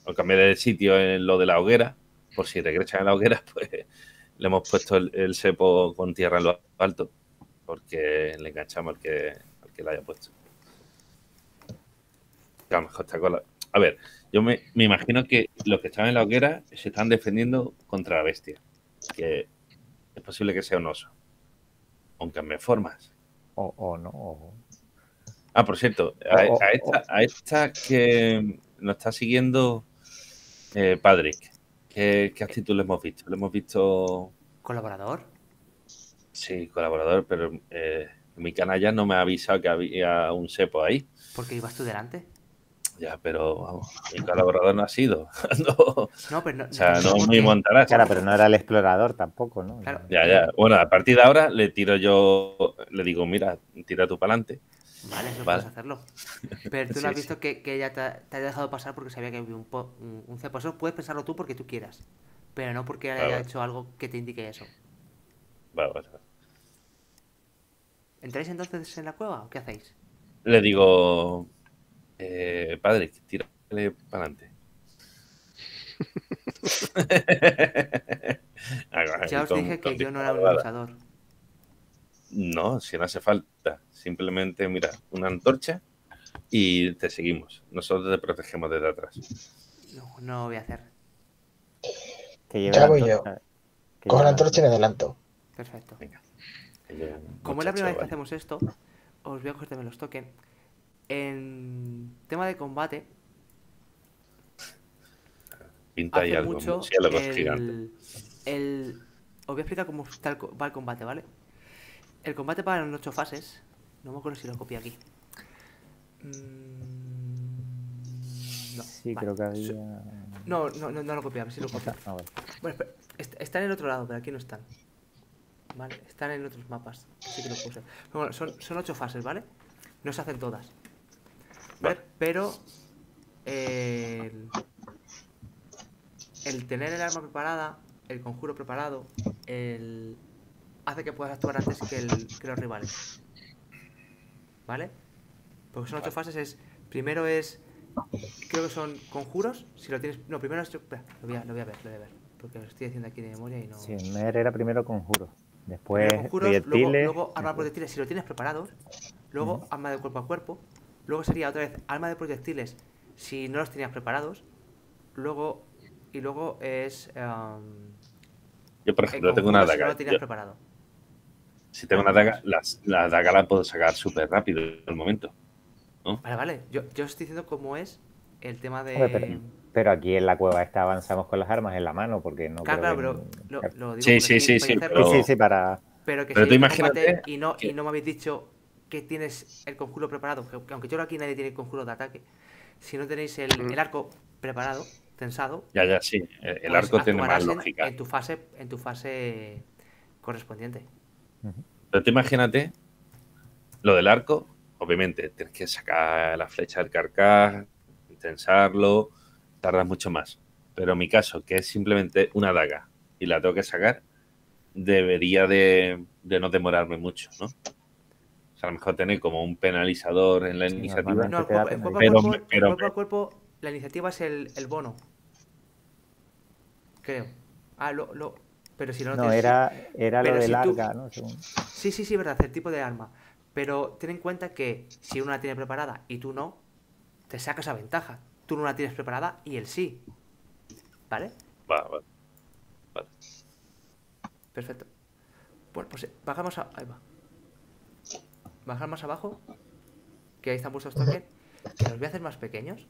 [SPEAKER 3] o cambiarle de sitio en lo de la hoguera, por si regresan a la hoguera, pues le hemos puesto el, el cepo con tierra en lo alto, porque le enganchamos al que, al que lo haya puesto. Que a lo mejor está con la- A ver, yo me, me imagino que los que están en la hoguera se están defendiendo contra la bestia, que es posible que sea un oso, aunque cambie formas.
[SPEAKER 5] O, o no. o-
[SPEAKER 3] Ah, por cierto, a, esta, a esta que nos está siguiendo eh, Patrick, ¿qué, ¿qué actitud le hemos visto? Le hemos visto,
[SPEAKER 1] ¿Colaborador?
[SPEAKER 3] sí, colaborador, pero eh, mi canalla no me ha avisado que había un sepo ahí.
[SPEAKER 1] Porque ibas tú delante.
[SPEAKER 3] Ya, pero vamos, mi colaborador no ha sido. no,
[SPEAKER 1] No, pero no.
[SPEAKER 3] o sea, no muy montarás.
[SPEAKER 5] Claro, pero no era el explorador tampoco, ¿no?
[SPEAKER 1] Claro.
[SPEAKER 3] Ya, ya. Bueno, a partir de ahora le tiro yo, le digo, mira, tira tú para adelante.
[SPEAKER 1] Vale, eso
[SPEAKER 3] Vale.
[SPEAKER 1] puedes hacerlo. Pero tú
[SPEAKER 3] Sí,
[SPEAKER 1] no has
[SPEAKER 3] sí.
[SPEAKER 1] visto que, que ella te, ha- te haya dejado pasar porque sabía que había un, po- un, un cepo. Eso puedes pensarlo tú porque tú quieras. Pero no porque haya hecho algo que te indique eso.
[SPEAKER 3] Vale, vale.
[SPEAKER 1] ¿Entráis entonces en la cueva o qué hacéis?
[SPEAKER 3] Le digo, eh, padre, tírale para adelante.
[SPEAKER 1] Ya os dije que yo no era un luchador.
[SPEAKER 3] No, si no hace falta. Simplemente, mira, una antorcha y te seguimos. Nosotros te protegemos desde atrás.
[SPEAKER 1] No, no voy a hacer.
[SPEAKER 5] Que lleve
[SPEAKER 2] Ya voy
[SPEAKER 5] que
[SPEAKER 2] Cojo la antorcha y me adelanto.
[SPEAKER 1] Perfecto.
[SPEAKER 3] Yo,
[SPEAKER 1] Como es la primera vez que hacemos esto, os voy a coger también los tokens. En tema de combate.
[SPEAKER 3] Pinta ahí
[SPEAKER 1] hace
[SPEAKER 3] algo,
[SPEAKER 1] mucho el, el- Os voy a explicar cómo está el co- va el combate, ¿vale? El combate va en ocho fases. No me acuerdo si lo copié aquí. Mm, No,
[SPEAKER 5] Sí,
[SPEAKER 1] vale.
[SPEAKER 5] creo que había.
[SPEAKER 1] No, no, no, no lo copié, a ver si lo copié.
[SPEAKER 5] Ah, vale.
[SPEAKER 1] Bueno, espera, est- están en el otro lado, pero aquí no están. Vale, están en otros mapas. Sí que lo puse. Pero bueno, son, son ocho fases, ¿vale? No se hacen todas. ¿Vale? Pero el, el tener el arma preparada, el conjuro preparado, el hace que puedas actuar antes que, el- que los rivales. ¿Vale? Porque son ocho fases, es primero es creo que son conjuros, si lo tienes, no, primero es espera, lo voy a, lo voy a ver, lo voy a ver, porque lo estoy haciendo aquí de memoria y no
[SPEAKER 5] Sí, Mer era primero conjuro. Después
[SPEAKER 1] Primero conjuros, luego,
[SPEAKER 5] proyectiles.
[SPEAKER 1] luego arma de proyectiles si lo tienes preparado. Luego arma de cuerpo a cuerpo. Luego sería otra vez arma de proyectiles si no los tenías preparados. Luego. Y luego es. em,
[SPEAKER 3] Yo, por ejemplo, tengo una
[SPEAKER 1] si no lo tenías
[SPEAKER 3] Yo-
[SPEAKER 1] preparado.
[SPEAKER 3] Si tengo una daga, las- la daga la puedo sacar súper rápido en el momento.
[SPEAKER 1] Vale, vale. Yo, yo estoy diciendo cómo es el tema de.
[SPEAKER 5] Pero, pero aquí en la cueva esta avanzamos con las armas en la mano porque no
[SPEAKER 1] Claro, claro, pero lo, lo digo
[SPEAKER 3] Sí, sí, sí, sí, pero-
[SPEAKER 5] Sí, sí, para...
[SPEAKER 1] Pero que
[SPEAKER 3] Pero
[SPEAKER 1] si
[SPEAKER 3] tú imagínate
[SPEAKER 1] y no,
[SPEAKER 3] que-
[SPEAKER 1] y no me habéis dicho que tienes el conjuro preparado, que aunque yo creo que aquí nadie tiene el conjuro de ataque, si no tenéis el, el arco preparado, tensado,
[SPEAKER 3] Ya, ya, sí. El, el
[SPEAKER 1] pues
[SPEAKER 3] arco tiene más
[SPEAKER 1] en-
[SPEAKER 3] lógica.
[SPEAKER 1] En, tu fase, en tu fase correspondiente.
[SPEAKER 3] Pero tú imagínate lo del arco. Obviamente, tienes que sacar la flecha del carcaj, tensarlo, tardas mucho más. Pero en mi caso, que es simplemente una daga y la tengo que sacar, debería de, de no demorarme mucho, ¿no? O sea, a lo mejor tener como un penalizador en la
[SPEAKER 5] Sí,
[SPEAKER 3] iniciativa.
[SPEAKER 1] No, cuerpo,
[SPEAKER 3] Pero-
[SPEAKER 1] cuerpo, el
[SPEAKER 3] pero-
[SPEAKER 1] cuerpo a cuerpo, la iniciativa es el, el bono. Creo. Ah, lo, lo, pero si no, lo
[SPEAKER 5] No,
[SPEAKER 1] tienes-
[SPEAKER 5] era, era lo
[SPEAKER 1] pero
[SPEAKER 5] de
[SPEAKER 1] si tú-
[SPEAKER 5] larga, ¿no? Según-
[SPEAKER 1] Sí, sí, sí, verdad, el tipo de arma. Pero ten en cuenta que si uno la tiene preparada y tú no, te sacas esa ventaja. Tú no la tienes preparada y él sí. ¿Vale?
[SPEAKER 3] Va, va.
[SPEAKER 1] Perfecto. Bueno, pues eh, bajamos a... Ahí va. Bajar más abajo. Que ahí están vuestros tokens. Que los voy a hacer más pequeños.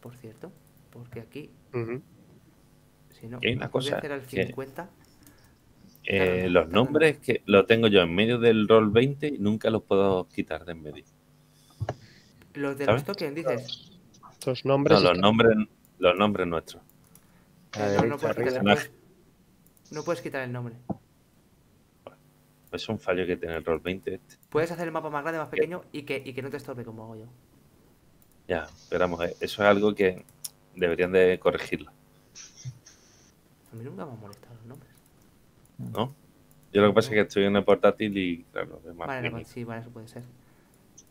[SPEAKER 1] Por cierto. Porque aquí,
[SPEAKER 4] Ujú.
[SPEAKER 1] si no, voy
[SPEAKER 3] cosa
[SPEAKER 1] a hacer al
[SPEAKER 3] que-
[SPEAKER 1] 50.
[SPEAKER 3] Eh,
[SPEAKER 1] no,
[SPEAKER 3] los nombres que lo tengo yo en medio del roll 20 y nunca los puedo quitar de en medio.
[SPEAKER 1] Los de
[SPEAKER 3] ¿sabes?
[SPEAKER 1] los tokens, dices.
[SPEAKER 4] Los nombres.
[SPEAKER 3] No, los nombres, los nombres nuestros.
[SPEAKER 1] Eh, no, no
[SPEAKER 5] derecha,
[SPEAKER 1] puedes quitar,
[SPEAKER 5] arriba.
[SPEAKER 1] no puedes- no puedes quitar el nombre.
[SPEAKER 3] Es un fallo que tiene el roll 20 este.
[SPEAKER 1] Puedes hacer el mapa más grande, más pequeño y que, y que no te estorbe como hago yo.
[SPEAKER 3] Ya, esperamos. eh, Eso es algo que deberían de corregirlo,
[SPEAKER 1] A mí nunca me nombres.
[SPEAKER 3] ¿No? Yo lo que pasa es que estoy en el portátil y, claro, es más
[SPEAKER 1] Vale, vale, sí, vale, eso puede ser.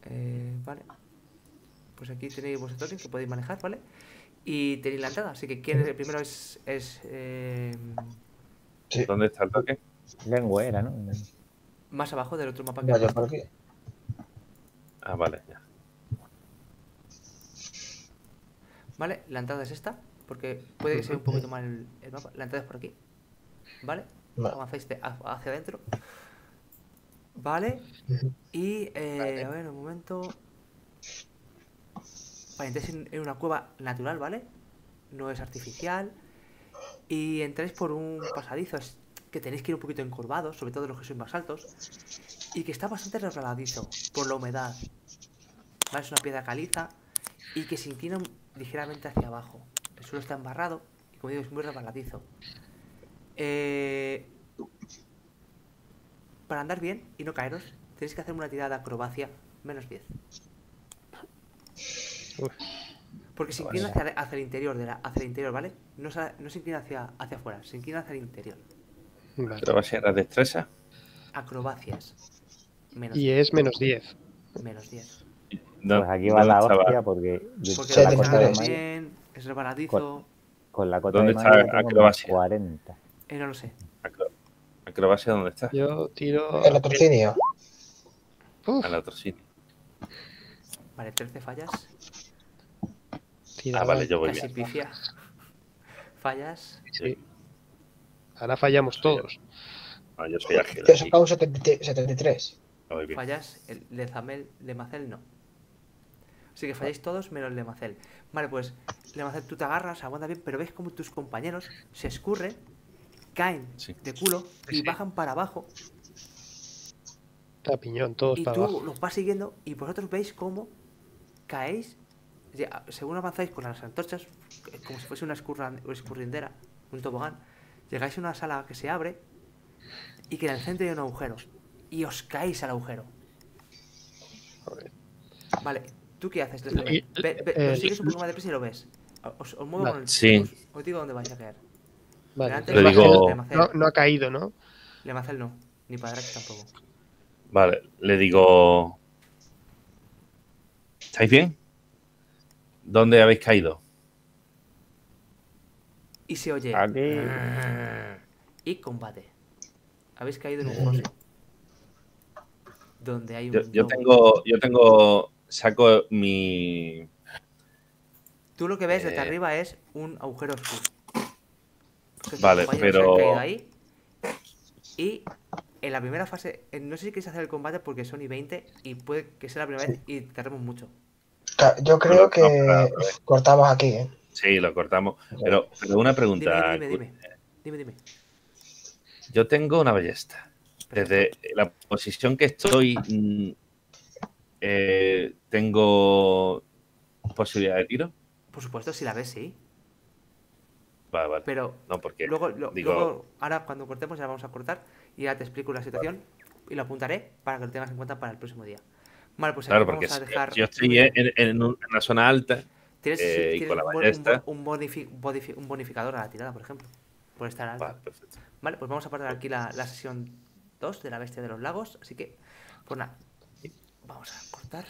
[SPEAKER 1] Eh, vale. Pues aquí tenéis vuestro token que podéis manejar, ¿vale? Y tenéis la entrada, así que quién es el primero es. es eh,
[SPEAKER 2] Sí,
[SPEAKER 3] ¿Dónde está el toque?
[SPEAKER 5] Lengua era, ¿no?
[SPEAKER 1] más abajo del otro mapa que.
[SPEAKER 2] vaya por aquí.
[SPEAKER 3] Ah, vale, ya.
[SPEAKER 1] Vale, la entrada es esta, porque puede que sea un poquito mal el, el mapa. La entrada es por aquí. ¿Vale?
[SPEAKER 2] Vale.
[SPEAKER 1] Avanzáis hacia adentro. Vale. Y, eh,
[SPEAKER 4] Vale.
[SPEAKER 1] a ver, un momento. Vale, entráis en, en una cueva natural, ¿vale? No es artificial. Y entráis por un pasadizo es que tenéis que ir un poquito encorvados, sobre todo los que sois más altos. Y que está bastante resbaladizo por la humedad. ¿Vale? Es una piedra caliza y que se inclina ligeramente hacia abajo. El suelo está embarrado y, como digo, es muy resbaladizo. Eh, para andar bien y no caeros, tenéis que hacer una tirada de acrobacia menos 10.
[SPEAKER 4] Uf.
[SPEAKER 1] Porque se inclina hacia, hacia el interior, de la, hacia el interior, ¿vale? No, se- no se inclina hacia, hacia afuera, se inclina hacia el interior.
[SPEAKER 4] Vale.
[SPEAKER 3] ¿Pero va a ser la destreza?
[SPEAKER 1] Acrobacias. Menos,
[SPEAKER 4] Y es menos 10.
[SPEAKER 1] menos 10.
[SPEAKER 3] No,
[SPEAKER 5] Pues aquí va la hostia porque
[SPEAKER 1] Porque
[SPEAKER 5] con, la
[SPEAKER 1] bien, es resbaladizo.
[SPEAKER 5] con la cota
[SPEAKER 3] ¿Dónde
[SPEAKER 5] de
[SPEAKER 3] está acrobacia?
[SPEAKER 5] 40.
[SPEAKER 1] Eh, no lo sé.
[SPEAKER 3] Acro- ¿Acrobacia dónde está?
[SPEAKER 4] Yo tiro.
[SPEAKER 2] El latrocinio.
[SPEAKER 3] Al otro sitio.
[SPEAKER 1] Vale, 13 fallas.
[SPEAKER 3] Ah, vale, yo voy
[SPEAKER 1] Casi
[SPEAKER 3] bien.
[SPEAKER 1] pifia. Fallas.
[SPEAKER 4] Sí. Ahora fallamos todos.
[SPEAKER 3] No, yo soy ágil.
[SPEAKER 2] Te he sacado un 70 73.
[SPEAKER 3] Voy bien.
[SPEAKER 1] Fallas, el Lezamel, Lemacel no. Así que falláis todos menos Lemacel. Vale, pues Lemacel tú te agarras, aguanta bien, pero ves como tus compañeros se escurren, caen
[SPEAKER 3] Sí.
[SPEAKER 1] de culo y
[SPEAKER 4] Sí.
[SPEAKER 1] bajan para abajo.
[SPEAKER 4] A piñón, todos
[SPEAKER 1] Y
[SPEAKER 4] para
[SPEAKER 1] tú
[SPEAKER 4] abajo.
[SPEAKER 1] los vas siguiendo y vosotros veis cómo caéis, ya, según avanzáis con las antorchas, como si fuese una escurrindera, un tobogán, llegáis a una sala que se abre y que en el centro hay un agujero. Y os caéis al agujero. Vale, ¿Tú qué haces? Ve-
[SPEAKER 4] eh,
[SPEAKER 1] sigues un poco más deprisa y lo ves. Os, os muevo con el
[SPEAKER 3] Sí.
[SPEAKER 1] os, os digo dónde vais a caer.
[SPEAKER 4] Vale,
[SPEAKER 3] Le digo-.
[SPEAKER 4] No, no ha caído, ¿no?
[SPEAKER 1] Lemacel no. Ni Padrax tampoco.
[SPEAKER 3] Vale, le digo. ¿Estáis bien? ¿Dónde habéis caído?
[SPEAKER 1] Y se oye.
[SPEAKER 5] Aquí.
[SPEAKER 1] Y combate. Habéis caído en un foso. Donde hay un.
[SPEAKER 3] Yo, yo tengo, yo tengo, saco mi,
[SPEAKER 1] Tú lo que ves desde
[SPEAKER 3] eh,
[SPEAKER 1] arriba es un agujero oscuro. Que
[SPEAKER 3] Vale,
[SPEAKER 1] compañeros se han
[SPEAKER 3] pero-
[SPEAKER 1] caído ahí. Y en la primera fase, eh, no sé si queréis hacer el combate porque son y 20 y puede que sea la primera vez y tardemos mucho.
[SPEAKER 2] Yo creo que
[SPEAKER 3] no,
[SPEAKER 2] cortamos aquí, ¿eh?
[SPEAKER 3] Sí, lo cortamos. Pero, pero una pregunta.
[SPEAKER 1] dime, dime, dime. Dime, dime.
[SPEAKER 3] Yo tengo una ballesta. Desde la posición que estoy, mm, eh, tengo posibilidad de tiro.
[SPEAKER 1] Por supuesto, si la ves, sí.
[SPEAKER 3] Vale, vale.
[SPEAKER 1] Pero
[SPEAKER 3] No, porque
[SPEAKER 1] luego, lo-
[SPEAKER 3] digo-
[SPEAKER 1] luego, ahora cuando cortemos, ya vamos a cortar y ya te explico la situación y lo apuntaré para que lo tengas en cuenta para el próximo día. Vale, pues
[SPEAKER 3] claro, porque
[SPEAKER 1] vamos a dejar.
[SPEAKER 3] yo estoy en, en un- una zona alta.
[SPEAKER 1] Tienes,
[SPEAKER 3] eh, y
[SPEAKER 1] tienes
[SPEAKER 3] con la
[SPEAKER 1] un, un
[SPEAKER 3] ballesta.
[SPEAKER 1] un bonifi- bonifi- un bonificador a la tirada, por ejemplo. Por estar alto.
[SPEAKER 3] Vale, perfecto.
[SPEAKER 1] Vale, pues vamos a parar aquí la, la sesión 2 de la bestia de los lagos. Así que, pues nada, vamos a cortar.